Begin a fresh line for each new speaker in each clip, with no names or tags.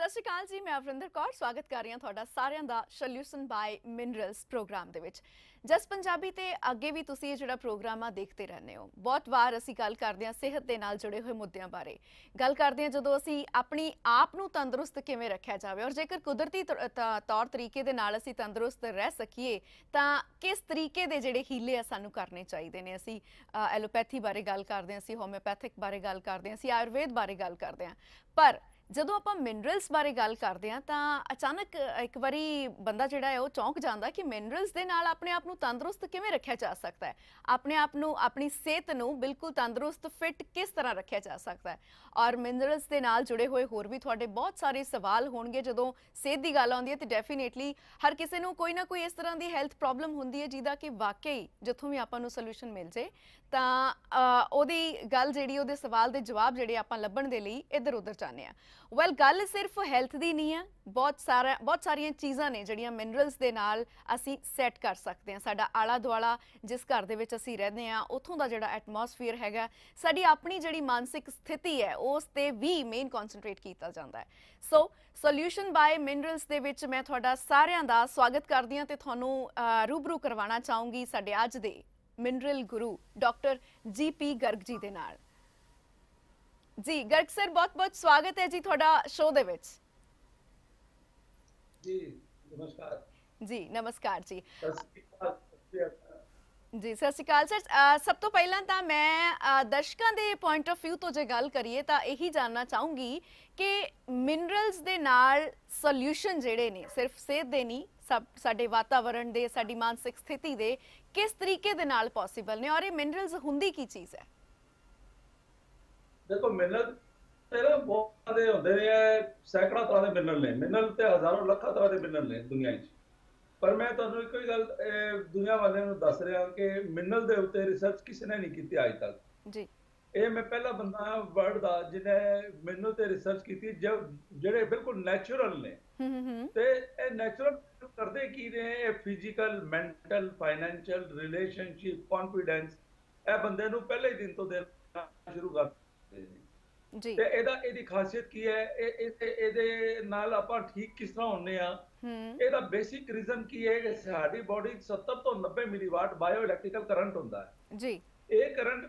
ਸਤਿ ਸ਼੍ਰੀ ਅਕਾਲ ਜੀ, ਮੈਂ ਅਵਰਿੰਦਰ ਕੌਰ, ਸਵਾਗਤ ਕਰ ਰਹੀ ਹਾਂ ਤੁਹਾਡਾ ਸਾਰਿਆਂ ਦਾ ਸੋਲੂਸ਼ਨ ਬਾਈ ਮਿਨਰਲਸ ਪ੍ਰੋਗਰਾਮ ਦੇ ਵਿੱਚ। ਜਸ ਪੰਜਾਬੀ ਤੇ ਅੱਗੇ ਵੀ ਤੁਸੀਂ ਇਹ ਜਿਹੜਾ ਪ੍ਰੋਗਰਾਮ ਆ, ਦੇਖਦੇ ਰਹਿੰਦੇ ਹੋ। ਬਹੁਤ ਵਾਰ ਅਸੀਂ ਗੱਲ ਕਰਦੇ ਹਾਂ ਸਿਹਤ ਦੇ ਨਾਲ ਜੁੜੇ ਹੋਏ ਮੁੱਦਿਆਂ ਬਾਰੇ। ਗੱਲ ਕਰਦੇ ਹਾਂ ਜਦੋਂ ਅਸੀਂ ਆਪਣੀ ਆਪ ਨੂੰ ਤੰਦਰੁਸਤ ਕਿਵੇਂ ਰੱਖਿਆ ਜਾਵੇ ਔਰ ਜੇਕਰ ਕੁਦਰਤੀ ਤੌਰ ਤਰੀਕੇ ਦੇ ਨਾਲ ਅਸੀਂ ਤੰਦਰੁਸਤ ਰਹਿ ਸਕੀਏ, ਤਾਂ ਕਿਸ ਤਰੀਕੇ ਦੇ ਜਿਹੜੇ ਹੀਲੇ ਆ ਸਾਨੂੰ ਕਰਨੇ ਚਾਹੀਦੇ ਨੇ? ਅਸੀਂ ਐਲੋਪੈਥੀ ਬਾਰੇ ਗੱਲ ਕਰਦੇ ਹਾਂ, ਅਸੀਂ ਹੋਮਿਓਪੈਥਿਕ ਬਾਰੇ ਗੱਲ ਕਰਦੇ ਹਾਂ, ਅਸੀਂ ਆਯੁਰਵੇਦ ਬਾਰੇ ਗੱਲ ਕਰਦੇ ਹਾਂ। ਪਰ ਜਦੋਂ ਆਪਾਂ ਮਿਨਰਲਸ ਬਾਰੇ ਗੱਲ ਕਰਦੇ ਹਾਂ, ਤਾਂ ਅਚਾਨਕ ਇੱਕ ਵਾਰੀ ਬੰਦਾ ਜਿਹੜਾ ਹੈ, ਉਹ ਚੌਂਕ ਜਾਂਦਾ ਕਿ ਮਿਨਰਲਸ ਦੇ ਨਾਲ ਆਪਣੇ ਆਪ ਨੂੰ ਤੰਦਰੁਸਤ ਕਿਵੇਂ ਰੱਖਿਆ ਜਾ ਸਕਦਾ ਹੈ? ਆਪਣੇ ਆਪ ਨੂੰ, ਆਪਣੀ ਸਿਹਤ ਨੂੰ ਬਿਲਕੁਲ ਤੰਦਰੁਸਤ ਫਿਟ ਕਿਸ ਤਰ੍ਹਾਂ ਰੱਖਿਆ ਜਾ ਸਕਦਾ ਹੈ? ਔਰ ਮਿਨਰਲਸ ਦੇ ਨਾਲ ਜੁੜੇ ਹੋਏ ਹੋਰ ਵੀ ਤੁਹਾਡੇ ਬਹੁਤ ਸਾਰੇ ਸਵਾਲ ਹੋਣਗੇ। ਜਦੋਂ ਸਿਹਤ ਦੀ ਗੱਲ ਆਉਂਦੀ ਹੈ, ਤੇ ਡੈਫੀਨੇਟਲੀ ਹਰ ਕਿਸੇ ਨੂੰ ਕੋਈ ਨਾ ਕੋਈ ਇਸ ਤਰ੍ਹਾਂ ਦੀ ਹੈਲਥ ਪ੍ਰੋਬਲਮ ਹੁੰਦੀ ਹੈ, ਜਿਹਦਾ ਕਿ ਵਾਕਈ ਜਿੱਥੋਂ ਵੀ ਆਪਾਂ ਨੂੰ ਸੋਲੂਸ਼ਨ ਮਿਲ ਜੇ। ਤਾਂ ਉਹਦੀ ਗੱਲ ਜਿਹੜੀ, ਉਹਦੇ ਸਵਾਲ ਦੇ ਜਵਾਬ ਜਿਹੜੇ ਆਪਾਂ ਲੱਭਣ ਦੇ ਲਈ ਇੱਧਰ ਉੱਧਰ ਜਾਂਦੇ ਆ ਵੈਲ ਗੱਲ ਸਿਰਫ ਹੈਲਥ ਦੀ ਨਹੀਂ ਆ ਬਹੁਤ ਸਾਰਾ, ਬਹੁਤ ਸਾਰੀਆਂ ਚੀਜ਼ਾਂ ਨੇ ਜਿਹੜੀਆਂ ਮਿਨਰਲਸ ਦੇ ਨਾਲ ਅਸੀਂ ਸੈੱਟ ਕਰ ਸਕਦੇ ਹਾਂ। ਸਾਡਾ ਆਲਾ ਦੁਆਲਾ ਜਿਸ ਘਰ ਦੇ ਵਿੱਚ ਅਸੀਂ ਰਹਿੰਦੇ ਆ ਉੱਥੋਂ ਦਾ ਜਿਹੜਾ ਐਟਮੋਸਫੀਅਰ ਹੈਗਾ, ਸਾਡੀ ਆਪਣੀ ਜਿਹੜੀ ਮਾਨਸਿਕ ਸਥਿਤੀ ਹੈ, ਉਸ ਤੇ ਵੀ ਮੇਨ ਕਨਸੈਂਟਰੇਟ ਕੀਤਾ ਜਾਂਦਾ ਹੈ। ਸੋ ਸੋਲੂਸ਼ਨ ਬਾਈ ਮਿਨਰਲਸ ਦੇ ਵਿੱਚ ਮੈਂ ਤੁਹਾਡਾ ਸਾਰਿਆਂ ਦਾ ਸਵਾਗਤ ਕਰਦੀ ਹਾਂ ਤੇ ਤੁਹਾਨੂੰ ਰੂਬਰੂ ਕਰਵਾਉਣਾ ਚਾਹੂੰਗੀ ਸਾਡੇ ਅੱਜ ਦੇ mineral guru doctor GP Garg ji ਦੇ ਨਾਲ। ਜੀ ਗਰਗ ਸਰ ਬਹੁਤ ਬਹੁਤ ਸਵਾਗਤ ਹੈ ਜੀ ਤੁਹਾਡਾ ਸ਼ੋਅ ਦੇ ਵਿੱਚ।
ਜੀ ਨਮਸਕਾਰ।
ਜੀ ਨਮਸਕਾਰ ਜੀ।
ਸਤਿ ਸ਼੍ਰੀ ਅਕਾਲ ਸ਼੍ਰੀ ਅਕਾਲ।
ਜੀ ਸਤਿ ਸ਼੍ਰੀ ਅਕਾਲ ਸਰ। ਅ, ਸਭ ਤੋਂ ਪਹਿਲਾਂ ਤਾਂ ਮੈਂ ਦਰਸ਼ਕਾਂ ਦੇ ਪੁਆਇੰਟ ਆਫ View ਤੋਂ ਜੇ ਗੱਲ ਕਰੀਏ ਤਾਂ ਇਹੀ ਜਾਨਣਾ ਚਾਹੂੰਗੀ ਕਿ ਮਿਨਰਲਸ ਦੇ ਨਾਲ ਸੋਲੂਸ਼ਨ ਜਿਹੜੇ ਨੇ ਸਿਰਫ ਸਿਹਤ ਦੇ ਨਹੀਂ ਸਾਡੇ ਵਾਤਾਵਰਣ ਦੇ ਸਾਡੀ ਮਾਨਸਿਕ ਸਥਿਤੀ ਦੇ ਕਿਸ ਤਰੀਕੇ ਦੇ ਨਾਲ ਪੋਸੀਬਲ ਨੇ ਔਰ ਇਹ ਮਿਨਰਲਸ ਹੁੰਦੀ ਕੀ ਚੀਜ਼ ਹੈ?
ਦੇਖੋ ਮਿਨਰਲ ਤੇ ਨਾ ਬਹੁਤ ਦੇ ਹੁੰਦੇ ਨੇ ਸੈਂਕੜਾ ਤਰ੍ਹਾਂ ਦੇ ਮਿਨਰਲ ਨੇ। ਮਿਨਰਲ ਤੇ ਹਜ਼ਾਰਾਂ ਲੱਖਾਂ ਤਰ੍ਹਾਂ ਦੇ ਮਿਨਰਲ ਨੇ ਦੁਨੀਆ 'ਚ ਪਰ ਮੈਂ ਤੁਹਾਨੂੰ ਇੱਕੋ ਹੀ ਗੱਲ ਦੁਨੀਆ ਵਾਲਿਆਂ ਨੂੰ ਦੱਸ ਰਿਹਾ ਕਿ ਮਿਨਰਲ ਦੇ ਉੱਤੇ ਰਿਸਰਚ ਕਿਸੇ ਨੇ ਨਹੀਂ ਕੀਤੀ ਅੱਜ ਤੱਕ।
ਜੀ।
ਇਹ ਮੈਂ ਪਹਿਲਾ ਬੰਦਾ ਹਾਂ ਵਰਲਡ ਦਾ ਜਿਹਨੇ ਮਿਨਰਲ ਤੇ ਰਿਸਰਚ ਕੀਤੀ ਜਿਹੜੇ ਬਿਲਕੁਲ ਨੈਚੁਰਲ ਨੇ।
ਹੂੰ ਹੂੰ ਹੂੰ।
ਤੇ ਇਹ ਨੈਚੁਰਲ ਕਰਦੇ ਕੀ ਨੇ physical mental financial relationship confidence ਇਹ ਬੰਦੇ ਨੂੰ ਪਹਿਲੇ ਦਿਨ ਤੋਂ ਦੇਣਾ ਸ਼ੁਰੂ ਕਰ ਦਿੰਦੇ ਨੇ।
ਜੀ।
ਤੇ ਇਹਦਾ ਇਹਦੀ ਖਾਸੀਅਤ ਕੀ ਹੈ? ਇਹ ਇਹ- ਇਹ- ਇਹਦੇ ਨਾਲ ਆਪਾਂ ਠੀਕ ਕਿਸ ਤਰ੍ਹਾਂ ਹੁੰਨੇ ਆ
ਹੂੰ।
ਇਹਦਾ ਬੇਸਿਕ ਰੀਜ਼ਨ ਕੀ ਹੈ? ਕਿ ਸਾਡੀ ਬਾਡੀ 70 ਤੋਂ 90 ਮਿਲੀਵਾਟ ਬਾਇਓ ਇਲੈਕਟ੍ਰੀਕਲ ਕਰੰਟ ਹੁੰਦਾ ਹੈ।
ਜੀ।
ਇਹ ਕਰੰਟ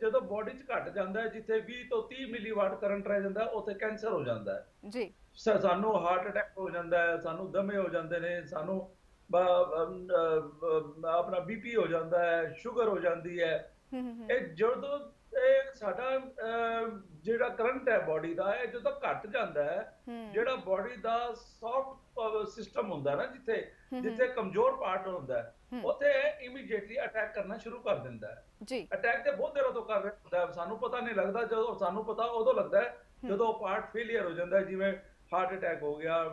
ਜਦੋਂ ਬਾਡੀ 'ਚ ਘਟ ਜਾਂਦਾ ਹੈ ਜਿੱਥੇ 20 ਤੋਂ 30 ਮਿਲੀਵਾਟ ਕਰੰਟ ਰਹਿ ਜਾਂਦਾ ਉੱਥੇ ਕੈਂਸਰ ਹੋ ਜਾਂਦਾ ਹੈ।
ਜੀ।
ਸਾਨੂੰ ਹਾਰਟ ਅਟੈਕ ਹੋ ਜਾਂਦਾ ਹੈ ਸਾਨੂੰ ਦਮੇ ਹੋ ਜਾਂਦੇ ਨੇ ਸਾਨੂੰ ਆਪਣਾ ਬੀਪੀ ਹੋ ਜਾਂਦਾ ਹੈ ਸ਼ੂਗਰ ਹੋ ਜਾਂਦੀ ਹੈ। ਇਹ ਜਦੋਂ ਇਹ ਸਾਡਾ ਜਿਹੜਾ ਕਰੰਟ ਹੈ ਬਾਡੀ ਦਾ ਇਹ ਜਦੋਂ ਘਟ ਜਾਂਦਾ ਹੈ ਜਿਹੜਾ ਬਾਡੀ ਦਾ ਸੌਫਟ ਸਿਸਟਮ ਹੁੰਦਾ ਨਾ ਜਿੱਥੇ। ਜਿੱਥੇ ਕਮਜ਼ੋਰ ਪਾਰਟ ਹੁੰਦਾ। ਉੱਥੇ ਇਮੀਡੀਏਟਲੀ ਅਟੈਕ ਕਰਨਾ ਸ਼ੁਰੂ ਕਰ ਦਿੰਦਾ ਹੈ।
ਜੀ।
ਅਟੈਕ ਤੇ ਬਹੁਤ ਦੇਰ ਤੋਂ ਕਰ ਰਿਹਾ ਹੁੰਦਾ ਸਾਨੂੰ ਪਤਾ ਨਹੀਂ ਲੱਗਦਾ ਜਦੋਂ ਸਾਨੂੰ ਪਤਾ ਉਦੋਂ ਲੱਗਦਾ ਜਦੋਂ ਪਾਰਟ ਫੇਲਿਅਰ ਹੋ ਜਾਂਦਾ ਜਿਵੇਂ ਹਾਰਟ ਅਟੈਕ ਹੋ ਗਿਆ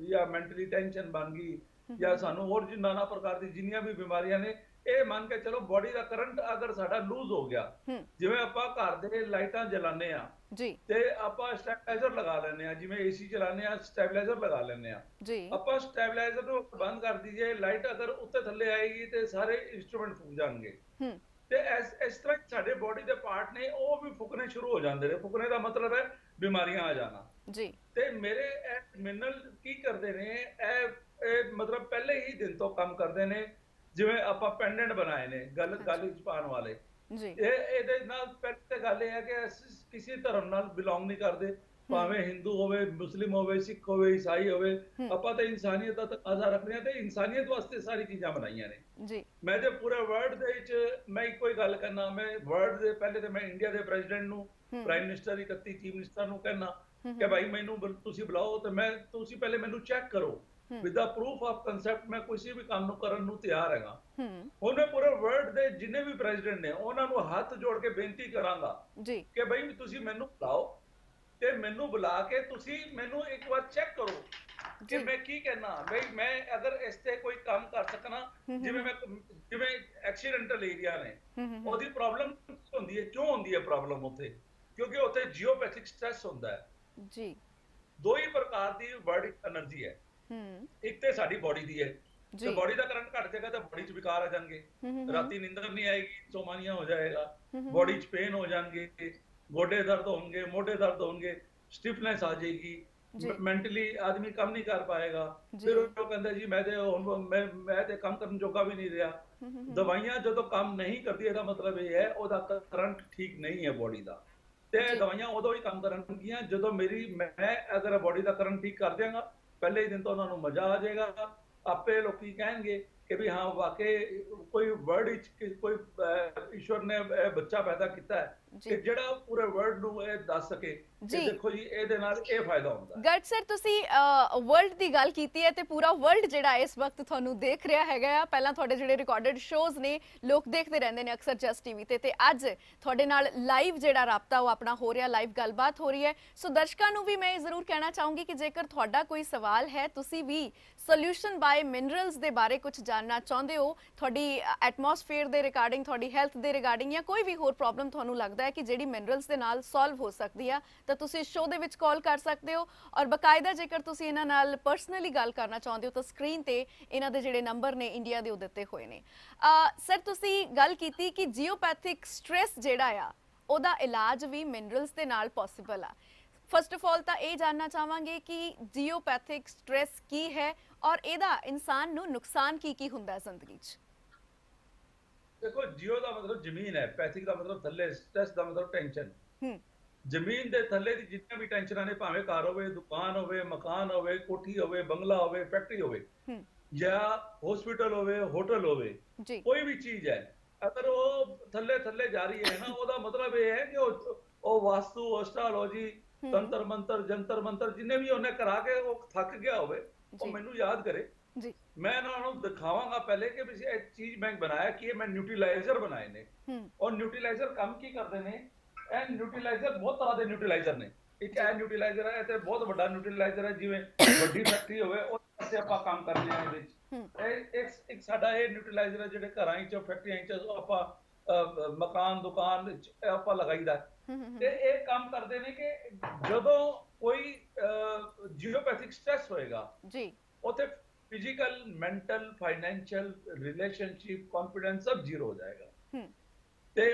ਜਾਂ ਮੈਂਟਲੀ ਟੈਨਸ਼ਨ ਬਣ ਗਈ ਜਾਂ ਸਾਨੂੰ ਹੋਰ ਜੀ ਨਾਨਾ ਪ੍ਰਕਾਰ ਦੀ ਜਿੰਨੀਆਂ ਵੀ ਬਿਮਾਰੀਆਂ ਨੇ ਇਹ ਮੰਨ ਕੇ ਚਲੋ ਬਾਡੀ ਦਾ ਕਰੰਟ ਅਗਰ ਸਾਡਾ ਲੂਜ਼ ਹੋ ਗਿਆ ਜਿਵੇਂ ਆਪਾਂ ਘਰ ਦੇ ਲਾਈਟਾਂ ਜਲਾਉਂਦੇ ਆ
ਜੀ।
ਤੇ ਆਪਾਂ ਸਟੈਬਲਾਈਜ਼ਰ ਲਗਾ ਲੈਂਦੇ ਆ ਜਿਵੇਂ ਏਸੀ ਚਲਾਉਂਦੇ ਆ ਸਟੈਬਲਾਈਜ਼ਰ ਲਗਾ ਲੈਂਦੇ ਆ
ਜੀ।
ਆਪਾਂ ਸਟੈਬਲਾਈਜ਼ਰ ਨੂੰ ਬੰਦ ਕਰ ਦਈਏ ਲਾਈਟ ਅਗਰ ਉੱਤੇ ਥੱਲੇ ਆਏਗੀ ਤੇ ਸਾਰੇ ਇਨਸਟਰੂਮੈਂਟ ਫੁੱਕ ਜਾਣਗੇ।
ਹੂੰ
ਤੇ ਇਸ ਇਸ ਤਰ੍ਹਾਂ ਸਾਡੇ ਬਾਡੀ ਦੇ ਪਾਰਟ ਨੇ ਉਹ ਵੀ ਫੁਕਣੇ ਸ਼ੁਰੂ ਹੋ ਜਾਂਦੇ ਨੇ। ਫੁਕਣੇ ਦਾ ਮਤਲਬ ਹੈ ਬਿਮਾਰੀਆਂ ਆ ਜਾਣਾ।
ਜੀ।
ਤੇ ਮੇਰੇ ਇਹ ਮਿਨਰਲ ਕੀ ਕਰਦੇ ਨੇ ਇਹ ਇਹ ਮਤਲਬ ਪਹਿਲੇ ਹੀ ਦਿਨ ਤੋਂ ਕੰਮ ਕਰਦੇ ਨੇ ਜਿਵੇਂ ਆਪਾਂ ਪੈਂਡੈਂਟ ਬਣਾਏ ਨੇ ਗੱਲ ਗੱਲ ਵਿੱਚ ਪਾਉਣ ਵਾਲੇ।
ਜੀ।
ਇਹ ਇਹਦੇ ਨਾਲ ਪਹਿਲੇ ਗੱਲ ਇਹ ਹੈ ਕਿ ਅਸੀਂ ਕਿਸੇ ਧਰਮ ਨਾਲ ਬਿਲੋਂਗ ਨਹੀਂ ਕਰਦੇ। ਭਾਵੇਂ ਹਿੰਦੂ ਹੋਵੇ ਮੁਸਲਿਮ ਹੋਵੇ ਸਿੱਖ ਹੋਵੇ ਈਸਾਈ ਹੋਵੇ ਆਪਾਂ ਤਾਂ ਇਨਸਾਨੀਅਤ ਦਾ ਤਕਾਜ਼ਾ ਰੱਖਦੇ ਹਾਂ ਤੇ ਇਨਸਾਨੀਅਤ ਵਾਸਤੇ ਸਾਰੀ ਚੀਜ਼ਾਂ ਬਣਾਈਆਂ ਨੇ।
ਜੀ।
ਮੈਂ ਜੇ ਪੂਰੇ ਵਰਲਡ ਦੇ ਵਿੱਚ ਮੈਂ ਇੱਕੋ ਹੀ ਗੱਲ ਕਰਨਾ ਮੈਂ ਵਰਲਡ ਦੇ ਪਹਿਲੇ ਤੇ ਮੈਂ ਇੰਡੀਆ ਦੇ ਪ੍ਰੈਜ਼ੀਡੈਂਟ ਨੂੰ ਪ੍ਰਾਈਮ ਮਿਨਿਸਟਰ 31 ਚੀਫ ਮਿਨਿਸਟਰ ਨੂੰ ਕਹਿਣਾ ਕਿ ਭਾਈ ਮੈਨੂੰ ਤੁਸੀਂ ਬੁਲਾਓ ਤੇ ਮੈਂ ਤੁਸੀਂ ਪਹਿਲੇ ਮੈਨੂੰ ਚੈੱਕ ਕਰੋ with the proof of concept ਮੈਂ ਕਿਸੇ ਵੀ ਕੰਮ ਨੂੰ ਕਰਨ ਨੂੰ ਤਿਆਰ ਹੈਗਾ।
ਹੂੰ।
ਹੁਣ ਮੈਂ ਪੂਰੇ ਵਰਲਡ ਦੇ ਜਿੰਨੇ ਵੀ ਪ੍ਰੈਜ਼ੀਡੈਂਟ ਨੇ ਉਹਨਾਂ ਨੂੰ ਹੱਥ ਜੋੜ ਕੇ ਬੇਨਤੀ ਕਰਾਂਗਾ
ਜੀ।
ਕਿ ਭਾਈ ਤੁਸੀਂ ਮੈਨੂੰ ਬੁਲਾਓ। ਤੇ ਮੈਨੂੰ ਬੁਲਾ ਕੇ ਤੁਸੀਂ ਮੈਨੂੰ ਇੱਕ ਵਾਰ ਚੈੱਕ ਕਰੋ ਕਿ ਮੈਂ ਕੀ ਕਹਿਣਾ। ਬਈ ਮੈਂ ਅਗਰ ਇਸ ਤੇ ਕੋਈ ਕੰਮ ਕਰ ਸਕਣਾ ਜਿਵੇਂ ਮੈਂ ਜਿਵੇਂ ਐਕਸੀਡੈਂਟਲ ਏਰੀਆ ਨੇ ਉਹਦੀ ਪ੍ਰੋਬਲਮ ਹੁੰਦੀ ਹੈ ਕਿਉਂ ਹੁੰਦੀ ਹੈ ਪ੍ਰੋਬਲਮ ਉੱਥੇ? ਕਿਉਂਕਿ ਉੱਥੇ ਜੀਓਪੈਥਿਕ ਸਟ੍ਰੈਸ ਹੁੰਦਾ ਹੈ।
ਜੀ।
ਦੋ ਹੀ ਪ੍ਰਕਾਰ ਦੀ ਵਰਡ એનર્ਜੀ ਹੈ।
ਹੂੰ।
ਇੱਕ ਤੇ ਸਾਡੀ ਬਾਡੀ ਦੀ ਹੈ।
ਜੇ।
ਬਾਡੀ ਦਾ ਕਰੰਟ ਘਟ ਜਾਏਗਾ ਤਾਂ ਬਾਡੀ 'ਚ ਵਿਕਾਰ ਆ ਜਾਣਗੇ। ਰਾਤੀ ਨੀਂਦਰ ਨਹੀਂ ਆਏਗੀ ਸੋਮਾਨੀਆਂ ਹੋ ਜਾਏਗਾ। ਬਾਡੀ 'ਚ ਪੇਨ ਹੋ ਜਾਣਗੇ। ਗੋਡੇ ਦਰਦ ਹੋਣਗੇ ਮੋਢੇ ਦਰਦ ਹੋਣਗੇ ਸਟਿਫਨੈਸ ਆ ਜਾਏਗੀ
ਜੀ।
ਮੈਂਟਲੀ ਆਦਮੀ ਕੰਮ ਨਹੀਂ ਕਰ ਪਾਏਗਾ। ਫਿਰ ਉਹ ਕਹਿੰਦਾ ਜੀ ਮੈਂ ਤੇ ਹੁਣ ਮੈਂ ਮੈਂ ਤੇ ਕੰਮ ਕਰਨ ਜੋਗਾ ਵੀ ਨਹੀਂ ਰਿਹਾ। ਦਵਾਈਆਂ ਜਦੋਂ ਕੰਮ ਨਹੀਂ ਕਰਦੀ ਇਹਦਾ ਮਤਲਬ ਇਹ ਹੈ ਉਹਦਾ ਕਰੰਟ ਠੀਕ ਨਹੀਂ ਹੈ ਬੋਡੀ ਦਾ ਤੇ। ਦਵਾਈਆਂ ਉਦੋਂ ਹੀ ਕੰਮ ਕਰਨਗੀਆਂ ਜਦੋਂ ਮੇਰੀ ਮੈਂ ਅਗਰ ਬੋਡੀ ਦਾ ਕਰੰਟ ਠੀਕ ਕਰ ਦਿਆਂਗਾ ਪਹਿਲੇ ਹੀ ਦਿਨ ਤੋਂ ਉਹਨਾਂ ਨੂੰ ਮਜ਼ਾ ਆ ਜਾਏਗਾ ਆਪੇ ਲੋਕੀ ਕਹਿਣਗੇ ਕਿ ਵੀ ਹਾਂ ਵਾਕਈ ਕੋਈ ਵਰਡ ਵਿੱਚ ਕੋਈ ਈਸ਼ਵਰ ਨੇ ਬੱਚਾ ਪੈਦਾ ਕੀਤਾ ਹੈ ਕਿ ਜਿਹੜਾ ਪੂਰੇ ਵਰਲਡ ਨੂੰ ਇਹ ਦੱਸ ਸਕੇ
ਜੀ।
ਦੇਖੋ ਜੀ ਇਹਦੇ ਨਾਲ ਇਹ ਫਾਇਦਾ ਹੁੰਦਾ।
ਗਰਟ ਸਰ ਤੁਸੀਂ ਵਰਲਡ ਦੀ ਗੱਲ ਕੀਤੀ ਹੈ ਤੇ ਪੂਰਾ ਵਰਲਡ ਜਿਹੜਾ ਇਸ ਵਕਤ ਤੁਹਾਨੂੰ ਦੇਖ ਰਿਹਾ ਹੈਗਾ ਆ। ਪਹਿਲਾਂ ਤੁਹਾਡੇ ਜਿਹੜੇ ਰਿਕਾਰਡਡ ਸ਼ੋਜ਼ ਨੇ ਲੋਕ ਦੇਖਦੇ ਰਹਿੰਦੇ ਨੇ ਅਕਸਰ ਜਸਟ ਟੀਵੀ ਤੇ। ਤੇ ਅੱਜ ਤੁਹਾਡੇ ਨਾਲ ਲਾਈਵ ਜਿਹੜਾ ਰਾਬਤਾ ਉਹ ਆਪਣਾ ਹੋ ਰਿਹਾ ਲਾਈਵ ਗੱਲਬਾਤ ਹੋ ਰਹੀ ਹੈ। ਸੋ ਦਰਸ਼ਕਾਂ ਨੂੰ ਵੀ ਮੈਂ ਇਹ ਜ਼ਰੂਰ ਕਹਿਣਾ ਚਾਹੂੰਗੀ ਕਿ ਜੇਕਰ ਤੁਹਾਡਾ ਕੋਈ ਸਵਾਲ ਹੈ ਤੁਸੀਂ ਵੀ ਸੋਲੂਸ਼ਨ ਬਾਈ ਮਿਨਰਲਸ ਦੇ ਬਾਰੇ ਕੁਝ ਜਾਣਨਾ ਚਾਹੁੰਦੇ ਹੋ ਤੁਹਾਡੀ ਐਟਮੋਸਫੇਅਰ ਦੇ ਰਿਗਾਰਡਿੰਗ ਤੁਹਾਡੀ ਹੈਲਥ ਦੇ ਰਿਗਾਰਡਿੰਗ ਜਾਂ ਕੋਈ ਵੀ ਹੋਰ ਪ੍ਰੋਬਲਮ ਤੁਹਾਨੂੰ ਲੱਗਦਾ ਹੈ ਕਿ ਜਿਹੜੀ ਮਿਨਰਲਸ ਦੇ ਨਾਲ ਸੋਲਵ ਹੋ ਸਕਦੀ ਆ, ਤਾਂ ਤੁਸੀਂ ਸ਼ੋਅ ਦੇ ਵਿੱਚ ਕਾਲ ਕਰ ਸਕਦੇ ਹੋ। ਔਰ ਬਕਾਇਦਾ ਜੇਕਰ ਤੁਸੀਂ ਇਹਨਾਂ ਨਾਲ ਪਰਸਨਲੀ ਗੱਲ ਕਰਨਾ ਚਾਹੁੰਦੇ ਹੋ, ਤਾਂ ਸਕਰੀਨ ਤੇ ਇਹਨਾਂ ਦੇ ਜਿਹੜੇ ਨੰਬਰ ਨੇ ਇੰਡੀਆ ਦੇ ਉਹ ਦਿੱਤੇ ਹੋਏ ਨੇ। ਸਰ, ਤੁਸੀਂ ਗੱਲ ਕੀਤੀ ਕਿ ਜੀਓਪੈਥਿਕ ਸਟ੍ਰੈਸ ਜਿਹੜਾ ਆ, ਉਹਦਾ ਇਲਾਜ ਵੀ ਮਿਨਰਲਸ ਦੇ ਨਾਲ ਪੋਸੀਬਲ ਆ। ਫਸਟ ਆਫ ਆਲ ਤਾਂ ਇਹ ਜਾਨਣਾ ਚਾਹਾਂਗੇ ਕਿ ਜੀਓਪੈਥਿਕ ਸਟ੍ਰੈਸ ਕੀ ਹੈ, ਔਰ ਇਹਦਾ ਇਨਸਾਨ ਨੂੰ ਨੁਕਸਾਨ ਕੀ ਕੀ ਹੁੰਦਾ ਜ਼ਿੰਦਗੀ 'ਚ?
ਦੇਖੋ ਜੀਓ ਦਾ ਮਤਲਬ ਜ਼ਮੀਨ ਹੈ ਪੈਥਿਕ ਦਾ ਮਤਲਬ ਥੱਲੇ ਸਟ੍ਰੈਸ ਦਾ ਮਤਲਬ ਟੈਨਸ਼ਨ
ਹੂੰ।
ਜ਼ਮੀਨ ਦੇ ਥੱਲੇ ਦੀ ਜਿੰਨੀਆਂ ਵੀ ਟੈਨਸ਼ਨਾਂ ਨੇ ਭਾਵੇਂ ਘਰ ਹੋਵੇ ਦੁਕਾਨ ਹੋਵੇ ਮਕਾਨ ਹੋਵੇ ਕੋਠੀ ਹੋਵੇ ਬੰਗਲਾ ਹੋਵੇ ਫੈਕਟਰੀ ਹੋਵੇ
ਹੂੰ।
ਜਾਂ ਹਸਪੀਟਲ ਹੋਵੇ ਹੋਟਲ ਹੋਵੇ
ਜੀ।
ਕੋਈ ਵੀ ਚੀਜ਼ ਹੈ ਅਗਰ ਉਹ ਥੱਲੇ ਥੱਲੇ ਜਾ ਰਹੀ ਹੈ ਨਾ ਉਹਦਾ ਮਤਲਬ ਇਹ ਹੈ ਕਿ ਉਹ ਉਹ ਵਾਸਤੂ ਐਸਟ੍ਰੋਲੋਜੀ। ਤੰਤਰ ਮੰਤਰ ਜੰਤਰ ਮੰਤਰ ਜਿੰਨੇ ਵੀ ਉਹਨੇ ਕਰਾ ਕੇ ਉਹ ਥੱਕ ਗਿਆ ਹੋਵੇ ਉਹ। ਮੈਨੂੰ ਯਾਦ ਕਰੇ।
ਜੀ।
ਮੈਂ ਇਹਨਾਂ ਨੂੰ ਦਿਖਾਵਾਂਗਾ ਪਹਿਲੇ ਕਿ ਵੀ ਇਹ ਚੀਜ਼ ਮੈਂ ਬਣਾਇਆ ਕਿ ਇਹ ਮੈਂ ਨਿਊਟ੍ਰੀਲਾਈਜ਼ਰ ਬਣਾਏ ਨੇ।
ਹੂੰ।
ਔਰ ਨਿਊਟ੍ਰੀਲਾਈਜ਼ਰ ਕੰਮ ਕੀ ਕਰਦੇ ਨੇ? ਇਹ ਨਿਊਟ੍ਰੀਲਾਈਜ਼ਰ ਬਹੁਤ ਤਰ੍ਹਾਂ ਦੇ ਨਿਊਟ੍ਰੀਲਾਈਜ਼ਰ ਨੇ। ਇੱਕ ਇਹ ਨਿਊਟ੍ਰੀਲਾਈਜ਼ਰ ਹੈ ਤੇ ਬਹੁਤ ਵੱਡਾ ਨਿਊਟ੍ਰੀਲਾਈਜ਼ਰ ਹੈ ਜਿਵੇਂ ਵੱਡੀ ਫੈਕਟਰੀ ਹੋਵੇ ਉਹ ਤੇ ਆਪਾਂ ਕੰਮ ਕਰਦੇ ਹਾਂ ਇਹਦੇ ਵਿੱਚ। ਇਹ ਇੱਕ ਇੱਕ ਸਾਡਾ ਇਹ ਨਿਊਟ੍ਰੀਲਾਈਜ਼ਰ ਹੈ ਜਿਹੜੇ ਘਰਾਂ 'ਚ ਫੈਕਟਰੀਆਂ 'ਚ ਆਪਾਂ ਮਕਾਨ ਦੁਕਾਨ ਆਪਾਂ ਲਗਾਈਦਾ। ਤੇ ਇਹ ਕੰਮ ਕਰਦੇ ਨੇ ਕਿ ਜਦੋਂ ਕੋਈ ਜੀਓਪੈਥਿਕ ਸਟ੍ਰੈਸ ਹੋਏਗਾ
ਜੀ।
ਉੱਥੇ physical mental financial relationship confidence ਸਭ ਜ਼ੀਰੋ ਹੋ ਜਾਏਗਾ ਤੇ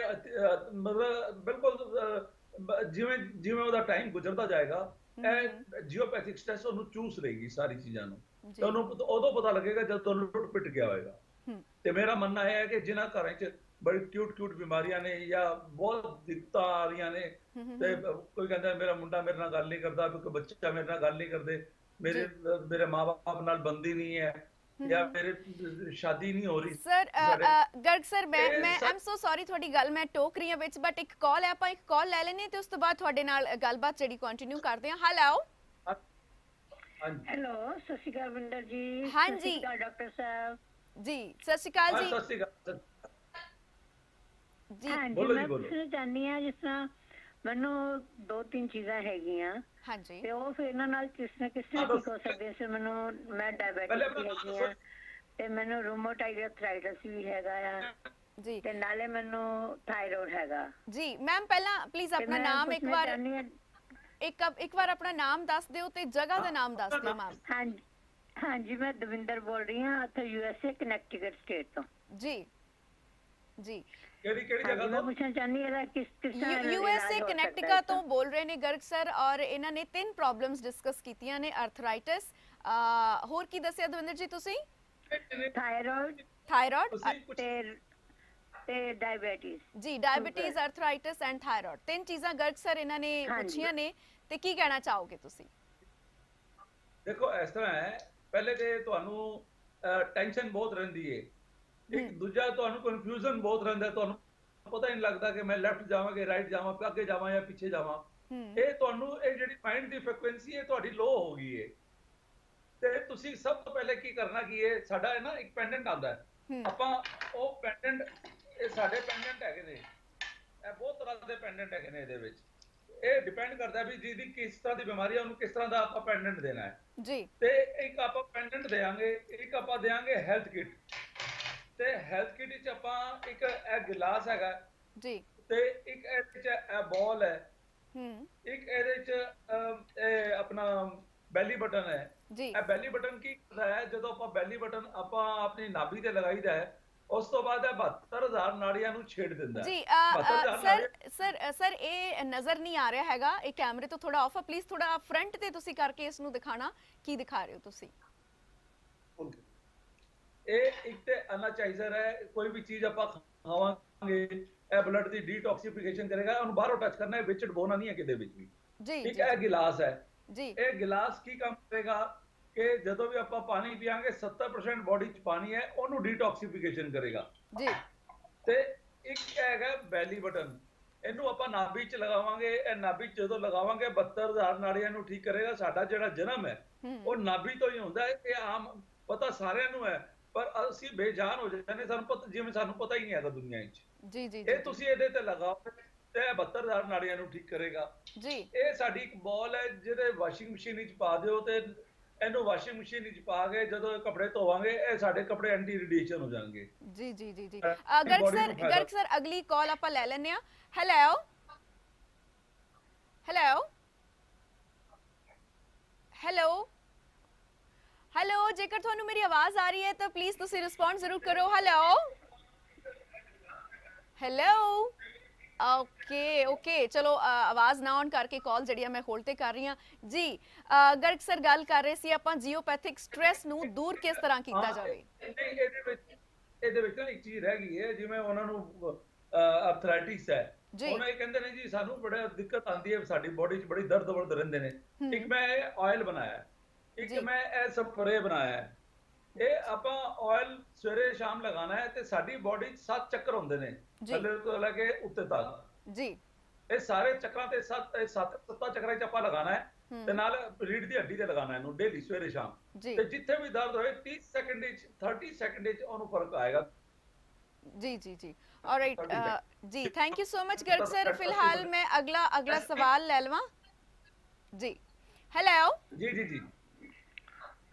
ਮਤਲਬ ਬਿਲਕੁਲ ਜਿਵੇਂ ਜਿਵੇਂ ਉਹਦਾ ਟਾਈਮ ਗੁਜ਼ਰਦਾ ਜਾਏਗਾ ਇਹ ਜੀਓਪੈਥਿਕ ਸਟ੍ਰੈਸ ਉਹਨੂੰ ਚੂਸ ਲਏਗੀ ਸਾਰੀ ਚੀਜ਼ਾਂ ਨੂੰ
ਜੀ
ਤੇ ਉਹਨੂੰ ਪਤਾ- ਉਦੋਂ ਪਤਾ ਲੱਗੇਗਾ ਜਦ ਤੁਹਾਨੂੰ ਲੁੱਟ ਪਿੱਟ ਗਿਆ ਹੋਏਗਾ ਤੇ ਮੇਰਾ ਮੰਨਣਾ ਹੈ ਕਿ ਜਿਨ੍ਹਾਂ ਘਰਾਂ 'ਚ ਬੜੀ ਕਿਊਟ ਕਿਊਟ ਬਿਮਾਰੀਆਂ ਨੇ ਜਾਂ ਬਹੁਤ ਦਿੱਕਤਾਂ ਆ ਰਹੀਆਂ ਨੇ ਤੇ ਕੋਈ ਕਹਿੰਦਾ ਮੇਰਾ ਮੁੰਡਾ ਮੇਰੇ ਨਾਲ ਗੱਲ ਨਹੀਂ ਕਰਦਾ ਕੋਈ ਬੱਚਾ ਮੇਰੇ ਨਾਲ ਗੱਲ ਨਹੀਂ ਕਰਦੇ ਮੇਰੇ ਮੇਰੇ ਮਾਪੇ ਨਾਲ ਬੰਦੀ ਨਹੀਂ ਹੈ ਜਾਂ ਮੇਰੇ ਸ਼ਾਦੀ ਨਹੀਂ ਹੋ ਰਹੀ।
ਸਰ ਗਰਗ ਸਰ ਮੈਂ ਮੈਂ ਆਮ ਸੋ ਸੌਰੀ ਤੁਹਾਡੀ ਗੱਲ ਮੈਂ ਟੋਕ ਰਹੀ ਹਾਂ ਵਿੱਚ ਬਟ ਇੱਕ ਕਾਲ ਹੈ ਆਪਾਂ ਇੱਕ ਕਾਲ ਲੈ ਲੈਨੇ ਤੇ ਉਸ ਤੋਂ ਬਾਅਦ ਤੁਹਾਡੇ ਨਾਲ ਗੱਲਬਾਤ ਜਿਹੜੀ ਕੰਟੀਨਿਊ ਕਰਦੇ ਹਾਂ। ਹੈਲੋ
ਹਾਂਜੀ।
ਹੈਲੋ ਸਤਿ ਸ਼੍ਰੀ ਅਕਾਲ ਵਿੰਦਰ ਜੀ।
ਹਾਂਜੀ।
ਡਾਕਟਰ ਸਾਹਿਬ।
ਜੀ ਸਤਿ ਸ਼੍ਰੀ ਅਕਾਲ ਜੀ।
ਸਤਿ ਸ਼੍ਰੀ ਅਕਾਲ
ਜੀ।
ਬੋਲੋ ਜੀ, ਬੋਲੋ।
ਚਾਹੁੰਦੀ ਹਾਂ ਜਿਸ ਤਰ੍ਹਾਂ ਮੈਨੂੰ ਦੋ ਤਿੰਨ ਚੀਜ਼ਾਂ ਹੈਗੀਆਂ।
ਹਾਂਜੀ।
ਤੇ ਉਹ ਫਿਰ ਇਹਨਾਂ ਨਾਲ ਕਿਸ ਤਰ੍ਹਾਂ ਕਿਸ ਤਰ੍ਹਾਂ
ਹਾਂ,
ਠੀਕ ਹੋ ਸਕਦੇ ਸੀ ਮੈਨੂੰ ਮੈਂ ਹੈਗੀ ਆ
ਦੱਸੋ।
ਤੇ ਮੈਨੂੰ ਰੂਮੋਟਾਇਡ ਆਰਥਰਾਈਟਿਸ ਵੀ ਹੈਗਾ ਆ।
ਜੀ।
ਤੇ ਨਾਲੇ ਮੈਨੂੰ ਥਾਇਰੋਇਡ ਹੈਗਾ।
ਜੀ ਮੈਮ ਪਹਿਲਾਂ ਪਲੀਜ਼ ਆਪਣਾ ਨਾਮ ਇੱਕ ਵਾਰ ਇੱਕ ਇੱਕ ਵਾਰ ਆਪਣਾ ਨਾਮ ਦੱਸ ਦਿਓ ਤੇ ਜਗ੍ਹਾ ਦਾ ਨਾਮ ਦੱਸ ਦਿਓ ਮੈਮ
ਹਾਂਜੀ ਹਾਂਜੀ ਮੈਂ ਦਵਿੰਦਰ ਬੋਲ ਰਹੀ ਹਾਂ ਇੱਥੇ U S A Connecticut state ਤੋਂ।
ਜੀ। ਜੀ।
ਕਿਹੜੀ ਕਿਹੜੀ
ਹਾਂਜੀ
ਜਗ੍ਹਾ
ਮੈਂ
ਤੋਂ
ਪੁੱਛਣਾ ਚਾਹੁੰਦੀ ਹਾਂ ਇਹਦਾ ਕਿਸ ਕਿਸ ਤਰ੍ਹਾਂ ਇਹਦਾ
ਯੂ
ਇਲਾਜ
ਐਸ ਏ
ਹੋ ਸਕਦਾ
ਕਨੈਕਟਿਕਾ? ਤੋਂ ਬੋਲ ਰਹੇ ਨੇ ਗਰਗ ਸਰ ਔਰ ਇਹਨਾਂ ਨੇ ਤਿੰਨ ਪ੍ਰੋਬਲਮਸ ਡਿਸਕਸ ਕੀਤੀਆਂ ਨੇ ਆਰਥਰਾਈਟਿਸ ਹੋਰ ਕੀ ਦੱਸਿਆ ਦਵਿੰਦਰ ਜੀ ਤੁਸੀਂ?
ਥਾਇਰੋਇਡ
ਥਾਇਰਾਇਡ
ਤੁਸੀਂ ਕੁਝ
ਤੇ ਤੇ ਡਾਇਬੀਟਿਸ
ਜੀ ਡਾਇਬੀਟੀਜ਼ ਆਰਥਰਾਈਟਿਸ ਐਂਡ ਥਾਇਰਾਇਡ ਤਿੰਨ ਚੀਜ਼ਾਂ ਗਰਗ ਸਰ ਇਹਨਾਂ ਨੇ। ਪੁੱਛੀਆਂ ਨੇ ਤੇ ਕੀ ਕਹਿਣਾ ਚਾਹੋਗੇ ਤੁਸੀਂ?
ਦੇਖੋ ਇਸ ਤਰ੍ਹਾਂ ਹੈ ਪਹਿਲੇ ਤੇ ਤੁਹਾਨੂੰ ਟੈਨਸ਼ਨ ਬਹੁਤ ਰਹਿੰਦੀ ਹੈ ਇੱਕ। ਦੂਜਾ ਤੁਹਾਨੂੰ ਕਨਫਿਊਜ਼ਨ ਬਹੁਤ ਰਹਿੰਦਾ ਤੁਹਾਨੂੰ ਪਤਾ ਨਹੀਂ ਲੱਗਦਾ ਕਿ ਮੈਂ ਲੈਫਟ ਜਾਵਾਂ ਕਿ ਰਾਈਟ ਜਾਵਾਂ ਅੱਗੇ ਜਾਵਾਂ ਜਾਂ ਪਿੱਛੇ ਜਾਵਾਂ। ਇਹ ਤੁਹਾਨੂੰ ਇਹ ਜਿਹੜੀ ਮਾਈਂਡ ਦੀ ਫ੍ਰੀਕੁਐਂਸੀ ਹੈ ਤੁਹਾਡੀ ਲੋ ਹੋ ਗਈ ਹੈ। ਤੇ ਤੁਸੀਂ ਸਭ ਤੋਂ ਪਹਿਲੇ ਕੀ ਕਰਨਾ ਕੀ ਹੈ ਸਾਡਾ ਹੈ ਨਾ ਇੱਕ ਪੈਂਡੈਂਟ ਆਉਂਦਾ ਹੂੰ। ਆਪਾਂ ਉਹ ਪੈਂਡੈਂਟ ਇਹ ਸਾਡੇ ਪੈਂਡੈਂਟ ਹੈਗੇ ਨੇ। ਇਹ ਬਹੁਤ ਤਰ੍ਹਾਂ ਦੇ ਪੈਂਡੈਂਟ ਹੈਗੇ ਨੇ ਇਹਦੇ ਵਿੱਚ। ਇਹ ਡਿਪੈਂਡ ਕਰਦਾ ਵੀ ਜਿਹਦੀ ਕਿਸ ਤਰ੍ਹਾਂ ਦੀ ਬਿਮਾਰੀ ਹੈ ਉਹਨੂੰ ਕਿਸ ਤਰ੍ਹਾਂ ਦਾ ਆਪਾਂ ਪੈਂਡੈਂਟ ਦੇਣਾ ਹੈ।
ਜੀ।
ਤੇ ਇੱਕ ਆਪਾਂ ਪੈਂਡੈਂਟ ਦੇਾਂਗੇ ਇੱਕ ਆਪਾਂ ਦੇਾਂਗੇ ਹੈਲਥ ਕਿਟ ਤੇ ਹੈਲਥ ਕਿਟ ਵਿੱਚ ਆਪਾਂ ਇੱਕ ਇਹ ਗਿਲਾਸ ਹੈਗਾ।
ਜੀ।
ਤੇ ਇੱਕ ਇਹਦੇ ਵਿੱਚ ਇਹ ਬਾਲ ਹੈ।
ਹੂੰ।
ਇੱਕ ਇਹਦੇ ਇਹ ਆਪਣਾ ਬੈਲੀ ਬਟਨ ਹੈ।
ਜੀ।
ਇਹ ਬੈਲੀ ਬਟਨ ਕੀ ਕਰਦਾ ਹੈ? ਜਦੋਂ ਆਪਾਂ ਬੈਲੀ ਬਟਨ ਆਪਾਂ ਆਪਣੀ ਨਾਭੀ ਤੇ ਲਗਾਈਦਾ ਹੈ ਉਸ ਤੋਂ ਬਾਅਦ ਇਹ 72000 ਨਾੜੀਆਂ ਨੂੰ ਛੇੜ ਦਿੰਦਾ
ਜੀ ਸਰ। ਸਰ ਸਰ ਇਹ ਨਜ਼ਰ ਨਹੀਂ ਆ ਰਿਹਾ ਹੈਗਾ। ਇਹ ਕੈਮਰੇ ਤੋਂ ਥੋੜਾ ਆਫ ਆ। ਪਲੀਜ਼ ਥੋੜਾ ਫਰੰਟ ਤੇ ਤੁਸੀਂ ਕਰਕੇ ਇਸ ਨੂੰ ਦਿਖਾਣਾ ਕੀ ਦਿਖਾ ਰਹੇ ਹੋ ਤੁਸੀਂ?
ਇਹ ਇੱਕ ਤੇ ਅਨਾਚਾਈਜ਼ਰ ਹੈ ਕੋਈ ਵੀ ਚੀਜ਼ ਆਪਾਂ ਖਾਵਾਂਗੇ ਇਹ ਬਲੱਡ ਦੀ ਡੀਟੌਕਸੀਫਿਕੇਸ਼ਨ ਕਰੇਗਾ ਉਹਨੂੰ ਬਾਹਰੋਂ ਟੱਚ ਕਰਨਾ ਹੈ ਵਿੱਚ ਡਬੋਣਾ ਨਹੀਂ ਹੈ ਕਿਤੇ ਵਿੱਚ ਵੀ।
ਜੀ ਜੀ
ਇਹ ਗਿਲਾਸ ਹੈ।
ਜੀ।
ਇਹ ਗਿਲਾਸ ਕੀ ਕੰਮ ਕਰੇਗਾ ਕਿ ਜਦੋਂ ਵੀ ਆਪਾਂ ਪਾਣੀ ਪੀਾਂਗੇ 70% ਬਾਡੀ 'ਚ ਪਾਣੀ ਹੈ ਉਹਨੂੰ ਡੀਟੌਕਸੀਫਿਕੇਸ਼ਨ ਕਰੇਗਾ।
ਜੀ।
ਤੇ ਇੱਕ ਹੈਗਾ ਬੈਲੀ ਬਟਨ ਇਹਨੂੰ ਆਪਾਂ ਨਾਭੀ 'ਚ ਲਗਾਵਾਂਗੇ ਇਹ ਨਾਭੀ 'ਚ ਜਦੋਂ ਲਗਾਵਾਂਗੇ 72000 ਨਾੜੀਆਂ ਨੂੰ ਠੀਕ ਕਰੇਗਾ ਸਾਡਾ ਜਿਹੜਾ ਜਨਮ ਹੈ
ਹੂੰ।
ਉਹ ਨਾਭੀ ਤੋਂ ਹੀ ਹੁੰਦਾ ਹੈ ਇਹ ਆਮ ਪਤਾ ਸਾਰਿਆਂ ਨੂੰ ਹੈ। ਪਰ ਅਸੀਂ ਬੇਜਾਨ ਹੋ ਜਾਂਦੇ ਸਾਨੂੰ ਪਤਾ ਜਿਵੇਂ ਸਾਨੂੰ ਪਤਾ ਹੀ ਨਹੀਂ ਹੈਗਾ ਦੁਨੀਆ 'ਚ
ਜੀ ਜੀ
ਇਹ ਤੁਸੀਂ ਇਹਦੇ ਤੇ ਲਗਾਓ ਤੇ ਇਹ 72000 ਨਾੜੀਆਂ ਨੂੰ ਠੀਕ ਕਰੇਗਾ।
ਜੀ।
ਇਹ ਸਾਡੀ ਇੱਕ ਬਾਲ ਹੈ ਜਿਹਦੇ ਵਾਸ਼ਿੰਗ ਮਸ਼ੀਨ ਵਿੱਚ ਪਾ ਦਿਓ ਤੇ ਇਹਨੂੰ ਵਾਸ਼ਿੰਗ ਮਸ਼ੀਨ ਵਿੱਚ ਪਾ ਕੇ ਜਦੋਂ ਇਹ ਕੱਪੜੇ ਧੋਵਾਂਗੇ ਇਹ ਸਾਡੇ ਕੱਪੜੇ ਐਂਟੀ ਰੇਡੀਏਸ਼ਨ ਹੋ ਜਾਣਗੇ।
ਜੀ ਜੀ ਜੀ ਜੀ। ਗਰਗ ਸਰ ਗਰਗ ਸਰ ਅਗਲੀ ਕਾਲ ਆਪਾਂ ਲੈ ਲੈਂਦੇ ਆ ਹੈਲੋ ਹੈਲੋ ਹੈਲੋ ਹੈਲੋ ਜੇਕਰ ਤੁਹਾਨੂੰ ਮੇਰੀ ਆਵਾਜ਼ ਆ ਰਹੀ ਹੈ ਤਾਂ ਪਲੀਜ਼ ਤੁਸੀਂ ਰਿਸਪੌਂਡ ਜ਼ਰੂਰ ਕਰੋ। ਹੈਲੋ ਹੈਲੋ ਓਕੇ ਓਕੇ ਚਲੋ ਆਵਾਜ਼ ਨਾ ਆਨ ਕਰਕੇ ਕਾਲ ਜਿਹੜੀ ਆ ਮੈਂ ਹੋਲਡ ਤੇ ਕਰ ਰਹੀ ਹਾਂ। ਜੀ ਗਰਗ ਸਰ ਗੱਲ ਕਰ ਰਹੇ ਸੀ ਆਪਾਂ ਜੀਓਪੈਥਿਕ ਸਟ੍ਰੈਸ ਨੂੰ ਦੂਰ ਕਿਸ ਤਰ੍ਹਾਂ ਕੀਤਾ ਜਾਵੇ?
ਇਹਦੇ ਵਿੱਚ ਇੱਕ ਚੀਜ਼ ਰਹਿ ਗਈ ਹੈ ਜਿਵੇਂ ਉਹਨਾਂ ਨੂੰ ਆਰਥਰਾਈਟਿਸ ਹੈ। ਉਹਨਾਂ ਇਹ ਕਹਿੰਦੇ ਨੇ ਜੀ ਸਾਨੂੰ ਬੜਾ ਦਿੱਕਤ ਆਉਂਦੀ ਹੈ ਸਾਡੀ ਬਾਡੀ 'ਚ ਬੜੀ ਦਰਦ ਵਰਦ ਰਹਿੰਦੇ ਨੇ। ਇੱਕ ਮੈਂ ਆਇਲ ਬਣਾਇਆ। ਇੱਕ
ਜੀ।
ਮੈਂ ਇਹ ਸਪਰੇ ਬਣਾਇਆ ਹੈ ਇਹ ਆਪਾਂ ਆਇਲ ਸਵੇਰੇ ਸ਼ਾਮ ਲਗਾਉਣਾ ਹੈ ਤੇ ਸਾਡੀ ਬਾਡੀ 'ਚ ਸੱਤ ਚੱਕਰ ਹੁੰਦੇ ਨੇ
ਜੀ।
ਥੱਲੇ ਤੋਂ ਲੈ ਕੇ ਉੱਤੇ ਤੱਕ
ਜੀ
ਇਹ ਸਾਰੇ ਚੱਕਰਾਂ ਤੇ ਸੱਤ ਇਹ ਸੱਤ ਸੱਤਾਂ ਚੱਕਰਾਂ 'ਚ ਆਪਾਂ ਲਗਾਉਣਾ ਹੈ
ਹਮ।
ਤੇ ਨਾਲ ਰੀੜ ਦੀ ਹੱਡੀ ਤੇ ਲਗਾਉਣਾ ਇਹਨੂੰ ਡੇਲੀ ਸਵੇਰੇ ਸ਼ਾਮ
ਜੀ
ਤੇ ਜਿੱਥੇ ਵੀ ਦਰਦ ਹੋਏ 30 ਸੈਕਿੰਡ ਵਿੱਚ 30 ਸੈਕਿੰਡ ਵਿੱਚ ਉਹਨੂੰ ਫ਼ਰਕ ਆਏਗਾ
ਜੀ ਜੀ ਜੀ ਆਲਰਾਈਟ
Sorry,
ਜੀ thank you so much Garg sir ਫਿਲਹਾਲ ਮੈਂ ਅਗਲਾ ਅਗਲਾ ਸਵਾਲ ਲੈ ਲਵਾਂ ਜੀ ਹੈਲੋ
ਜੀ ਜੀ ਜੀ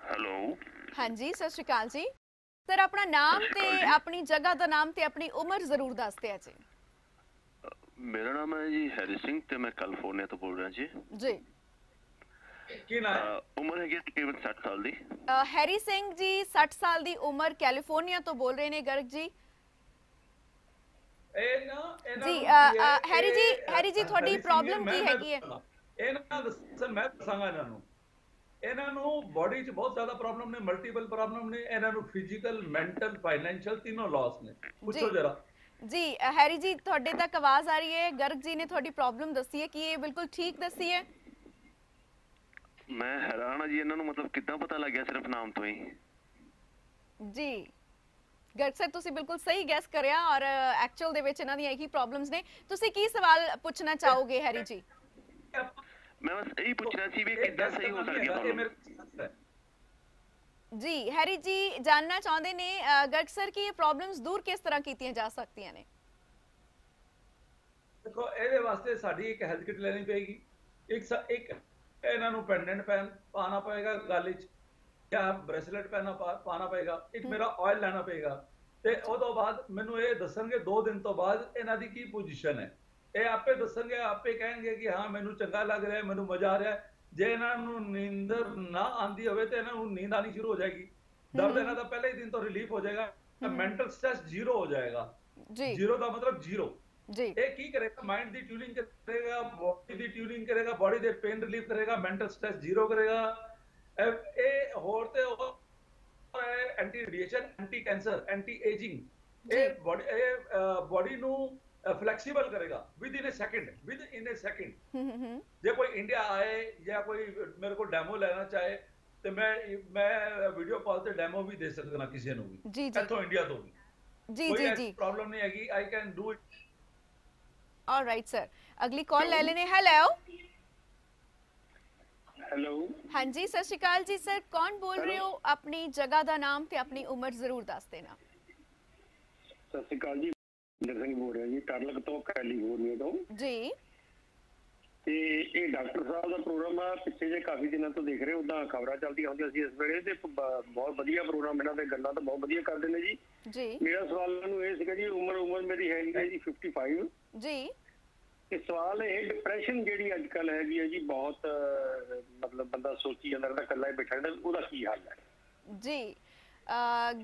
ਹੈਲੋ।
ਹਾਂਜੀ ਸਤਿ ਸ਼੍ਰੀ ਅਕਾਲ ਜੀ। ਸਰ ਆਪਣਾ ਨਾਮ ਤੇ। ਆਪਣੀ ਜਗ੍ਹਾ ਦਾ ਨਾਮ ਤੇ ਆਪਣੀ ਉਮਰ ਜ਼ਰੂਰ ਦੱਸ ਦਿਆ ਜੀ।
ਮੇਰਾ ਨਾਮ ਹੈ ਜੀ ਹੈਰੀ ਸਿੰਘ ਤੇ ਮੈਂ ਕੈਲੀਫੋਰਨੀਆ ਤੋਂ ਬੋਲ ਰਿਹਾ ਜੀ।
ਜੀ।
ਕੀ ਨਾ
ਅਹ ਉਮਰ ਹੈਗੀ ਹੈ ਤਕਰੀਬਨ 60 ਸਾਲ ਦੀ।
ਹੈਰੀ ਸਿੰਘ ਜੀ 60 ਸਾਲ ਦੀ ਉਮਰ ਕੈਲੀਫੋਰਨੀਆ ਤੋਂ ਬੋਲ ਰਹੇ ਨੇ ਗਰਗ ਜੀ।
ਇਹ ਨਾ ਇਹਨਾਂ
ਜੀ,
ਨੂੰ ਹੈ
ਹੈਰੀ ਜੀ, ਹੈਰੀ ਜੀ, ਤੁਹਾਡੀ
ਹੈਰੀ ਸਿੰਘ
problem
ਮੈਂ-
ਕੀ ਹੈਗੀ ਹੈ?
ਦੱਸਾਂਗਾ। ਇਹਨਾਂ ਦੱਸਣ ਮੈਂ ਦੱਸਾਂਗਾ ਇਹਨਾਂ ਨੂੰ। ਇਹਨਾਂ ਨੂੰ ਬਾਡੀ 'ਚ ਬਹੁਤ ਜ਼ਿਆਦਾ ਪ੍ਰੋਬਲਮ ਨੇ ਮਲਟੀਪਲ ਪ੍ਰੋਬਲਮ ਨੇ ਇਹਨਾਂ ਨੂੰ ਫਿਜ਼ੀਕਲ ਮੈਂਟਲ ਫਾਈਨੈਂਸ਼ੀਅਲ ਤਿੰਨੋਂ ਲਾਸ ਨੇ। ਪੁੱਛੋ। ਜਰਾ।
ਜੀ ਹੈਰੀ ਜੀ ਤੁਹਾਡੇ ਤੱਕ ਆਵਾਜ਼ ਆ ਰਹੀ ਹੈ। ਗਰਗ ਜੀ ਨੇ ਤੁਹਾਡੀ ਪ੍ਰੋਬਲਮ ਦੱਸੀ ਹੈ ਕਿ ਇਹ ਬਿਲਕੁਲ ਠੀਕ ਦੱਸੀ ਹੈ?
ਮੈਂ ਹੈਰਾਨ ਹਾਂ ਜੀ ਇਹਨਾਂ ਨੂੰ ਮਤਲਬ ਕਿੱਦਾਂ ਪਤਾ ਲੱਗਿਆ ਸਿਰਫ ਨਾਮ ਤੋਂ ਹੀ?
ਜੀ। ਗਰਗ ਸਰ ਤੁਸੀਂ ਬਿਲਕੁਲ ਸਹੀ ਗੈਸ ਕਰਿਆ ਔਰ ਐਕਚੁਅਲ ਦੇ ਵਿੱਚ ਇਹਨਾਂ ਦੀਆਂ ਇਹੀ ਪ੍ਰੋਬਲਮਸ ਨੇ। ਤੁਸੀਂ ਕੀ ਸਵਾਲ ਪੁੱਛਣਾ ਚਾਹੋਗੇ ਹੈਰੀ ਜੀ?
ਮੈਂ ਬਸ ਇਹੀ ਪੁੱਛਣਾ ਸੀ ਵੀ ਕਿੱਦਾਂ ਸਹੀ ਹੋ ਸਕਦੀ ਹੈ ਪ੍ਰੋਬਲਮ।
ਜੀ ਹੈਰੀ ਜੀ ਜਾਨਣਾ ਚਾਹੁੰਦੇ ਨੇ ਗਰਗ ਸਰ ਕਿ ਇਹ ਪ੍ਰੋਬਲਮਸ ਦੂਰ ਕਿਸ ਤਰ੍ਹਾਂ ਕੀਤੀਆਂ ਜਾ ਸਕਦੀਆਂ ਨੇ?
ਦੇਖੋ ਇਹਦੇ ਵਾਸਤੇ ਸਾਡੀ ਇੱਕ ਹੈਲਥ ਕਿਟ ਲੈਣੀ ਪਏਗੀ। ਇੱਕ ਇੱਕ ਇਹਨਾਂ ਨੂੰ ਪੈਂਡੈਂਟ ਪੈਨ ਪਾਣਾ ਪਏਗਾ ਗਲ 'ਚ ਜਾਂ ਬ੍ਰੇਸਲੇਟ ਪੈਣਾ ਪਾਣਾ ਪਏਗਾ। ਇੱਕ ਮੇਰਾ ਆਇਲ ਲੈਣਾ ਪਏਗਾ। ਤੇ ਉਹ ਤੋਂ ਬਾਅਦ ਮੈਨੂੰ ਇਹ ਦੱਸਣਗੇ 2 ਦਿਨ ਤੋਂ ਬਾਅਦ ਇਹਨਾਂ ਦੀ ਕੀ ਪੋਜੀਸ਼ਨ ਹੈ। ਇਹ ਆਪੇ ਦੱਸਣਗੇ ਆਪੇ ਕਹਿਣਗੇ ਕਿ ਹਾਂ ਮੈਨੂੰ ਚੰਗਾ ਲੱਗ ਰਿਹਾ ਹੈ, ਮੈਨੂੰ ਮਜ਼ਾ ਆ ਰਿਹਾ। ਹੈ। ਜੇ ਇਹਨਾਂ ਨੂੰ ਨੀਂਦਰ ਨਾ ਆਂਦੀ ਹੋਵੇ ਤੇ ਇਹਨਾਂ ਨੂੰ ਨੀਂਦ ਆਣੀ ਸ਼ੁਰੂ ਹੋ ਜਾਏਗੀ। ਦਰਦ ਇਹਨਾਂ ਦਾ ਪਹਿਲੇ ਹੀ ਦਿਨ ਤੋਂ ਰਿਲੀਫ ਹੋ ਜਾਏਗਾ। ਮੈਂਟਲ ਸਟ੍ਰੈਸ ਜ਼ੀਰੋ ਹੋ ਜਾਏਗਾ।
ਜੀ।
ਜ਼ੀਰੋ ਦਾ ਮਤਲਬ ਜ਼ੀਰੋ
ਜੀ।
ਇਹ ਕੀ ਕਰੇਗਾ? ਮਾਈਂਡ ਦੀ ਟਿਊਨਿੰਗ ਕਰੇਗਾ ਬੋਡੀ ਦੀ ਟਿਊਨਿੰਗ ਕਰੇਗਾ ਬੋਡੀ ਦੇ ਪੇਨ ਰਿਲੀਫ ਕਰੇਗਾ ਮੈਂਟਲ ਸਟ੍ਰੈਸ ਜ਼ੀਰੋ ਕਰੇਗਾ। ਇਹ- ਇਹ ਹੋਰ ਤੇ ਹੋਰ anti radiation anti cancer anti ageing ਇਹ ਬੋਡੀ ਇਹ ਬੋਡੀ ਨੂੰ ਫਲੈਕਸੀਬਲ ਕਰੇਗਾ within a second within a second
hmm hmm hmm
ਜੇ ਕੋਈ ਇੰਡੀਆ ਆਏ ਜਾਂ ਕੋਈ ਮੇਰੇ ਕੋਲ ਡੈਮੋ ਲੈਣਾ ਚਾਹੇ ਤੇ ਮੈਂ ਮੈਂ ਵੀਡੀਓ ਕਾਲ ਤੇ ਡੈਮੋ ਵੀ ਦੇ ਸਕਦਾ ਕਿਸੇ ਨੂੰ ਵੀ
ਜੀ ਜੀ
ਇੱਥੋਂ ਇੰਡੀਆ ਤੋਂ ਵੀ
ਜੀ
ਕੋਈ
ਜੀ
ਐਸੀ
ਜੀ
ਪ੍ਰੋਬਲਮ ਨਹੀਂ ਹੈਗੀ I can do it
alright sir ਅਗਲੀ ਕਾਲ ਲੈ ਲੈਨੇ ਹੈਲੋ
ਹੈਲੋ
ਹਾਂਜੀ ਸਤਿ ਸ਼੍ਰੀ ਅਕਾਲ ਜੀ ਸਰ ਕੌਣ ਬੋਲ ਰਹੇ ਹੋ ਆਪਣੀ ਜਗ੍ਹਾ ਦਾ ਨਾਮ ਤੇ ਆਪਣੀ ਉਮਰ ਜ਼ਰੂਰ ਦੱਸ ਦੇਣਾ
ਸਤਿ ਸ਼੍ਰੀ ਅਕਾਲ ਜੀ ਇੰਦਰ ਸਿੰਘ ਬੋਲ ਰਿਹਾ ਜੀ ਟਰਲਕ ਤੋਂ। ਕੈਲੀਫੋਰਨੀਆ ਤੋਂ
ਜੀ।
ਤੇ ਇਹ ਡਾਕਟਰ ਸਾਹਿਬ ਦਾ ਪ੍ਰੋਗਰਾਮ ਆ ਪਿੱਛੇ ਜੇ ਕਾਫੀ ਦਿਨਾਂ ਤੋਂ ਦੇਖ ਰਹੇ ਉਦਾਂ ਖਬਰਾਂ ਚੱਲਦੀਆਂ ਹੁੰਦੀਆਂ ਸੀ ਇਸ ਵੇਲੇ ਤੇ ਬਹੁਤ ਵਧੀਆ ਪ੍ਰੋਗਰਾਮ ਇਹਨਾਂ ਦੇ ਗੱਲਾਂ ਤਾਂ ਬਹੁਤ ਵਧੀਆ ਕਰਦੇ ਨੇ ਜੀ।
ਜੀ।
ਮੇਰਾ ਸਵਾਲ ਨੂੰ ਇਹ ਸੀਗਾ ਜੀ ਉਮਰ ਉਮਰ ਮੇਰੀ ਹੈਗੀ ਹੈ ਜੀ 55
ਜੀ।
ਤੇ ਸਵਾਲ ਇਹ ਡਿਪਰੈਸ਼ਨ ਜਿਹੜੀ ਅੱਜ ਕੱਲ ਹੈਗੀ ਹੈ ਜੀ ਬਹੁਤ ਮਤਲਬ ਬੰਦਾ ਸੋਚੀ ਜਾਂਦਾ ਰਹਿੰਦਾ ਇਕੱਲਾ ਹੀ ਬੈਠਾ ਰਹਿੰਦਾ ਉਹਦਾ ਕੀ ਹੱਲ ਹੈ?
ਜੀ।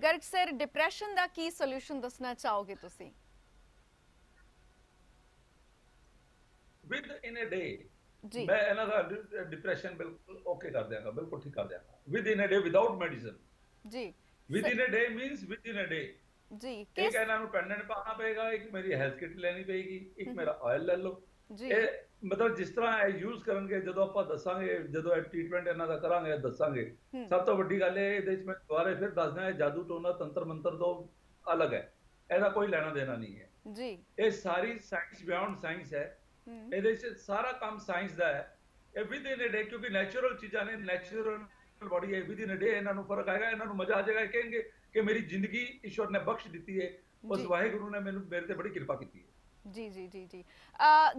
ਗਰਗ ਸਰ ਡਿਪਰੈਸ਼ਨ ਦਾ ਕੀ ਸੋਲੂਸ਼ਨ ਦੱਸਣਾ ਚਾਹੋਗੇ ਤੁਸੀਂ?
ਵਿਦ ਇਨ ਅ ਡੇ
ਜੀ।
ਮੈਂ ਇਹਨਾਂ ਦਾ ਡਿਪਰੈਸ਼ਨ ਬਿਲਕੁਲ ਓਕੇ ਕਰ ਦਿਆਂਗਾ ਬਿਲਕੁਲ ਠੀਕ ਕਰ ਦਿਆਂਗਾ। Within a day without medicine
ਜੀ।
Within a day means within a day
ਜੀ
ਇੱਕ ਇਹਨਾਂ ਨੂੰ ਪੈਂਡੈਂਟ ਪਾਉਣਾ ਪਏਗਾ ਇੱਕ ਮੇਰੀ ਹੈਲਥ ਕਿਟ ਲੈਣੀ ਪਏਗੀ ਇੱਕ ਮੇਰਾ ਆਇਲ ਲੈ ਲਓ।
ਜੀ।
ਇਹ ਮਤਲਬ ਜਿਸ ਤਰ੍ਹਾਂ ਇਹ ਯੂਜ਼ ਕਰਨਗੇ ਜਦੋਂ ਆਪਾਂ ਦੱਸਾਂਗੇ ਜਦੋਂ ਇਹ ਟ੍ਰੀਟਮੈਂਟ ਇਹਨਾਂ ਦਾ ਕਰਾਂਗੇ ਦੱਸਾਂਗੇ।
ਹੂੰ।
ਸਭ ਤੋਂ ਵੱਡੀ ਗੱਲ ਇਹ ਇਹਦੇ ਵਿੱਚ ਮੈਂ ਦੁਬਾਰੇ ਫਿਰ ਦੱਸਦਾ ਇਹ ਜਾਦੂ ਟੋਨਾ ਤੰਤਰ ਮੰਤਰ ਤੋਂ ਅਲੱਗ ਹੈ। ਇਹਦਾ ਕੋਈ ਲੈਣਾ ਦੇਣਾ ਨਹੀਂ ਹੈ।
ਜੀ।
ਇਹ ਸਾਰੀ ਸਾਇੰਸ ਬਿਯੋਂਡ ਸਾਇੰਸ ਹੈ
ਹੂੰ।
ਇਹਦੇ ਵਿੱਚ ਸਾਰਾ ਕੰਮ ਸਾਇੰਸ ਦਾ ਹੈ। ਇਹ ਵਿਦ ਇਨ ਡੇ ਕਿਉਂਕਿ ਨੈਚੁਰਲ ਚੀਜ਼ਾਂ ਨੇ ਨੈਚੁਰਲ ਬੋਡੀ ਹੈ ਵਿਦ ਇਨ ਡੇ ਇਹਨਾਂ ਨੂੰ ਫ਼ਰਕ ਆਏਗਾ ਇਹਨਾਂ ਨੂੰ ਮਜ਼ਾ ਆ ਜਾਏਗਾ। ਇਹ ਕਹਿਣਗੇ ਕਿ ਮੇਰੀ ਜ਼ਿੰਦਗੀ ਈਸ਼ਵਰ ਨੇ ਬਖਸ਼ ਦਿੱਤੀ ਹੈ ਉਸ। ਵਾਹਿਗੁਰੂ ਨੇ ਮੈਨੂੰ ਮੇਰੇ ਤੇ ਬੜੀ ਕਿਰਪਾ ਕੀਤੀ ਹੈ।
ਜੀ ਜੀ ਜੀ ਜੀ।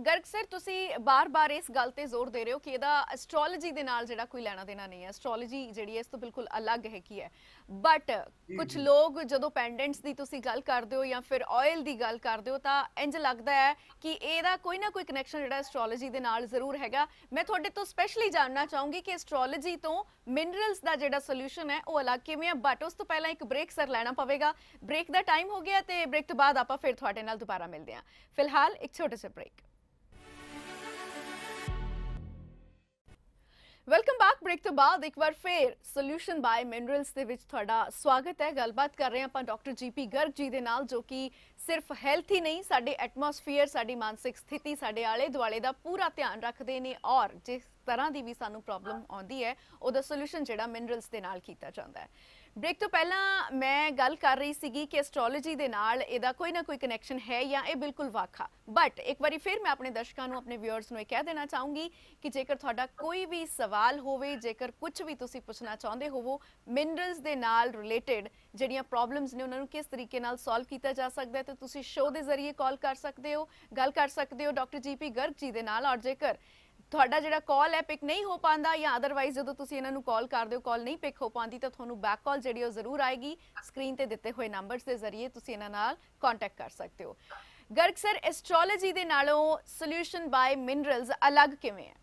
ਗਰਗ ਸਰ ਤੁਸੀਂ ਬਾਰ-ਬਾਰ ਇਸ ਗੱਲ ਤੇ ਜ਼ੋਰ ਦੇ ਰਹੇ ਹੋ ਕਿ ਇਹਦਾ ਐਸਟ੍ਰੋਲੋਜੀ ਦੇ ਨਾਲ ਜਿਹੜਾ ਕੋਈ ਲੈਣਾ ਦੇਣਾ ਨਹੀਂ ਹੈ। ਐਸਟ੍ਰੋਲੋਜੀ ਜਿਹੜੀ ਹੈ ਇਸ ਤੋਂ ਬਿਲਕੁਲ ਅਲੱਗ ਹੈ ਕੀ ਹੈ। ਬਟ ਕੁਝ। ਲੋਕ ਜਦੋਂ ਪੈਂਡੈਂਟਸ ਦੀ ਤੁਸੀਂ ਗੱਲ ਕਰਦੇ ਹੋ ਜਾਂ ਫਿਰ ਆਇਲ ਦੀ ਗੱਲ ਕਰਦੇ ਹੋ ਤਾਂ ਇੰਜ ਲੱਗਦਾ ਹੈ ਕਿ ਇਹਦਾ ਕੋਈ ਨਾ ਕੋਈ ਕਨੈਕਸ਼ਨ ਜਿਹੜਾ ਐਸਟ੍ਰੋਲੋਜੀ ਦੇ ਨਾਲ ਜ਼ਰੂਰ ਹੈਗਾ। ਮੈਂ ਤੁਹਾਡੇ ਤੋਂ ਸਪੈਸ਼ਲੀ ਜਾਣਨਾ ਚਾਹੂੰਗੀ ਕਿ ਐਸਟ੍ਰੋਲੋਜੀ ਤੋਂ ਮਿਨਰਲਸ ਦਾ ਜਿਹੜਾ ਸੋਲੂਸ਼ਨ ਹੈ ਉਹ ਅਲੱਗ ਕਿਵੇਂ ਹੈ ਬਟ ਉਸ ਤੋਂ ਪਹਿਲਾਂ ਇੱਕ ਬ੍ਰੇਕ ਸਰ ਲੈਣਾ ਪਵੇਗਾ। ਬ੍ਰੇਕ ਦਾ ਟਾਈਮ ਹੋ ਗਿਆ ਤੇ ਬ੍ਰੇਕ ਤੋਂ ਬਾਅਦ ਆਪਾਂ ਫਿਰ ਤੁਹਾਡੇ ਨਾਲ ਦੁਬਾਰਾ ਮਿਲਦੇ ਹਾਂ। ਫਿਲਹਾਲ ਇੱਕ ਛੋਟਾ ਜਿਹਾ ਬ੍ਰੇਕ ਵੈਲਕਮ ਬੈਕ ਬ੍ਰੇਕ ਤੋਂ ਬਾਅਦ ਇੱਕ ਵਾਰ ਫੇਰ ਸੋਲੂਸ਼ਨ ਬਾਈ ਮਿਨਰਲਸ ਦੇ ਵਿੱਚ ਤੁਹਾਡਾ ਸਵਾਗਤ ਹੈ। ਗੱਲਬਾਤ ਕਰ ਰਹੇ ਹਾਂ ਆਪਾਂ ਡਾਕਟਰ ਜੀਪੀ ਗਰਗ ਜੀ ਦੇ ਨਾਲ ਜੋ ਕਿ ਸਿਰਫ ਹੈਲਥ ਹੀ ਨਹੀਂ ਸਾਡੇ ਐਟਮੋਸਫੀਅਰ ਸਾਡੀ ਮਾਨਸਿਕ ਸਥਿਤੀ ਸਾਡੇ ਆਲੇ ਦੁਆਲੇ ਦਾ ਪੂਰਾ ਧਿਆਨ ਰੱਖਦੇ ਨੇ ਔਰ ਜਿਸ ਤਰ੍ਹਾਂ ਦੀ ਵੀ ਸਾਨੂੰ ਪ੍ਰੋਬਲਮ ਆਉਂਦੀ ਹੈ ਉਹਦਾ ਸੋਲੂਸ਼ਨ ਜਿਹੜਾ ਮਿਨਰਲਸ ਦੇ ਨਾਲ ਕੀਤਾ ਜਾਂਦਾ ਹੈ। ਬ੍ਰੇਕ ਤੋਂ ਪਹਿਲਾਂ ਮੈਂ ਗੱਲ ਕਰ ਰਹੀ ਸੀਗੀ ਕਿ ਐਸਟ੍ਰੋਲੋਜੀ ਦੇ ਨਾਲ ਇਹਦਾ ਕੋਈ ਨਾ ਕੋਈ ਕਨੈਕਸ਼ਨ ਹੈ ਜਾਂ ਇਹ ਬਿਲਕੁਲ ਵਾਖਾ ਬਟ ਇੱਕ ਵਾਰੀ ਫਿਰ ਮੈਂ ਆਪਣੇ ਦਰਸ਼ਕਾਂ ਨੂੰ, ਆਪਣੇ ਵਿਊਅਰਸ ਨੂੰ ਇਹ ਕਹਿ ਦੇਣਾ ਚਾਹੂੰਗੀ ਕਿ ਜੇਕਰ ਤੁਹਾਡਾ ਕੋਈ ਵੀ ਸਵਾਲ ਹੋਵੇ, ਜੇਕਰ ਕੁਝ ਵੀ ਤੁਸੀਂ ਪੁੱਛਣਾ ਚਾਹੁੰਦੇ ਹੋਵੋ ਮਿਨਰਲਸ ਦੇ ਨਾਲ ਰਿਲੇਟਡ ਜਿਹੜੀਆਂ ਪ੍ਰੋਬਲਮਸ ਨੇ ਉਹਨਾਂ ਨੂੰ ਕਿਸ ਤਰੀਕੇ ਨਾਲ ਸੋਲਵ ਕੀਤਾ ਜਾ ਸਕਦਾ ਹੈ, ਤੇ ਤੁਸੀਂ ਸ਼ੋਅ ਦੇ ਜ਼ਰੀਏ ਕਾਲ ਕਰ ਸਕਦੇ ਹੋ, ਗੱਲ ਕਰ ਸਕਦੇ ਹੋ ਡਾਕਟਰ ਜੀਪੀ ਗਰਗ ਜੀ ਦੇ ਨਾਲ, ਔਰ ਜੇਕਰ ਤੁਹਾਡਾ ਜਿਹੜਾ ਕਾਲ ਹੈ ਪਿਕ ਨਹੀਂ ਹੋ ਪਾਉਂਦਾ ਜਾਂ ਅਦਰਵਾਈਜ਼ ਜਦੋਂ ਤੁਸੀਂ ਇਹਨਾਂ ਨੂੰ ਕਾਲ ਕਰਦੇ ਹੋ ਕਾਲ ਨਹੀਂ ਪਿਕ ਹੋ ਪਾਉਂਦੀ ਤਾਂ ਤੁਹਾਨੂੰ ਬੈਕ ਕਾਲ ਜਿਹੜੀ ਉਹ ਜ਼ਰੂਰ ਆਏਗੀ। ਸਕਰੀਨ ਤੇ ਦਿੱਤੇ ਹੋਏ ਨੰਬਰਸ ਦੇ ਜ਼ਰੀਏ ਤੁਸੀਂ ਇਹਨਾਂ ਨਾਲ ਕੰਟੈਕਟ ਕਰ ਸਕਦੇ ਹੋ। ਗਰਗ ਸਰ ਐਸਟ੍ਰੋਲੋਜੀ ਦੇ ਨਾਲੋਂ ਸੋਲੂਸ਼ਨ ਬਾਈ ਮਿਨਰਲਸ ਅਲੱਗ ਕਿਵੇਂ ਹੈ?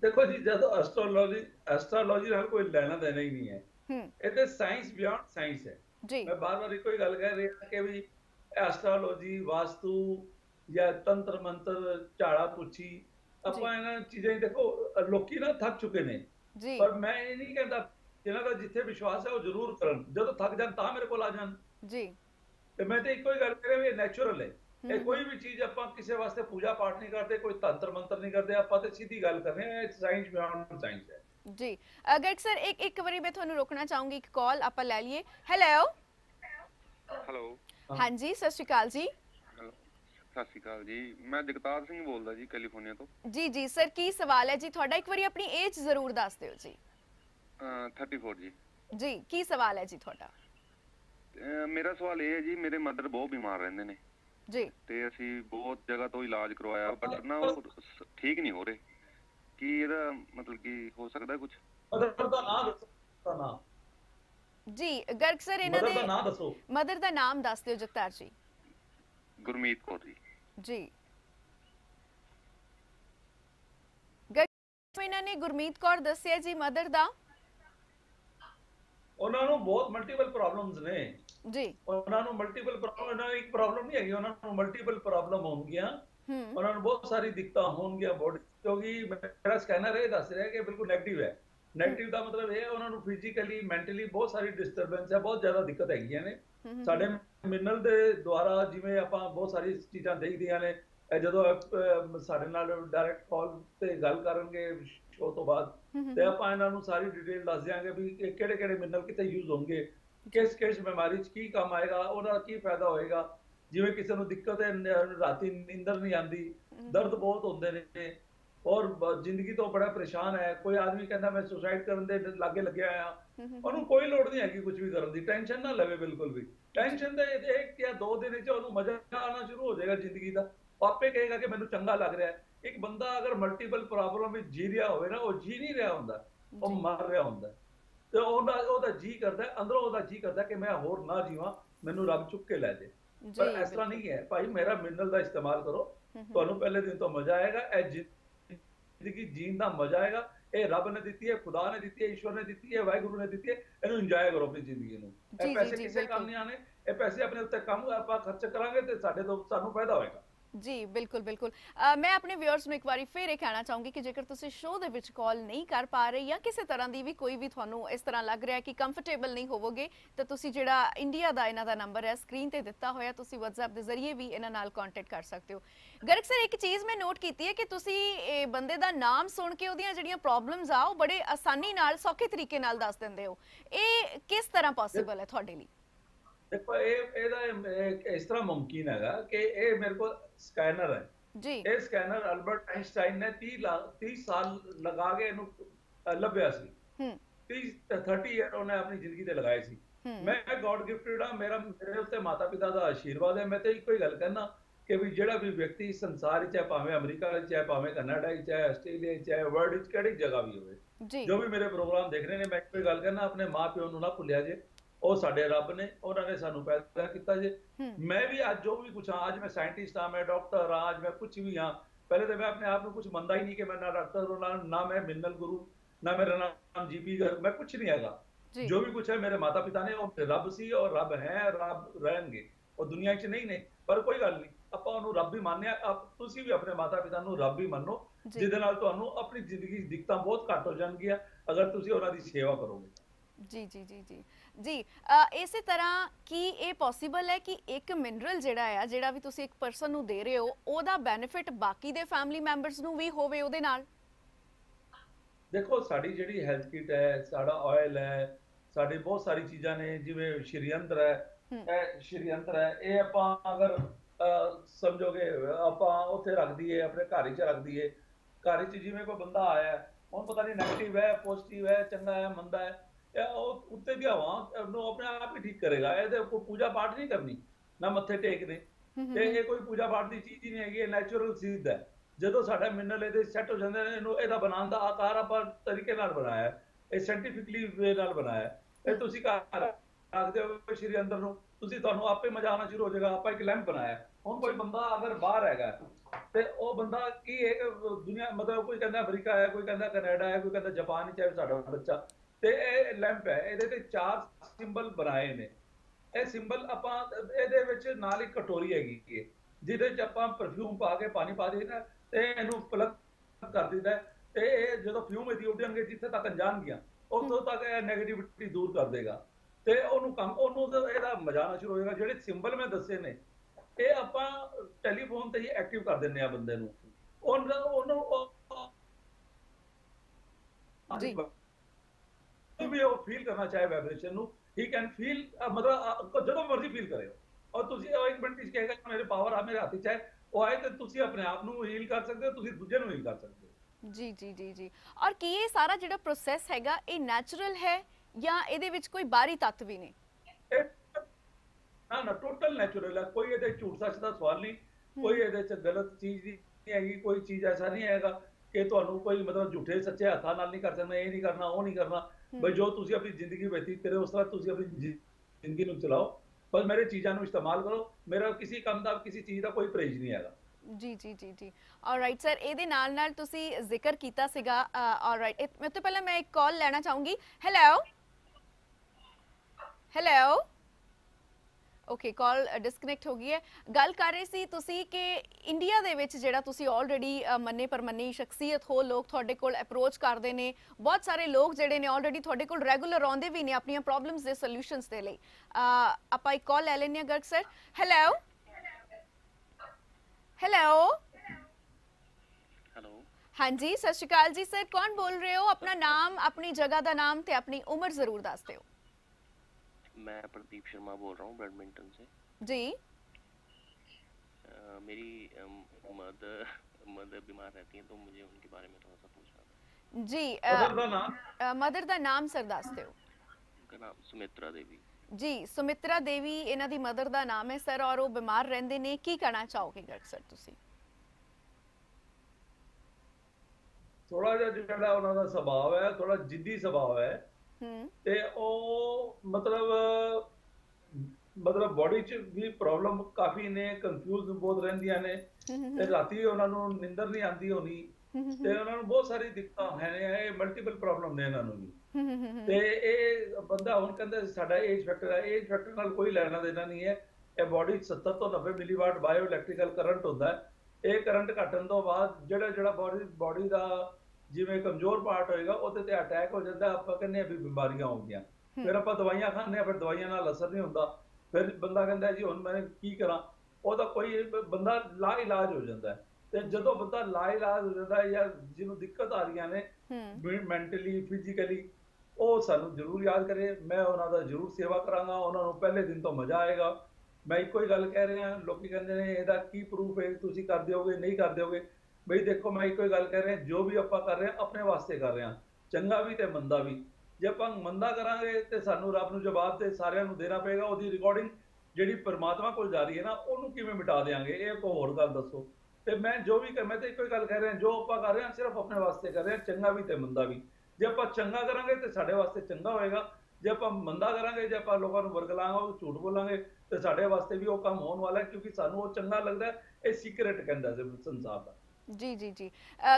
ਦੇਖੋ ਜੀ ਜਦੋਂ ਐਸਟ੍ਰੋਲੋਜੀ ਐਸਟ੍ਰੋਲੋਜੀ ਨਾਲ ਕੋਈ ਲੈਣਾ ਦੇਣਾ ਹੀ ਨਹੀਂ ਹੈ।
ਹੂੰ।
ਇਹ ਤੇ ਸਾਇੰਸ ਬਿਯੋਂਡ ਸਾਇੰਸ ਹੈ।
ਜੀ।
ਮੈਂ ਬਾਰ-ਬਾਰ ਇੱਕੋ ਹੀ ਗੱਲ ਕਹਿ ਰਿਹਾ ਕਿ ਵੀ ਐਸਟ੍ਰੋਲੋਜੀ ਵਾਸਤੂ ਜਾਂ ਤੰਤਰ ਮੰਤਰ ਝਾੜਾ ਪੁੱਛੀ ਆਪਾਂ ਇਹਨਾਂ ਚੀਜ਼ਾਂ ਹੀ ਦੇਖੋ ਲੋਕੀ ਨਾ ਥੱਕ ਚੁੱਕੇ ਨੇ।
ਜੀ।
ਪਰ ਮੈਂ ਇਹ ਨਹੀਂ ਕਹਿੰਦਾ ਜਿਹਨਾਂ ਦਾ ਜਿੱਥੇ ਵਿਸ਼ਵਾਸ ਹੈ ਉਹ ਜ਼ਰੂਰ ਕਰਨ। ਜਦੋਂ ਥੱਕ ਜਾਣ ਤਾਂ ਮੇਰੇ ਕੋਲ ਆ ਜਾਣ।
ਜੀ।
ਤੇ ਮੈਂ ਤੇ ਇੱਕੋ ਹੀ ਗੱਲ ਕਰ ਰਿਹਾ ਵੀ ਇਹ ਨੈਚੁਰਲ ਹੈ। ਇਹ। ਕੋਈ ਵੀ ਚੀਜ਼ ਆਪਾਂ ਕਿਸੇ ਵਾਸਤੇ ਪੂਜਾ ਪਾਠ ਨਹੀਂ ਕਰਦੇ ਕੋਈ ਤੰਤਰ ਮੰਤਰ ਨਹੀਂ ਕਰਦੇ ਆਪਾਂ ਤੇ ਸਿੱਧੀ ਗੱਲ ਕਰ ਰਹੇ ਹਾਂ ਸਾਇੰਸ ਬਿਯੋਂਡ ਸਾਇੰਸ ਹੈ।
ਜੀ। ਅ, ਗਰਗ ਸਰ ਇੱਕ ਇੱਕ ਵਾਰੀ ਮੈਂ ਤੁਹਾਨੂੰ ਰੋਕਣਾ ਚਾਹੂੰਗੀ ਇੱਕ ਕਾਲ ਆਪਾਂ ਲੈ ਲਈਏ।
Hello
hello.
ਹਾਂਜੀ ਸਤਿ ਸ਼੍ਰੀ ਅਕਾਲ ਜੀ।
ਸਤਿ ਸ਼੍ਰੀ ਅਕਾਲ ਜੀ। ਮੈਂ ਜਗਤਾਰ ਸਿੰਘ ਬੋਲਦਾ ਜੀ ਕੈਲੀਫੋਰਨੀਆ ਤੋਂ।
ਜੀ ਜੀ ਸਰ ਕੀ ਸਵਾਲ ਹੈ ਜੀ? ਤੁਹਾਡਾ ਇੱਕ ਵਾਰੀ ਆਪਣੀ ਏਜ ਜ਼ਰੂਰ ਦੱਸ ਦਿਓ ਜੀ।
ਅਹ 34 ਜੀ।
ਜੀ ਕੀ ਸਵਾਲ ਹੈ ਜੀ ਤੁਹਾਡਾ?
ਮੇਰਾ ਸਵਾਲ ਇਹ ਹੈ ਜੀ ਮੇਰੇ ਮਦਰ ਬਹੁਤ ਬਿਮਾਰ ਰਹਿੰਦੇ ਨੇ।
ਜੀ।
ਤੇ ਅਸੀਂ ਬਹੁਤ ਜਗ੍ਹਾ ਤੋਂ ਇਲਾਜ ਕਰਵਾਇਆ ਬਟ ਨਾ ਉਹ ਠੀਕ ਨਹੀਂ ਹੋ ਰਹੇ। ਕੀ ਇਹਦਾ ਮਤਲਬ ਕੀ ਹੋ ਸਕਦਾ ਕੁਝ
ਮਦਰ ਦਾ ਨਾਮ ਦੱਸੋ ਨਾਮ।
ਜੀ ਗਰਗ ਸਰ ਇਹਨਾਂ
ਮਦਰ ਦਾ
ਦੇ
ਨਾਮ ਦੱਸੋ।
ਮਦਰ ਦਾ ਨਾਮ ਦੱਸ ਦਿਓ ਜਗਤਾਰ ਜੀ।
ਗੁਰਮੀਤ ਕੌਰ ਜੀ।
ਜੀ। ਇਹਨਾਂ ਨੇ ਗੁਰਮੀਤ ਕੌਰ ਦੱਸਿਆ ਜੀ ਮਦਰ ਦਾ।
ਉਹਨਾਂ ਨੂੰ ਬਹੁਤ ਮਲਟੀਪਲ ਪ੍ਰੋਬਲਮਸ ਨੇ।
ਜੀ।
ਉਹਨਾਂ ਨੂੰ ਮਲਟੀਪਲ ਪ੍ਰੋਬਲਮ ਉਹਨਾਂ ਨੂੰ ਇੱਕ ਪ੍ਰੋਬਲਮ ਨਹੀਂ ਹੈਗੀ ਉਹਨਾਂ ਨੂੰ ਮਲਟੀਪਲ ਪ੍ਰੋਬਲਮ ਹੋਣਗੀਆਂ। ਉਹਨਾਂ ਨੂੰ ਬਹੁਤ ਸਾਰੀ ਦਿੱਕਤਾਂ ਹੋਣਗੀਆਂ ਬੋਡੀ ਕਿਉਂਕਿ ਮੇਰਾ ਸਕੈਨਰ ਇਹ ਦੱਸ ਰਿਹਾ ਕਿ ਬਿਲਕੁਲ 네ਗੇਟਿਵ ਹੈ। 네ਗੇਟਿਵ ਦਾ ਮਤਲਬ ਇਹ ਹੈ ਉਹਨਾਂ ਨੂੰ ਫਿਜ਼ੀਕਲੀ ਮੈਂਟਲੀ ਬਹੁਤ ਸਾਰੀ ਡਿਸਟਰਬੈਂਸ ਹੈ ਬਹੁਤ ਜ਼ਿਆਦਾ ਦਿੱਕਤ ਹੈਗੀਆਂ ਨੇ। ਸਾਡੇ ਮਿਨਰਲ ਦੇ ਦੁਆਰਾ ਜਿਵੇਂ ਆਪਾਂ ਬਹੁਤ ਸਾਰੀ ਚੀਜ਼ਾਂ ਦੇਖਦੀਆਂ ਨੇ ਜਦੋਂ ਸਾਡੇ ਨਾਲ ਡਾਇਰੈਕਟ ਕਾਲ ਤੇ ਗੱਲ ਕਰਨਗੇ ਸ਼ੋਅ ਤੋਂ ਬਾਅਦ ਤੇ ਆਪਾਂ ਇਹਨਾਂ ਨੂੰ ਸਾਰੀ ਡਿਟੇਲ ਦੱਸ ਦਿਆਂਗੇ ਵੀ ਕਿਹੜੇ ਕਿਹੜੇ ਮਿਨਰਲ ਕਿੱਥੇ ਯੂਜ਼ ਹੋਣਗੇ ਕਿਸ ਕਿਸ ਬਿਮਾਰੀ 'ਚ ਕੀ ਕੰਮ ਆਏਗਾ ਉਹਦਾ ਕੀ ਫਾਇਦਾ ਹੋਏਗਾ ਜਿਵੇਂ ਕਿਸੇ ਨੂੰ ਦਿੱਕਤ ਹੈ ਰਾਤੀ ਨੀਂਦਰ ਨਹੀਂ ਆਉਂਦੀ
ਹੂੰ,
ਦਰਦ ਬਹੁਤ ਹੁੰਦੇ ਨੇ ਔਰ ਜ਼ਿੰਦਗੀ ਤੋਂ ਬੜਾ ਪਰੇਸ਼ਾਨ ਹੈ ਕੋਈ ਆਦਮੀ ਕਹਿੰਦਾ ਮੈਂ ਸੁਸਾਈਡ ਕਰਨ ਦੇ ਲਾਗੇ ਲੱਗਿਆ ਆ ਉਹਨੂੰ ਕੋਈ ਲੋੜ ਨਹੀਂ ਹੈਗੀ ਕੁਝ ਵੀ ਕਰਨ ਦੀ। ਟੈਨਸ਼ਨ ਨਾ ਲਵੇ ਬਿਲਕੁਲ ਵੀ। ਟੈਨਸ਼ਨ ਦੇ ਇਹ- ਇੱਕ ਜਾਂ ਦੋ ਦਿਨ ਵਿੱਚ ਉਹਨੂੰ ਮਜ਼ਾ ਆਉਣਾ ਸ਼ੁਰੂ ਹੋ ਜਾਏਗਾ ਜ਼ਿੰਦਗੀ ਦਾ। ਆਪੇ ਕਹੇਗਾ ਕਿ ਮੈਨੂੰ ਚੰਗਾ ਲੱਗ ਰਿਹਾ ਹੈ। ਇੱਕ ਬੰਦਾ ਅਗਰ ਮਲਟੀਪਲ ਪ੍ਰੋਬਲਮ ਵਿੱਚ ਜੀ ਰਿਹਾ ਹੋਵੇ ਨਾ ਉਹ ਜੀ ਨਹੀਂ ਰਿਹਾ ਹੁੰਦਾ। ਉਹ। ਮਰ ਰਿਹਾ ਹੁੰਦਾ। ਤੇ ਉਹਦਾ ਉਹਦਾ ਜੀ ਕਰਦਾ ਅੰਦਰੋਂ ਉਹਦਾ ਜੀ ਕਰਦਾ ਕਿ ਮੈਂ ਹੋਰ ਨਾ ਜੀਵਾਂ ਮੈਨੂੰ ਰੱਬ ਚੁੱਕ ਕੇ ਲੈ
ਜੀ
ਪਰ ਇਸ ਤਰ੍ਹਾਂ। ਨਹੀਂ ਹੈ। ਭਾਈ ਮੇਰਾ ਮਿਨਰਲ ਦਾ ਇਸਤੇਮਾਲ ਕਰੋ। ਤੁਹਾਨੂੰ ਪਹਿਲੇ ਦਿਨ ਤੋਂ ਮਜ਼ਾ ਆਏਗਾ। ਇਹ ਜ਼ਿ- ਜ਼ਿੰਦਗੀ ਜੀਣ ਦਾ ਮਜ਼ਾ ਆਏਗਾ। ਇਹ ਰੱਬ ਨੇ ਦਿੱਤੀ ਹੈ ਖੁਦਾ ਨੇ ਦਿੱਤੀ ਹੈ ਈਸ਼ਵਰ ਨੇ ਦਿੱਤੀ ਹੈ ਵਾਹਿਗੁਰੂ ਨੇ ਦਿੱਤੀ ਹੈ ਇਹਨੂੰ ਇੰਜੋਏ ਕਰੋ ਆਪਣੀ ਜ਼ਿੰਦਗੀ ਨੂੰ ਇਹ ਪੈਸੇ ਕਿਸੇ ਕੰਮ। ਨਹੀਂ ਆਣੇ ਇਹ ਪੈਸੇ ਆਪਣੇ ਉੱਤੇ ਕੰਮ ਆਪਾਂ ਖਰਚ ਕਰਾਂਗੇ ਤੇ ਸਾਡੇ ਤੋਂ ਸਾਨੂੰ ਫਾਇਦਾ ਹੋਏਗਾ
ਜੀ, ਬਿਲਕੁਲ ਬਿਲਕੁਲ। ਮੈਂ ਆਪਣੇ ਵਿਊਅਰਸ ਨੂੰ ਇੱਕ ਵਾਰੀ ਫੇਰ ਇਹ ਕਹਿਣਾ ਚਾਹੂੰਗੀ ਕਿ ਜੇਕਰ ਤੁਸੀਂ ਸ਼ੋਅ ਦੇ ਵਿੱਚ ਕਾਲ ਨਹੀਂ ਕਰ ਪਾ ਰਹੇ ਜਾਂ ਕਿਸੇ ਤਰ੍ਹਾਂ ਦੀ ਵੀ ਕੋਈ ਵੀ ਤੁਹਾਨੂੰ ਇਸ ਤਰ੍ਹਾਂ ਲੱਗ ਰਿਹਾ ਕਿ ਕੰਫਰਟੇਬਲ ਨਹੀਂ ਹੋਵੋਗੇ, ਤਾਂ ਤੁਸੀਂ ਜਿਹੜਾ ਇੰਡੀਆ ਦਾ ਇਹਨਾਂ ਦਾ ਨੰਬਰ ਹੈ ਸਕਰੀਨ ਤੇ ਦਿੱਤਾ ਹੋਇਆ, ਤੁਸੀਂ WhatsApp ਦੇ ਜ਼ਰੀਏ ਵੀ ਇਹਨਾਂ ਨਾਲ ਕੰਟੈਕਟ ਕਰ ਸਕਦੇ ਹੋ। ਗਰਗ ਸਰ ਇੱਕ ਚੀਜ਼ ਮੈਂ ਨੋਟ ਕੀਤੀ ਹੈ ਕਿ ਤੁਸੀਂ ਇਹ ਬੰਦੇ ਦਾ ਨਾਮ ਸੁਣ ਕੇ ਉਹਦੀਆਂ ਜਿਹੜੀਆਂ ਪ੍ਰੋਬਲਮਸ ਆ, ਉਹ ਬੜੇ ਆਸਾਨੀ ਨਾਲ, ਸੌਖੇ ਤਰੀਕੇ ਨਾਲ ਦੱਸ ਦਿੰਦੇ ਹੋ। ਇਹ ਕਿਸ ਤਰ੍ਹਾਂ ਪੋਸੀਬਲ ਹੈ ਤੁਹਾਡੇ ਲਈ?
ਦੇਖੋ ਇਹ ਇਹਦਾ ਇਹ- ਇਸ ਤਰ੍ਹਾਂ ਮੁਮਕਿਨ ਹੈਗਾ ਕਿ ਇਹ ਮੇਰੇ ਕੋਲ ਸਕੈਨਰ ਹੈ।
ਜੀ।
ਇਹ ਸਕੈਨਰ ਅਲਬਰਟ ਆਇਨਸਟਾਈਨ ਨੇ 30 ਲਾ- 30 ਸਾਲ ਲਗਾ ਕੇ ਇਹਨੂੰ ਲੱਭਿਆ ਸੀ।
ਹੂੰ।
30 30 ਇਅਰ ਉਹਨੇ ਆਪਣੀ ਜ਼ਿੰਦਗੀ ਤੇ ਲਗਾਏ ਸੀ।
ਹੂੰ।
ਮੈਂ ਗੋਡ ਗਿਫਟਡ ਆ ਮੇਰਾ ਮੇਰੇ ਉੱਤੇ ਮਾਤਾ ਪਿਤਾ ਦਾ ਆਸ਼ੀਰਵਾਦ ਹੈ। ਮੈਂ ਤੇ ਇੱਕੋ ਹੀ ਗੱਲ ਕਹਿਣਾ ਕਿ ਵੀ ਜਿਹੜਾ ਵੀ ਵਿਅਕਤੀ ਸੰਸਾਰ 'ਚ ਹੈ ਭਾਵੇਂ ਅਮਰੀਕਾ ਵਿੱਚ ਚਾਹੇ ਭਾਵੇਂ ਕੈਨੇਡਾ 'ਚ ਚਾਹੇ ਆਸਟ੍ਰੇਲੀਆ 'ਚ ਚਾਹੇ ਵਰਲਡ ਵਿੱਚ ਕਿਹੜੀ ਜਗ੍ਹਾ ਵੀ ਹੋਵੇ।
ਜੀ।
ਜੋ ਵੀ ਮੇਰੇ ਪ੍ਰੋਗਰਾਮ ਦੇਖ ਰਹੇ ਨੇ ਮੈਂ ਇੱਕੋ ਹੀ ਗੱਲ ਕਹਿਣਾ ਆਪਣੇ ਮਾਪਿਓ ਨੂੰ ਨਾ ਭੁੱਲਿਆ ਜੇ। ਉਹ ਸਾਡੇ ਰੱਬ ਨੇ ਉਹਨਾਂ ਨੇ ਸਾਨੂੰ ਪੈਦਾ ਕੀਤਾ ਜੇ। ਮੈਂ ਵੀ ਅੱਜ ਜੋ ਵੀ ਕੁਛ ਹਾਂ ਅੱਜ ਮੈਂ ਸਾਇੰਟਿਸਟ ਹਾਂ ਮੈਂ ਡਾਕਟਰ ਹਾਂ ਅੱਜ ਮੈਂ ਕੁਝ ਵੀ ਹਾਂ। ਪਹਿਲੇ ਤਾਂ ਮੈਂ ਆਪਣੇ ਆਪ ਨੂੰ ਕੁਝ ਮੰਨਦਾ ਹੀ ਨਹੀਂ ਕਿ ਮੈਂ ਨਾ ਡਾਕਟਰ ਹਾਂ ਨਾ ਮੈਂ ਮਿੰਨਲ ਗੁਰੂ ਨਾ ਮੇਰਾ ਨਾਮ ਜੀਪੀ ਗਰ ਮੈਂ ਕੁਝ ਨਹੀਂ ਹੈਗਾ।
ਜੀ।
ਵੀ ਕੁਛ ਹੈ ਮੇਰੇ ਮਾਤਾ ਪਿਤਾ ਨੇ ਉਹ ਰੱਬ ਸੀ ਔਰ ਰੱਬ ਹੈ ਰੱਬ ਰਹਿਣਗੇ। ਉਹ ਦੁਨੀਆ 'ਚ ਨਹੀਂ ਨੇ ਪਰ ਕੋਈ ਗੱਲ ਨਹੀਂ। ਆਪਾਂ ਉਹਨੂੰ ਰੱਬ ਹੀ ਮੰਨਿਆ ਆਪ ਤੁਸੀਂ ਵੀ ਆਪਣੇ ਮਾਤਾ ਪਿਤਾ ਨੂੰ ਰੱਬ ਹੀ ਮੰਨੋ ਜਿਹਦੇ ਨਾਲ ਤੁਹਾਨੂੰ ਆਪਣੀ ਜ਼ਿੰਦਗੀ ਦੀ ਦਿੱਕਤਾਂ ਬਹੁਤ ਘੱਟ ਹੋ ਜਾਣਗੀਆਂ ਅਗਰ ਤੁਸੀਂ ਉਹਨਾਂ ਦੀ ਸੇਵਾ ਕਰੋਗੇ।
ਜੀ ਜੀ ਜੀ ਜੀ। ਜੀ ਇਸੇ ਤਰ੍ਹਾਂ ਕੀ ਇਹ ਪੋਸੀਬਲ ਹੈ ਕਿ ਇੱਕ ਮਿਨਰਲ ਜਿਹੜਾ ਆ ਜਿਹੜਾ ਵੀ ਤੁਸੀਂ ਇੱਕ ਪਰਸਨ ਨੂੰ ਦੇ ਰਹੇ ਹੋ ਉਹਦਾ ਬੈਨੀਫਿਟ ਬਾਕੀ ਦੇ ਫੈਮਿਲੀ ਮੈਂਬਰਸ ਨੂੰ ਵੀ ਹੋਵੇ ਉਹਦੇ ਨਾਲ?
ਦੇਖੋ ਸਾਡੀ ਜਿਹੜੀ ਹੈਲਥ ਕਿਟ ਹੈ ਸਾਡਾ ਆਇਲ ਹੈ ਸਾਡੀ ਬਹੁਤ ਸਾਰੀ ਚੀਜ਼ਾਂ ਨੇ ਜਿਵੇਂ ਸ਼੍ਰੀਯੰਤਰ ਹੈ
ਹੂੰ।
ਇਹ ਸ਼੍ਰੀਯੰਤਰ ਹੈ ਇਹ ਆਪਾਂ ਅਗਰ ਸਮਝੋਗੇ ਆਪਾਂ ਉੱਥੇ ਰੱਖ ਦਈਏ ਆਪਣੇ ਘਰ 'ਚ ਰੱਖ ਦਈਏ। ਘਰ 'ਚ ਜਿਵੇਂ ਕੋਈ ਬੰਦਾ ਆਇਆ ਹੁਣ ਪਤਾ ਨਹੀਂ 네ਗੇਟਿਵ ਹੈ ਪੋਜ਼ਿਟਿਵ ਹੈ ਚੰਗਾ ਹੈ ਮੰਦਾ ਹੈ ਉੱਤੇ ਦੀ ਹਵਾ ਨੂੰ ਆਪਣੇ ਆਪ ਹੀ ਠੀਕ ਕਰੇਗਾ। ਇਹਦੇ ਕੋਈ ਪੂਜਾ ਪਾਠ ਨਹੀਂ ਕਰਨੀ ਨਾ ਮੱਥੇ ਟੇਕਦੇ। ਤੇ ਇਹ ਕੋਈ ਪੂਜਾ ਪਾਠ ਦੀ ਚੀਜ਼ ਹੀ ਨਹੀਂ ਹੈਗੀ ਇਹ ਨੈਚੁਰਲ ਚੀਜ਼ ਹੈ। ਜਦੋਂ ਸਾਡਾ ਮਿਨਰਲ ਇਹਦੇ ਸੈੱਟ ਹੋ ਜਾਂਦੇ ਨੇ ਇਹਨੂੰ ਇਹਦਾ ਬਣਾਉਣ ਦਾ ਆਕਾਰ ਆਪਾਂ ਤਰੀਕੇ ਨਾਲ ਬਣਾਇਆ ਹੈ। ਇਹ ਸਾਇੰਟੀਫਿਕਲੀ ਵੇ ਨਾਲ ਬਣਾਇਆ ਹੈ। ਇਹ ਤੁਸੀਂ ਘਰ ਰੱਖਦੇ ਹੋ ਸ਼੍ਰੀ ਅੰਦਰ ਨੂੰ ਤੁਸੀਂ ਤੁਹਾਨੂੰ ਆਪੇ ਮਜ਼ਾ ਆਉਣਾ ਸ਼ੁਰੂ ਹੋ ਜਾਏਗਾ ਆਪਾਂ ਇੱਕ ਲੈਂਪ ਬਣਾਇਆ। ਹੁਣ ਕੋਈ ਬੰਦਾ ਅਗਰ ਬਾਹਰ ਹੈਗਾ ਤੇ ਉਹ ਬੰਦਾ ਕੀ ਹੈ ਦੁਨੀਆ ਮਤਲਬ ਕੋਈ ਕਹਿੰਦਾ ਅਮਰੀਕਾ ਹੈ ਕੋਈ ਕਹਿੰਦਾ ਕੈਨੇਡਾ ਹੈ ਕੋਈ ਕਹਿੰਦਾ ਜਾਪਾਨ ਹੈ ਸਾਡਾ ਬੱਚਾ। ਤੇ ਇਹ ਲੈਂਪ ਹੈ ਇਹਦੇ ਤੇ ਚਾਰ ਸਿੰਬਲ ਬਣਾਏ ਨੇ। ਇਹ ਸਿੰਬਲ ਆਪਾਂ ਇਹਦੇ ਵਿੱਚ ਨਾਲ ਇੱਕ ਕਟੋਰੀ ਹੈਗੀ ਹੈ ਜਿਹਦੇ ਚ ਆਪਾਂ ਪਰਫਿਊਮ ਪਾ ਕੇ ਪਾਣੀ ਪਾ ਦੇਈਦਾ ਤੇ ਇਹਨੂੰ ਪਲਗ ਕਰ ਦਿੰਦਾ ਹੈ ਤੇ ਇਹ ਜਦੋਂ ਫਿਊਮ ਇਹਦੀ ਉੱਡਣਗੇ ਜਿੱਥੇ ਤੱਕ ਜਾਣਗੀਆਂ ਉੱਥੋਂ ਤੱਕ ਇਹ 네ਗੇਟਿਵਿਟੀ ਦੂਰ ਕਰ ਦੇਗਾ। ਤੇ ਉਹਨੂੰ ਕੰਮ ਉਹਨੂੰ ਇਹਦਾ ਮਜ਼ਾ ਆਉਣਾ ਸ਼ੁਰੂ ਹੋ ਜਾਏਗਾ। ਜਿਹੜੇ ਸਿੰਬਲ ਮੈਂ ਦੱਸੇ ਨੇ ਇਹ ਆਪਾਂ ਟੈਲੀਫੋਨ ਤੇ ਹੀ ਐਕਟਿਵ ਕਰ ਦਿੰਨੇ ਆ ਬੰਦੇ ਨੂੰ। ਉਹਨਾਂ ਉਹਨੂੰ ਉਹ-
ਜੀ।
ਕੋਈ ਵੀ ਉਹ ਫੀਲ ਕਰਨਾ ਚਾਹੇ ਵਾਈਬ੍ਰੇਸ਼ਨ ਨੂੰ ਹੀ ਕੈਨ ਫੀਲ ਮਤਲਬ ਅ, ਜਦੋਂ ਮਰਜ਼ੀ ਫੀਲ ਕਰੇ ਔਰ ਤੁਸੀਂ ਉਹ ਇੱਕ ਮਿੰਟ ਵਿੱਚ ਕਹੇਗਾ ਕਿ ਮੇਰੇ ਪਾਵਰ ਆ ਮੇਰੇ ਹੱਥ 'ਚ ਹੈ ਉਹ ਆਏ ਤੇ ਤੁਸੀਂ ਆਪਣੇ ਆਪ ਨੂੰ ਹੀਲ ਕਰ ਸਕਦੇ ਹੋ ਤੁਸੀਂ ਦੂਜੇ ਨੂੰ ਹੀਲ ਕਰ ਸਕਦੇ ਹੋ
ਜੀ ਜੀ ਜੀ ਜੀ ਔਰ ਕੀ ਇਹ ਸਾਰਾ ਜਿਹੜਾ ਪ੍ਰੋਸੈਸ ਹੈਗਾ ਇਹ ਨੈਚੁਰਲ ਹੈ ਜਾਂ ਇਹਦੇ ਵਿੱਚ ਕੋਈ ਬਾਹਰੀ ਤੱਤ ਵੀ ਨੇ
ਇਹ ਨਾ ਨਾ ਟੋਟਲ ਨੈਚੁਰਲ ਹੈ ਕੋਈ ਇਹਦੇ ਝੂਠ ਸੱਚ ਦਾ ਸਵਾਲ ਨਹੀਂ ਕੋਈ ਇਹਦੇ ਚ ਗਲਤ ਚੀਜ਼ ਨਹੀਂ ਹੈਗੀ ਕੋਈ ਚੀਜ਼ ਐਸਾ ਨਹੀਂ ਹੈਗਾ ਕਿ ਤੁਹਾਨੂੰ ਕੋਈ ਮਤਲਬ ਝੂਠੇ ਸੱਚੇ ਹੱਥਾਂ ਨਾਲ ਨਹੀਂ ਕਰ ਸਕਦਾ ਇਹ ਨਹੀਂ ਕਰਨਾ ਉਹ ਨਹੀਂ ਕਰਨਾ ਬਈ ਜੋ ਤੁਸੀਂ ਆਪਣੀ ਜ਼ਿੰਦਗੀ ਬਤੀਤ ਕਰੇ ਉਸ ਤਰ੍ਹਾਂ ਤੁਸੀਂ ਆਪਣੀ ਜ਼ਿੰਦਗੀ ਨੂੰ ਚਲਾਓ। ਬਸ ਮੇਰੇ ਚੀਜ਼ਾਂ ਨੂੰ ਇਸਤੇਮਾਲ ਕਰੋ। ਮੇਰਾ ਕਿਸੇ ਕੰਮ ਦਾ, ਕਿਸੇ ਚੀਜ਼ ਦਾ ਕੋਈ ਪਰਹੇਜ਼ ਨਹੀਂ ਹੈਗਾ।
ਜੀ ਜੀ ਜੀ ਜੀ। ਆਲਰਾਈਟ ਸਰ ਇਹਦੇ ਨਾਲ ਨਾਲ ਤੁਸੀਂ ਜ਼ਿਕਰ ਕੀਤਾ ਸੀਗਾ ਆਲਰਾਈਟ ਮੈਂ ਤੋਂ ਪਹਿਲਾਂ ਮੈਂ ਇੱਕ ਕਾਲ ਲੈਣਾ ਚਾਹੂੰਗੀ। Hello hello okay call disconnect ਹੋ ਗਈ ਹੈ। ਗੱਲ ਕਰ ਰਹੇ ਸੀ ਤੁਸੀਂ ਕਿ ਇੰਡੀਆ ਦੇ ਵਿੱਚ ਜਿਹੜਾ ਤੁਸੀਂ ਆਲਰੇਡੀ ਮੰਨੇ ਪਰਮੰਨੀ ਸ਼ਖਸੀਅਤ ਹੋ ਲੋਕ ਤੁਹਾਡੇ ਕੋਲ ਅਪਰੋਚ ਕਰਦੇ ਨੇ। ਬਹੁਤ ਸਾਰੇ ਲੋਕ ਜਿਹੜੇ ਨੇ ਆਲਰੇਡੀ ਤੁਹਾਡੇ ਕੋਲ ਰੈਗੂਲਰ ਆਉਂਦੇ ਵੀ ਨੇ ਆਪਣੀਆਂ ਪ੍ਰੋਬਲਮਸ ਦੇ ਸੋਲੂਸ਼ਨਸ ਦੇ ਲਈ। ਆਪਾਂ ਇੱਕ ਕਾਲ ਲੈ ਲੈਂਦੇ ਹਾਂ Garg sir hello hello
hello
ਹਾਂਜੀ ਸਤਿ ਸ਼੍ਰੀ ਅਕਾਲ ਜੀ ਸਰ ਕੌਣ ਬੋਲ ਰਹੇ ਹੋ? ਆਪਣਾ ਨਾਮ ਆਪਣੀ ਜਗ੍ਹਾ ਦਾ ਨਾਮ ਤੇ ਆਪਣੀ ਉਮਰ ਜ਼ਰੂਰ ਦੱਸ ਦਿਓ।
मैं प्रदीप शर्मा बोल रहा हूँ बैडमिंटन से
जी
अ, मेरी मदर मदर बीमार रहती हैं तो मुझे उनके बारे में थोड़ा सा पूछना था
जी
ਮਦਰ ਦਾ ਨਾਮ
ਮਦਰ ਦਾ ਨਾਮ ਸਰ ਦੱਸ ਦਿਓ
उनका नाम सुमित्रा देवी
ਜੀ ਸੁਮਿਤਰਾ ਦੇਵੀ ਇਹਨਾਂ ਦੀ ਮਦਰ ਦਾ ਨਾਮ ਹੈ ਸਰ ਔਰ ਉਹ ਬਿਮਾਰ ਰਹਿੰਦੇ ਨੇ ਕੀ ਕਹਿਣਾ ਚਾਹੋਗੇ ਗਰਗ ਸਰ ਤੁਸੀਂ
ਥੋੜਾ ਜਿਹਾ ਜਿਹੜਾ ਉਹਨਾਂ ਦਾ ਸੁਭਾਅ ਹੈ ਥੋੜਾ ਜਿੱਦੀ ਸੁਭਾਅ ਹੈ
ਹੂੰ
ਤੇ ਉਹ ਮਤਲਬ ਮਤਲਬ ਬਾਡੀ 'ਚ ਵੀ ਪ੍ਰੋਬਲਮ ਕਾਫੀ ਨੇ ਕੰਫਿਊਜ਼ ਬਹੁਤ ਰਹਿੰਦੀਆਂ ਨੇ ਤੇ ਰਾਤੀ ਉਹਨਾਂ ਨੂੰ ਨਿੰਦਰ ਨਹੀਂ ਆਉਂਦੀ ਹੋਣੀ ਤੇ ਉਹਨਾਂ ਨੂੰ ਬਹੁਤ ਸਾਰੀ ਦਿੱਕਤਾਂ ਹੈ ਨੇ, ਇਹ ਮਲਟੀਪਲ ਪ੍ਰੋਬਲਮ ਨੇ ਇਹਨਾਂ ਨੂੰ ਵੀ। ਤੇ ਇਹ ਬੰਦਾ ਹੁਣ ਕਹਿੰਦਾ ਸਾਡਾ ਏਜ ਫੈਕਟਰ ਹੈ ਏਜ ਫੈਕਟਰ ਨਾਲ ਕੋਈ ਲੈਣਾ ਦੇਣਾ ਨਹੀਂ ਹੈ। ਇਹ ਬਾਡੀ 70 ਤੋਂ 90 ਮਿਲੀਵਾਟ ਬਾਇਓ ਇਲੈਕਟ੍ਰੀਕਲ ਕਰੰਟ ਹੁੰਦਾ। ਹੈ ਇਹ ਕਰੰਟ ਘਟਣ ਤੋਂ ਬਾਅਦ ਜਿਹੜਾ ਜਿਹੜਾ ਬਾਡੀ ਬਾਡੀ ਦਾ ਜਿਵੇਂ ਕਮਜ਼ੋਰ ਪਾਰਟ ਹੋਏਗਾ ਉਹਦੇ ਤੇ ਅਟੈਕ ਹੋ ਜਾਂਦਾ ਆਪਾਂ ਕਹਿੰਦੇ ਆ ਵੀ ਬਿਮਾਰੀਆਂ ਹੋ ਗਈਆਂ। ਫਿਰ ਆਪਾਂ ਦਵਾਈਆਂ ਖਾਂਦੇ ਆ ਫਿਰ ਦਵਾਈਆਂ ਨਾਲ ਅਸਰ ਨਹੀਂ ਹੁੰਦਾ। ਫਿਰ ਬੰਦਾ ਕਹਿੰਦਾ ਜੀ ਹੁਣ ਮੈਂ ਕੀ ਕਰਾਂ? ਉਹਦਾ ਕੋਈ ਬੰਦਾ ਲਾ ਇਲਾਜ ਹੋ ਜਾਂਦਾ ਤੇ ਜਦੋਂ ਬੰਦਾ ਲਾ ਇਲਾਜ ਹੋ ਜਾਂਦਾ ਜਾਂ ਜਿਹਨੂੰ ਦਿੱਕਤ ਆ ਰਹੀਆਂ ਨੇ ਮੈਂਟਲੀ ਫਿਜ਼ੀਕਲੀ ਉਹ ਸਾਨੂੰ ਜ਼ਰੂਰ ਯਾਦ ਕਰੇ। ਮੈਂ ਉਹਨਾਂ ਦਾ ਜ਼ਰੂਰ ਸੇਵਾ ਕਰਾਂਗਾ। ਉਹਨਾਂ ਨੂੰ ਪਹਿਲੇ ਦਿਨ ਤੋਂ ਮਜ਼ਾ ਆਏਗਾ। ਮੈਂ ਇੱਕੋ ਹੀ ਗੱਲ ਕਹਿ ਰਿਹਾ। ਲੋਕੀ ਕਹਿੰਦੇ ਨੇ ਇਹਦਾ ਕੀ ਪ੍ਰੂਫ ਹੈ? ਤੁਸੀਂ ਕਰ ਦਿਓਗੇ ਨਹੀਂ ਕਰ ਦਿਓਗੇ? ਬਈ ਦੇਖੋ ਮੈਂ ਇੱਕੋ ਹੀ ਗੱਲ ਕਹਿ ਰਿਹਾ, ਜੋ ਵੀ ਆਪਾਂ ਕਰ ਰਹੇ ਹਾਂ, ਆਪਣੇ ਵਾਸਤੇ ਕਰ ਰਹੇ ਹਾਂ। ਚੰਗਾ ਵੀ ਤੇ ਮੰਦਾ ਵੀ। ਜੇ ਆਪਾਂ ਮੰਦਾ ਕਰਾਂਗੇ ਤੇ ਸਾਨੂੰ ਰੱਬ ਨੂੰ ਜਵਾਬ ਤੇ ਸਾਰਿਆਂ ਨੂੰ ਦੇਣਾ ਪਏਗਾ, ਉਹਦੀ ਰਿਕਾਰਡਿੰਗ ਜਿਹੜੀ ਪਰਮਾਤਮਾ ਕੋਲ ਜਾ ਰਹੀ ਹੈ ਨਾ, ਉਹਨੂੰ ਕਿਵੇਂ ਮਿਟਾ ਦੇਾਂਗੇ ਇਹ ਕੋਈ ਹੋਰ ਗੱਲ ਦੱਸੋ। ਤੇ ਮੈਂ ਜੋ ਵੀ ਕਰ ਮੈਂ ਤਾਂ ਇੱਕੋ ਹੀ ਗੱਲ ਕਹਿ ਰਿਹਾ, ਜੋ ਆਪਾਂ ਕਰ ਰਹੇ ਹਾਂ, ਸਿਰਫ ਆਪਣੇ ਵਾਸਤੇ ਕਰ ਰਹੇ ਹਾਂ, ਚੰਗਾ ਵੀ ਤੇ ਮੰਦਾ ਵੀ। ਜੇ ਆਪਾਂ ਚੰਗਾ ਕਰਾਂਗੇ ਤੇ ਸਾਡੇ ਵਾਸਤੇ ਚੰਗਾ ਹੋਏਗਾ। ਜੇ ਆਪਾਂ ਮੰਦਾ ਕਰਾਂਗੇ, ਜੇ ਆਪਾਂ ਲੋਕਾਂ ਨੂੰ ਵਰਗਲਾਂਗੇ ਉਹ ਝੂਠ ਬੋਲਾਂਗੇ, ਤੇ ਸਾਡੇ ਵਾਸਤੇ ਵੀ ਉਹ ਕੰਮ ਹੋਣ ਵਾਲਾ ਹੈ, ਕਿਉਂਕਿ ਸਾਨੂੰ ਉਹ ਚੰਗਾ ਲੱਗਦਾ ਇਹ ਸੀਕ੍ਰੇਟ ਕਹਿੰਦਾ ਸੀ ਸੰਸਾਰ ਦਾ।
ਜੀ ਜੀ ਜੀ।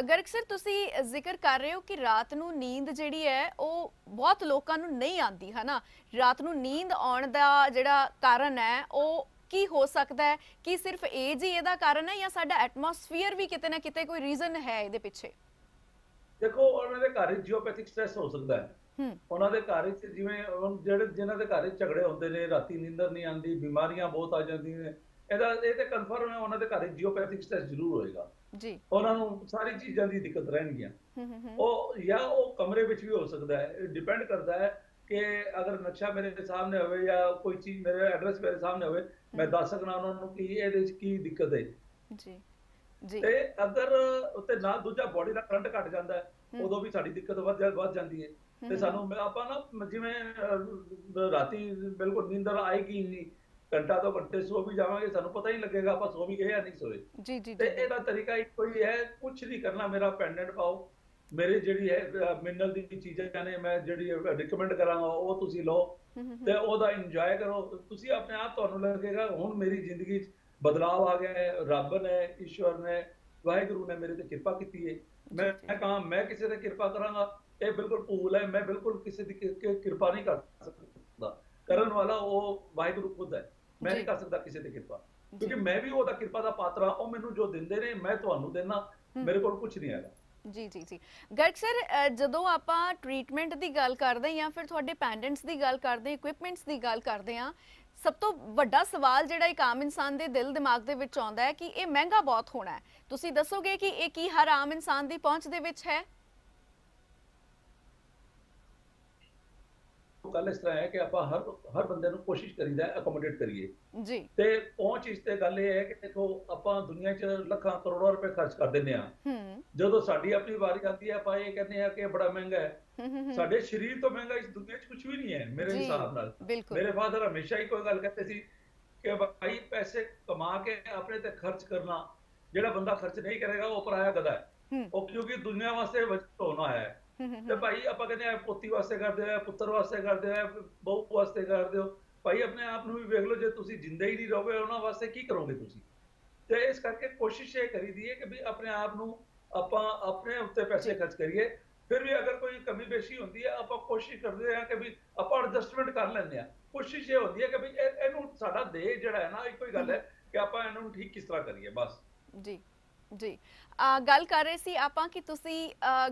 ਗਰਗ ਸਰ ਤੁਸੀਂ ਜ਼ਿਕਰ ਕਰ ਰਹੇ ਹੋ ਕਿ ਰਾਤ ਨੂੰ ਨੀਂਦ ਜਿਹੜੀ ਹੈ ਉਹ ਬਹੁਤ ਲੋਕਾਂ ਨੂੰ ਨਹੀਂ ਆਉਂਦੀ ਹੈ ਨਾ ਰਾਤ ਨੂੰ ਨੀਂਦ ਆਉਣ ਦਾ ਜਿਹੜਾ ਕਾਰਨ ਹੈ ਉਹ ਕੀ ਹੋ ਸਕਦਾ ਹੈ? ਕਿ ਸਿਰਫ ਏਜ ਹੀ ਇਹਦਾ ਕਾਰਨ ਹੈ ਜਾਂ ਸਾਡਾ ਐਟਮੋਸਫੀਅਰ ਵੀ ਕਿਤੇ ਨਾ ਕਿਤੇ ਕੋਈ ਰੀਜ਼ਨ ਹੈ ਇਹਦੇ ਪਿੱਛੇ?
ਦੇਖੋ ਉਹਨਾਂ ਦੇ ਘਰ ਜੀਓਪੈਥਿਕ ਸਟ੍ਰੈਸ ਹੋ ਸਕਦਾ ਹੈ। ਉਹਨਾਂ ਦੇ ਘਰ ਵਿੱਚ ਜਿਵੇਂ ਜਿਹੜੇ ਜਿਨ੍ਹਾਂ ਦੇ ਘਰ ਵਿੱਚ ਝਗੜੇ ਹੁੰਦੇ ਨੇ ਰਾਤੀ ਨੀਂਦਰ ਨਹੀਂ ਆਉਂਦੀ ਬਿਮਾਰੀਆਂ ਬਹੁਤ ਆ ਜਾਂਦੀਆਂ ਨੇ ਇਹਦਾ ਇਹ ਤੇ ਕਨਫਰਮ ਹੈ ਉਹਨਾਂ ਦੇ ਘਰ ਵਿੱਚ ਜੀਓਪੈਥਿਕ ਸਟ੍ਰੈਸ ਜ਼ਰੂਰ ਹੋਏਗਾ।
ਜੀ।
ਉਹਨਾਂ ਨੂੰ ਸਾਰੀ ਚੀਜ਼ਾਂ ਦੀ ਦਿੱਕਤ ਰਹਿਣਗੀਆਂ। ਉਹ ਜਾਂ ਉਹ ਕਮਰੇ ਵਿੱਚ ਵੀ ਹੋ ਸਕਦਾ ਹੈ। ਡਿਪੈਂਡ ਕਰਦਾ ਹੈ ਕਿ ਅਗਰ ਨਕਸ਼ਾ ਮੇਰੇ ਸਾਹਮਣੇ ਹੋਵੇ ਜਾਂ ਕੋਈ ਚੀਜ਼ ਮੇਰੇ ਐਡਰੈਸ ਮੇਰੇ ਸਾਹਮਣੇ ਹੋਵੇ ਮੈਂ ਦੱਸ ਸਕਣਾ ਉਹਨਾਂ ਨੂੰ ਕਿ ਇਹਦੇ ਵਿੱਚ ਕੀ ਦਿੱਕਤ ਹੈ।
ਜੀ ਜੀ।
ਤੇ ਅਗਰ ਉੱਤੇ ਨਾ ਦੂਜਾ ਬੋਡੀ ਦਾ ਕਰੰਟ ਘਟ ਜਾਂਦਾ ਹੈ। ਉਦੋਂ ਵੀ ਸਾਡੀ ਦਿੱਕਤ ਵੱਧ ਜਾ- ਵੱਧ ਜਾਂਦੀ ਹੈ। ਤੇ। ਸਾਨੂੰ ਆਪਾਂ ਨਾ ਜਿਵੇਂ ਰਾਤੀ ਬਿਲਕੁਲ ਨੀਂਦਰ ਆਏਗੀ ਨਹੀਂ। ਘੰਟਾ ਤੋਂ ਘੰਟੇ ਸੋ ਵੀ ਜਾਵਾਂਗੇ ਸਾਨੂੰ ਪਤਾ ਹੀ ਲੱਗੇਗਾ ਆਪਾਂ ਸੋ ਵੀ ਗਏ ਜਾਂ ਨਹੀਂ ਸੋਏ।
ਜੀ ਜੀ
ਤੇ ਇਹਦਾ ਤਰੀਕਾ ਇੱਕੋ ਹੀ ਹੈ ਕੁਝ ਨਹੀਂ ਕਰਨਾ ਮੇਰਾ ਪੈਂਡੈਂਟ ਪਾਓ। ਮੇਰੇ ਜਿਹੜੀ ਹੈ ਮਿਨਰਲ ਦੀ ਚੀਜ਼ਾਂ ਨੇ ਮੈਂ ਜਿਹੜੀ ਰਿਕਮੈਂਡ ਕਰਾਂਗਾ ਉਹ ਤੁਸੀਂ ਲਓ। ਤੇ ਉਹਦਾ ਇੰਜੋਏ ਕਰੋ। ਤੁਸੀਂ ਆਪਣੇ ਆਪ ਤੁਹਾਨੂੰ ਲੱਗੇਗਾ ਹੁਣ ਮੇਰੀ ਜ਼ਿੰਦਗੀ 'ਚ ਬਦਲਾਅ ਆ ਗਿਆ ਹੈ ਰੱਬ ਨੇ ਈਸ਼ਵਰ ਨੇ ਵਾਹਿਗੁਰੂ ਨੇ ਮੇਰੇ ਤੇ ਕਿਰਪਾ ਕੀਤੀ ਹੈ ਮੈਂ ਕਹਾਂ ਮੈਂ ਕਿਸੇ ਤੇ ਕਿਰਪਾ ਕਰਾਂਗਾ ਇਹ ਬਿਲਕੁਲ ਭੂਲ ਹੈ ਮੈਂ ਬਿਲਕੁਲ ਕਿਸੇ ਦੀ ਕਿਰਪਾ ਨਹੀਂ ਕਰ ਸਕਦਾ। ਕਰਨ ਵਾਲਾ ਉਹ ਵਾਹਿਗੁਰੂ ਖੁਦ ਹੈ। ਮੈਂ। ਨਹੀਂ ਕਰ ਸਕਦਾ ਕਿਸੇ ਤੇ ਕਿਰਪਾ। ਕਿਉਂਕਿ ਮੈਂ ਵੀ ਉਹਦਾ ਕਿਰਪਾ ਦਾ ਪਾਤਰ ਹਾਂ ਉਹ ਮੈਨੂੰ ਜੋ ਦਿੰਦੇ ਨੇ ਮੈਂ ਤੁਹਾਨੂੰ ਦੇਣਾ। ਮੇਰੇ ਕੋਲ ਕੁਝ ਨਹੀਂ ਹੈਗਾ
ਜੀ ਜੀ ਜੀ ਗਰਗ ਸਰ ਜਦੋਂ ਆਪਾਂ ਟ੍ਰੀਟਮੈਂਟ ਦੀ ਗੱਲ ਕਰਦੇ ਜਾਂ ਫਿਰ ਤੁਹਾਡੇ ਪੈਂਡੈਂਟਸ ਦੀ ਗੱਲ ਕਰਦੇ ਇਕਵਿਪਮੈਂਟਸ ਦੀ ਗੱਲ ਕਰਦੇ ਹਾਂ ਸਭ ਤੋਂ ਵੱਡਾ ਸਵਾਲ ਜਿਹੜਾ ਇੱਕ ਆਮ ਇਨਸਾਨ ਦੇ ਦਿਲ ਦਿਮਾਗ ਦੇ ਵਿੱਚ ਆਉਂਦਾ ਹੈ ਕਿ ਇਹ ਮਹਿੰਗਾ ਬਹੁਤ ਹੋਣਾ ਹੈ ਤੁਸੀਂ ਦੱਸੋਗੇ ਕਿ ਇਹ ਕੀ ਹਰ ਆਮ ਇਨਸਾਨ ਦੀ ਪਹੁੰਚ ਦੇ ਵਿੱਚ ਹੈ
ਗੱਲ ਇਸ ਤਰ੍ਹਾਂ ਹੈ ਕਿ ਆਪਾਂ ਹਰ ਹਰ ਬੰਦੇ ਨੂੰ ਕੋਸ਼ਿਸ਼ ਕਰੀਦਾ ਅਕੋਮੋਡੇਟ ਕਰੀਏ।
ਜੀ।
ਤੇ ਪਹੁੰਚ ਇਸ ਤੇ ਗੱਲ ਇਹ ਹੈ ਕਿ ਦੇਖੋ ਆਪਾਂ ਦੁਨੀਆ 'ਚ ਲੱਖਾਂ ਕਰੋੜਾਂ ਰੁਪਏ ਖਰਚ ਕਰ ਦਿੰਦੇ ਆ ਜਦੋਂ ਸਾਡੀ ਆਪਣੀ ਵਾਰੀ ਆਉਂਦੀ ਹੈ ਆਪਾਂ ਇਹ ਕਹਿੰਦੇ ਆ ਕਿ ਬੜਾ ਮਹਿੰਗਾ ਹੈ। ਸਾਡੇ ਸਰੀਰ ਤੋਂ ਮਹਿੰਗਾ ਇਸ ਦੁਨੀਆ 'ਚ ਕੁਝ ਵੀ ਨਹੀਂ ਹੈ ਮੇਰੇ ਹਿਸਾਬ ਨਾਲ। ਮੇਰੇ ਫਾਦਰ ਹਮੇਸ਼ਾ ਹੀ ਕੋਈ ਗੱਲ ਕਹਿੰਦੇ ਸੀ ਕਿ ਭਾਈ ਪੈਸੇ ਕਮਾ ਕੇ ਆਪਣੇ ਤੇ ਖਰਚ ਕਰਨਾ ਜਿਹੜਾ ਬੰਦਾ ਖਰਚ ਨਹੀਂ ਕਰੇਗਾ ਉਹ ਪਰਾਇਆ ਗਦਾ ਹੈ। ਉਹ ਕਿਉਂਕਿ ਦੁਨੀਆ ਵਾਸਤੇ ਵਜਤ ਹੋਣਾ ਹੂੰ, ਤੇ। ਭਾਈ ਆਪਾਂ ਕਹਿੰਦੇ ਆ ਪੋਤੀ ਵਾਸਤੇ ਕਰਦੇ ਆ ਪੁੱਤਰ ਵਾਸਤੇ ਕਰਦੇ ਆ ਬਹੂ ਵਾਸਤੇ ਕਰਦੇ ਹੋ। ਭਾਈ ਆਪਣੇ ਆਪ ਨੂੰ ਵੀ ਵੇਖ ਲਓ ਜੇ ਤੁਸੀਂ ਜਿੰਦੇ ਹੀ ਨਹੀਂ ਰਹੋਗੇ ਉਹਨਾਂ ਵਾਸਤੇ ਕੀ ਕਰੋਗੇ ਤੁਸੀਂ? ਤੇ ਇਸ ਕਰਕੇ ਕੋਸ਼ਿਸ਼ ਇਹ ਕਰੀਦੀ ਹੈ ਕਿ ਵੀ ਆਪਣੇ ਆਪ ਨੂੰ ਆਪਾਂ ਆਪਣੇ ਉੱਤੇ ਪੈਸੇ ਖਰਚ ਕਰੀਏ। ਫਿਰ ਵੀ ਅਗਰ ਕੋਈ ਕਮੀ ਬੇਸ਼ੀ ਹੁੰਦੀ ਹੈ ਆਪਾਂ ਕੋਸ਼ਿਸ਼ ਕਰਦੇ ਆ ਕਿ ਵੀ ਆਪਾਂ ਐਡਜਸਟਮੈਂਟ ਕਰ ਲੈਂਦੇ ਆ ਕੋਸ਼ਿਸ਼ ਇਹ ਹੁੰਦੀ ਹੈ ਕਿ ਵੀ ਇਹ- ਇਹਨੂੰ ਸਾਡਾ ਦੇਹ ਜਿਹੜਾ ਹੈ ਨਾ ਇੱਕੋ ਹੀ ਗੱਲ ਹੈ ਕਿ ਆਪਾਂ ਇਹਨੂੰ ਠੀਕ ਕਿਸ ਤਰ੍ਹਾਂ ਕਰੀਏ ਬਸ।
ਜੀ ਜੀ। ਗੱਲ ਕਰ ਰਹੇ ਸੀ ਆਪਾਂ ਕਿ ਤੁਸੀਂ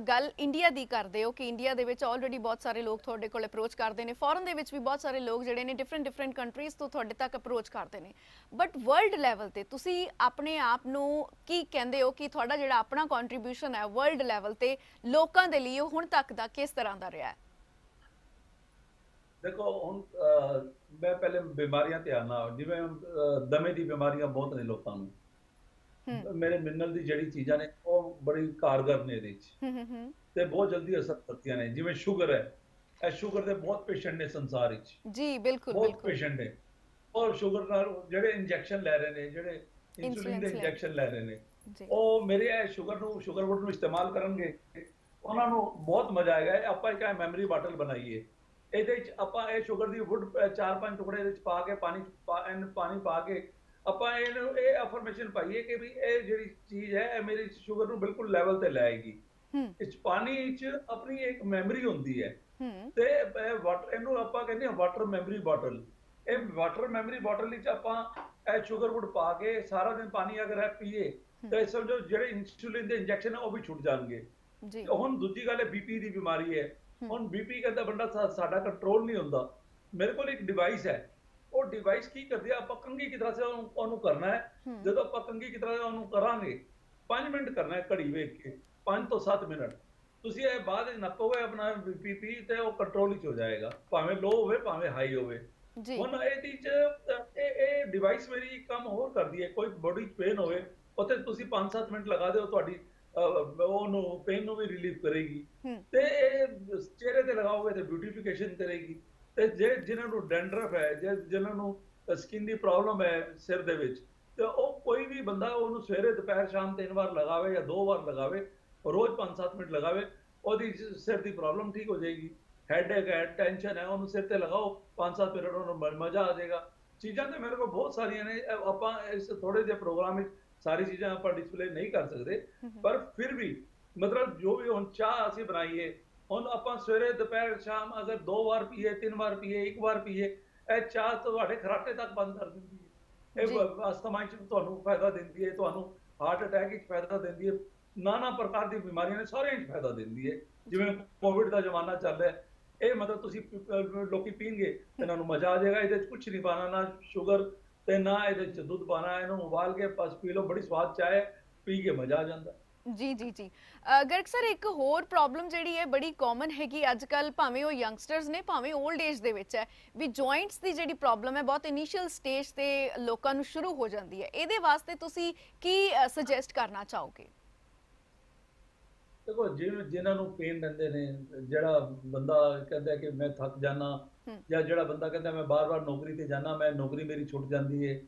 ਗੱਲ ਇੰਡੀਆ ਦੀ ਕਰਦੇ ਹੋ ਕਿ ਇੰਡੀਆ ਦੇ ਵਿੱਚ ਆਲਰੇਡੀ ਬਹੁਤ ਸਾਰੇ ਲੋਕ ਤੁਹਾਡੇ ਕੋਲ ਅਪਰੋਚ ਕਰਦੇ ਨੇ। ਫੋਰਨ ਦੇ ਵਿੱਚ ਵੀ ਬਹੁਤ ਸਾਰੇ ਲੋਕ ਜਿਹੜੇ ਨੇ ਡਿਫਰੈਂਟ ਡਿਫਰੈਂਟ ਕੰਟਰੀਜ਼ ਤੋਂ ਤੁਹਾਡੇ ਤੱਕ ਅਪਰੋਚ ਕਰਦੇ ਨੇ। ਬਟ ਵਰਲਡ ਲੈਵਲ ਤੇ ਤੁਸੀਂ ਆਪਣੇ ਆਪ ਨੂੰ ਕੀ ਕਹਿੰਦੇ ਹੋ ਕਿ ਤੁਹਾਡਾ ਜਿਹੜਾ ਆਪਣਾ ਕੰਟਰੀਬਿਊਸ਼ਨ ਹੈ ਵਰਲਡ ਲੈਵਲ ਤੇ ਲੋਕਾਂ ਦੇ ਲਈ ਹੁਣ ਤੱਕ ਦਾ ਕਿਸ ਤਰ੍ਹਾਂ ਦਾ ਰਿਹਾ ਹੈ?
ਦੇਖੋ, ਹੁਣ ਮੈਂ ਪਹਿਲੇ ਬਿਮਾਰੀਆਂ ਤੇ ਆਣਾ ਜਿਵੇਂ ਦਮੇ ਦੀ ਬਿਮਾਰੀਆਂ ਬਹੁਤ ਨੇ ਲੋਕਾਂ ਨੂੰ। ਮੇਰੇ ਮਿਨਰਲ ਦੀ ਜਿਹੜੀ ਚੀਜ਼ਾਂ ਨੇ ਉਹ ਬੜੀ ਕਾਰਗਰ ਨੇ ਇਹਦੇ ਵਿੱਚ।
ਹੂੰ ਹੂੰ ਹੂੰ।
ਤੇ ਬਹੁਤ ਜਲਦੀ ਅਸਰ ਕਰਦੀਆਂ ਨੇ ਜਿਵੇਂ ਸ਼ੂਗਰ ਹੈ। ਇਹ ਸ਼ੂਗਰ ਦੇ ਬਹੁਤ ਪੇਸ਼ੈਂਟ ਨੇ ਸੰਸਾਰ ਵਿੱਚ।
ਜੀ ਬਿਲਕੁਲ
ਬਹੁਤ ਪੇਸ਼ੈਂਟ ਨੇ। ਔਰ ਸ਼ੂਗਰ ਨਾਲ ਜਿਹੜੇ ਇੰਜੈਕਸ਼ਨ ਲੈ ਰਹੇ ਨੇ ਜਿਹੜੇ ਇਨਸੂਲਿਨ ਦੇ ਇੰਜੈਕਸ਼ਨ ਲੈ ਰਹੇ ਨੇ ਉਹ ਮੇਰੇ ਇਹ ਸ਼ੂਗਰ ਨੂੰ ਸ਼ੂਗਰ ਵੁੱਡ ਨੂੰ ਇਸਤੇਮਾਲ ਕਰਨਗੇ। ਉਹਨਾਂ ਨੂੰ ਬਹੁਤ ਮਜ਼ਾ ਆਏਗਾ। ਆਪਾਂ ਇੱਕ ਮੈਮਰੀ ਬਾਟਲ ਬਣਾਈਏ। ਇਹਦੇ ਵਿੱਚ ਆਪਾਂ ਇਹ ਸ਼ੂਗਰ ਦੀ ਵੁੱਡ ਚਾਰ ਪੰਜ ਟੁਕੜੇ ਇਹਦੇ ਵਿੱਚ ਪਾ ਕੇ ਪਾਣੀ ਪਾਣੀ ਪਾ ਕੇ ਆਪਾਂ ਇਹਨੂੰ ਇਹ ਅਫਰਮੇਸ਼ਨ ਪਾਈਏ ਕਿ ਵੀ ਇਹ ਜਿਹੜੀ ਚੀਜ਼ ਹੈ ਇਹ ਮੇਰੀ ਸ਼ੂਗਰ ਨੂੰ ਬਿਲਕੁਲ ਲੈਵਲ ਤੇ ਲਾਏਗੀ
ਹੂੰ।
ਇਸ ਪਾਣੀ 'ਚ ਆਪਣੀ ਇੱਕ ਮੈਮਰੀ ਹੁੰਦੀ ਹੈ।
ਹੂੰ।
ਤੇ ਇਹ ਵਾਟਰ ਇਹਨੂੰ ਆਪਾਂ ਕਹਿੰਦੇ ਹਾਂ ਵਾਟਰ ਮੈਮਰੀ ਬੋਟਲ ਇਹ ਵਾਟਰ ਮੈਮਰੀ ਬੋਟਲ ਵਿੱਚ ਆਪਾਂ ਇਹ ਸ਼ੂਗਰ ਵੁੱਡ ਪਾ ਕੇ ਸਾਰਾ ਦਿਨ ਪਾਣੀ ਅਗਰ ਇਹ ਪੀਏ ਤੇ ਸਮਝੋ ਜਿਹੜੇ ਇਨਸੂਲਿਨ ਦੇ ਇੰਜੈਕਸ਼ਨ ਹੈ ਉਹ ਵੀ ਛੁੱਟ ਜਾਣਗੇ।
ਜੀ।
ਹੁਣ ਦੂਜੀ ਗੱਲ ਹੈ ਬੀਪੀ ਦੀ ਬਿਮਾਰੀ ਹੈ। ਹੁਣ ਬੀਪੀ ਕਹਿੰਦਾ ਬੰਦਾ ਸਾਡਾ ਕੰਟਰੋਲ ਨਹੀਂ ਹੁੰਦਾ। ਮੇਰੇ ਕੋਲ ਇੱਕ ਡਿਵਾਈਸ ਹੈ। ਉਹ ਡਿਵਾਈਸ ਕੀ ਕਰਦੀ ਹੈ ਆਪਾਂ ਕੰਗੀ ਕੀ ਤਰ੍ਹਾਂ ਸੇ ਉਹਨੂੰ ਉਹਨੂੰ ਕਰਨਾ ਹੈ? ਜਦੋਂ ਆਪਾਂ ਕੰਗੀ ਕੀ ਤਰ੍ਹਾਂ ਉਹਨੂੰ ਕਰਾਂਗੇ 5 ਮਿੰਟ ਕਰਨਾ ਹੈ ਘੜੀ ਵੇਖ ਕੇ 5 ਤੋਂ 7 ਮਿੰਟ। ਤੁਸੀਂ ਇਹ ਬਾਅਦ ਵਿੱਚ ਨੱਪੋਗੇ ਆਪਣਾ ਬੀਪੀ ਤੇ ਉਹ ਕੰਟਰੋਲ ਵਿੱਚ ਹੋ ਜਾਏਗਾ। ਭਾਵੇਂ ਲੋ ਹੋਵੇ ਭਾਵੇਂ ਹਾਈ ਹੋਵੇ।
ਜੀ।
ਹੁਣ ਇਹਦੀ ਚ ਅਹ, ਇਹ ਇਹ ਡਿਵਾਈਸ ਮੇਰੀ ਇੱਕ ਕੰਮ ਹੋਰ ਕਰਦੀ ਹੈ। ਕੋਈ ਬੋਡੀ ਪੇਨ ਹੋਵੇ ਉੱਥੇ ਤੁਸੀਂ 5-7 ਮਿੰਟ ਲਗਾ ਦਿਓ ਤੁਹਾਡੀ ਅਹ, ਉਹਨੂੰ ਪੇਨ ਨੂੰ ਵੀ ਰਿਲੀਫ ਕਰੇਗੀ।
ਹੂੰ।
ਤੇ ਇਹ ਚਿਹਰੇ ਤੇ ਲਗਾਓਗੇ ਤੇ ਬਿਊਟੀਫਿਕੇਸ਼ਨ ਕਰੇਗੀ। ਤੇ ਜੇ ਜਿਨ੍ਹਾਂ ਨੂੰ ਡੈਂਡਰਫ ਹੈ ਜੇ ਜਿਨ੍ਹਾਂ ਨੂੰ ਸਕਿਨ ਦੀ ਪ੍ਰੋਬਲਮ ਹੈ ਸਿਰ ਦੇ ਵਿੱਚ ਤੇ ਉਹ ਕੋਈ ਵੀ ਬੰਦਾ ਉਹਨੂੰ ਸਵੇਰੇ ਦੁਪਹਿਰ ਸ਼ਾਮ ਤਿੰਨ ਵਾਰ ਲਗਾਵੇ ਜਾਂ ਦੋ ਵਾਰ ਲਗਾਵੇ ਰੋਜ਼ 5-7 ਮਿੰਟ ਲਗਾਵੇ ਉਹਦੀ ਸਿਰ ਦੀ ਪ੍ਰੋਬਲਮ ਠੀਕ ਹੋ ਜਾਏਗੀ। ਹੈਡੇਕ ਹੈ ਟੈਨਸ਼ਨ ਹੈ ਉਹਨੂੰ ਸਿਰ ਤੇ ਲਗਾਓ 5-7 ਮਿੰਟ ਉਹਨੂੰ ਮਜ਼ਾ ਆ ਜਾਏਗਾ। ਚੀਜ਼ਾਂ ਤੇ ਮੇਰੇ ਕੋਲ ਬਹੁਤ ਸਾਰੀਆਂ ਨੇ ਆਪਾਂ ਇਸ ਥੋੜੇ ਜਿਹੇ ਪ੍ਰੋਗਰਾਮ ਵਿੱਚ ਸਾਰੀ ਚੀਜ਼ਾਂ ਆਪਾਂ ਡਿਸਪਲੇ ਨਹੀਂ ਕਰ ਸਕਦੇ ਪਰ ਫਿਰ ਵੀ ਮਤਲਬ ਜੋ ਵੀ ਹੁਣ ਚਾਹ ਅਸੀਂ ਬਣਾਈਏ ਹੁਣ ਆਪਾਂ ਸਵੇਰੇ ਦੁਪਹਿਰ ਸ਼ਾਮ ਅਗਰ ਦੋ ਵਾਰ ਪੀਏ ਤਿੰਨ ਵਾਰ ਪੀਏ ਇੱਕ ਵਾਰ ਪੀਏ ਇਹ ਚਾਹ ਤੁਹਾਡੇ ਖਰਾਟੇ ਤੱਕ ਬੰਦ ਕਰ ਦਿੰਦੀ ਹੈ। ਇਹ ਅਸਥਮਾ ਚ ਤੁਹਾਨੂੰ ਫਾਇਦਾ ਦਿੰਦੀ ਹੈ ਤੁਹਾਨੂੰ ਹਾਰਟ ਅਟੈਕ ਵਿੱਚ ਫਾਇਦਾ ਦਿੰਦੀ ਹੈ। ਨਾਨਾ ਪ੍ਰਕਾਰ ਦੀ ਬਿਮਾਰੀਆਂ ਨੇ ਸਾਰਿਆਂ ਵਿੱਚ ਫਾਇਦਾ ਦਿੰਦੀ ਹੈ। ਜਿਵੇਂ ਕੋਵਿਡ ਦਾ ਜ਼ਮਾਨਾ ਚੱਲ ਰਿਹਾ ਇਹ ਮਤਲਬ ਤੁਸੀਂ ਲੋਕੀ ਪੀਣਗੇ ਇਹਨਾਂ ਨੂੰ ਮਜ਼ਾ ਆ ਜਾਏਗਾ ਇਹਦੇ ਚ ਕੁਝ ਨਹੀਂ ਪਾਣਾ ਨਾ ਸ਼ੂਗਰ ਤੇ ਨਾ ਇਹਦੇ ਚ ਦੁੱਧ ਪਾਣਾ ਇਹਨੂੰ ਉਬਾਲ ਕੇ ਬਸ ਪੀ ਲਓ ਬੜੀ ਸਵਾਦ ਚਾਹ ਹੈ ਪੀ ਕੇ ਮਜ਼ਾ ਆ ਜਾਂਦਾ।
ਜੀ ਜੀ ਜੀ। ਗਰਗ ਸਰ ਇੱਕ ਹੋਰ ਪ੍ਰੋਬਲਮ ਜਿਹੜੀ ਹੈ ਬੜੀ ਕਾਮਨ ਹੈਗੀ ਅੱਜ ਕੱਲ ਭਾਵੇਂ ਉਹ ਯੰਗਸਟਰਸ ਨੇ ਭਾਵੇਂ 올ਡ ਏਜ ਦੇ ਵਿੱਚ ਹੈ ਵੀ ਜੁਆਇੰਟਸ ਦੀ ਜਿਹੜੀ ਪ੍ਰੋਬਲਮ ਹੈ ਬਹੁਤ ਇਨੀਸ਼ੀਅਲ ਸਟੇਜ ਤੇ ਲੋਕਾਂ ਨੂੰ ਸ਼ੁਰੂ ਹੋ ਜਾਂਦੀ ਹੈ। ਇਹਦੇ ਵਾਸਤੇ ਤੁਸੀਂ ਕੀ ਸੁਜੈਸਟ ਕਰਨਾ ਚਾਹੋਗੇ?
ਦੇਖੋ ਜਿਵੇਂ ਜਿਨ੍ਹਾਂ ਨੂੰ ਪੇਨ ਰਹਿੰਦੇ ਨੇ ਜਿਹੜਾ ਬੰਦਾ ਕਹਿੰਦਾ ਕਿ ਮੈਂ ਥੱਕ ਜਾਣਾ। ਜਾਂ ਜਿਹੜਾ ਬੰਦਾ ਕਹਿੰਦਾ ਮੈਂ ਬਾਰ-ਬਾਰ ਨੌਕਰੀ ਤੇ ਜਾਣਾ ਮੈਂ ਨੌਕਰੀ ਮੇਰੀ ਛੁੱਟ ਜਾਂਦੀ ਹੈ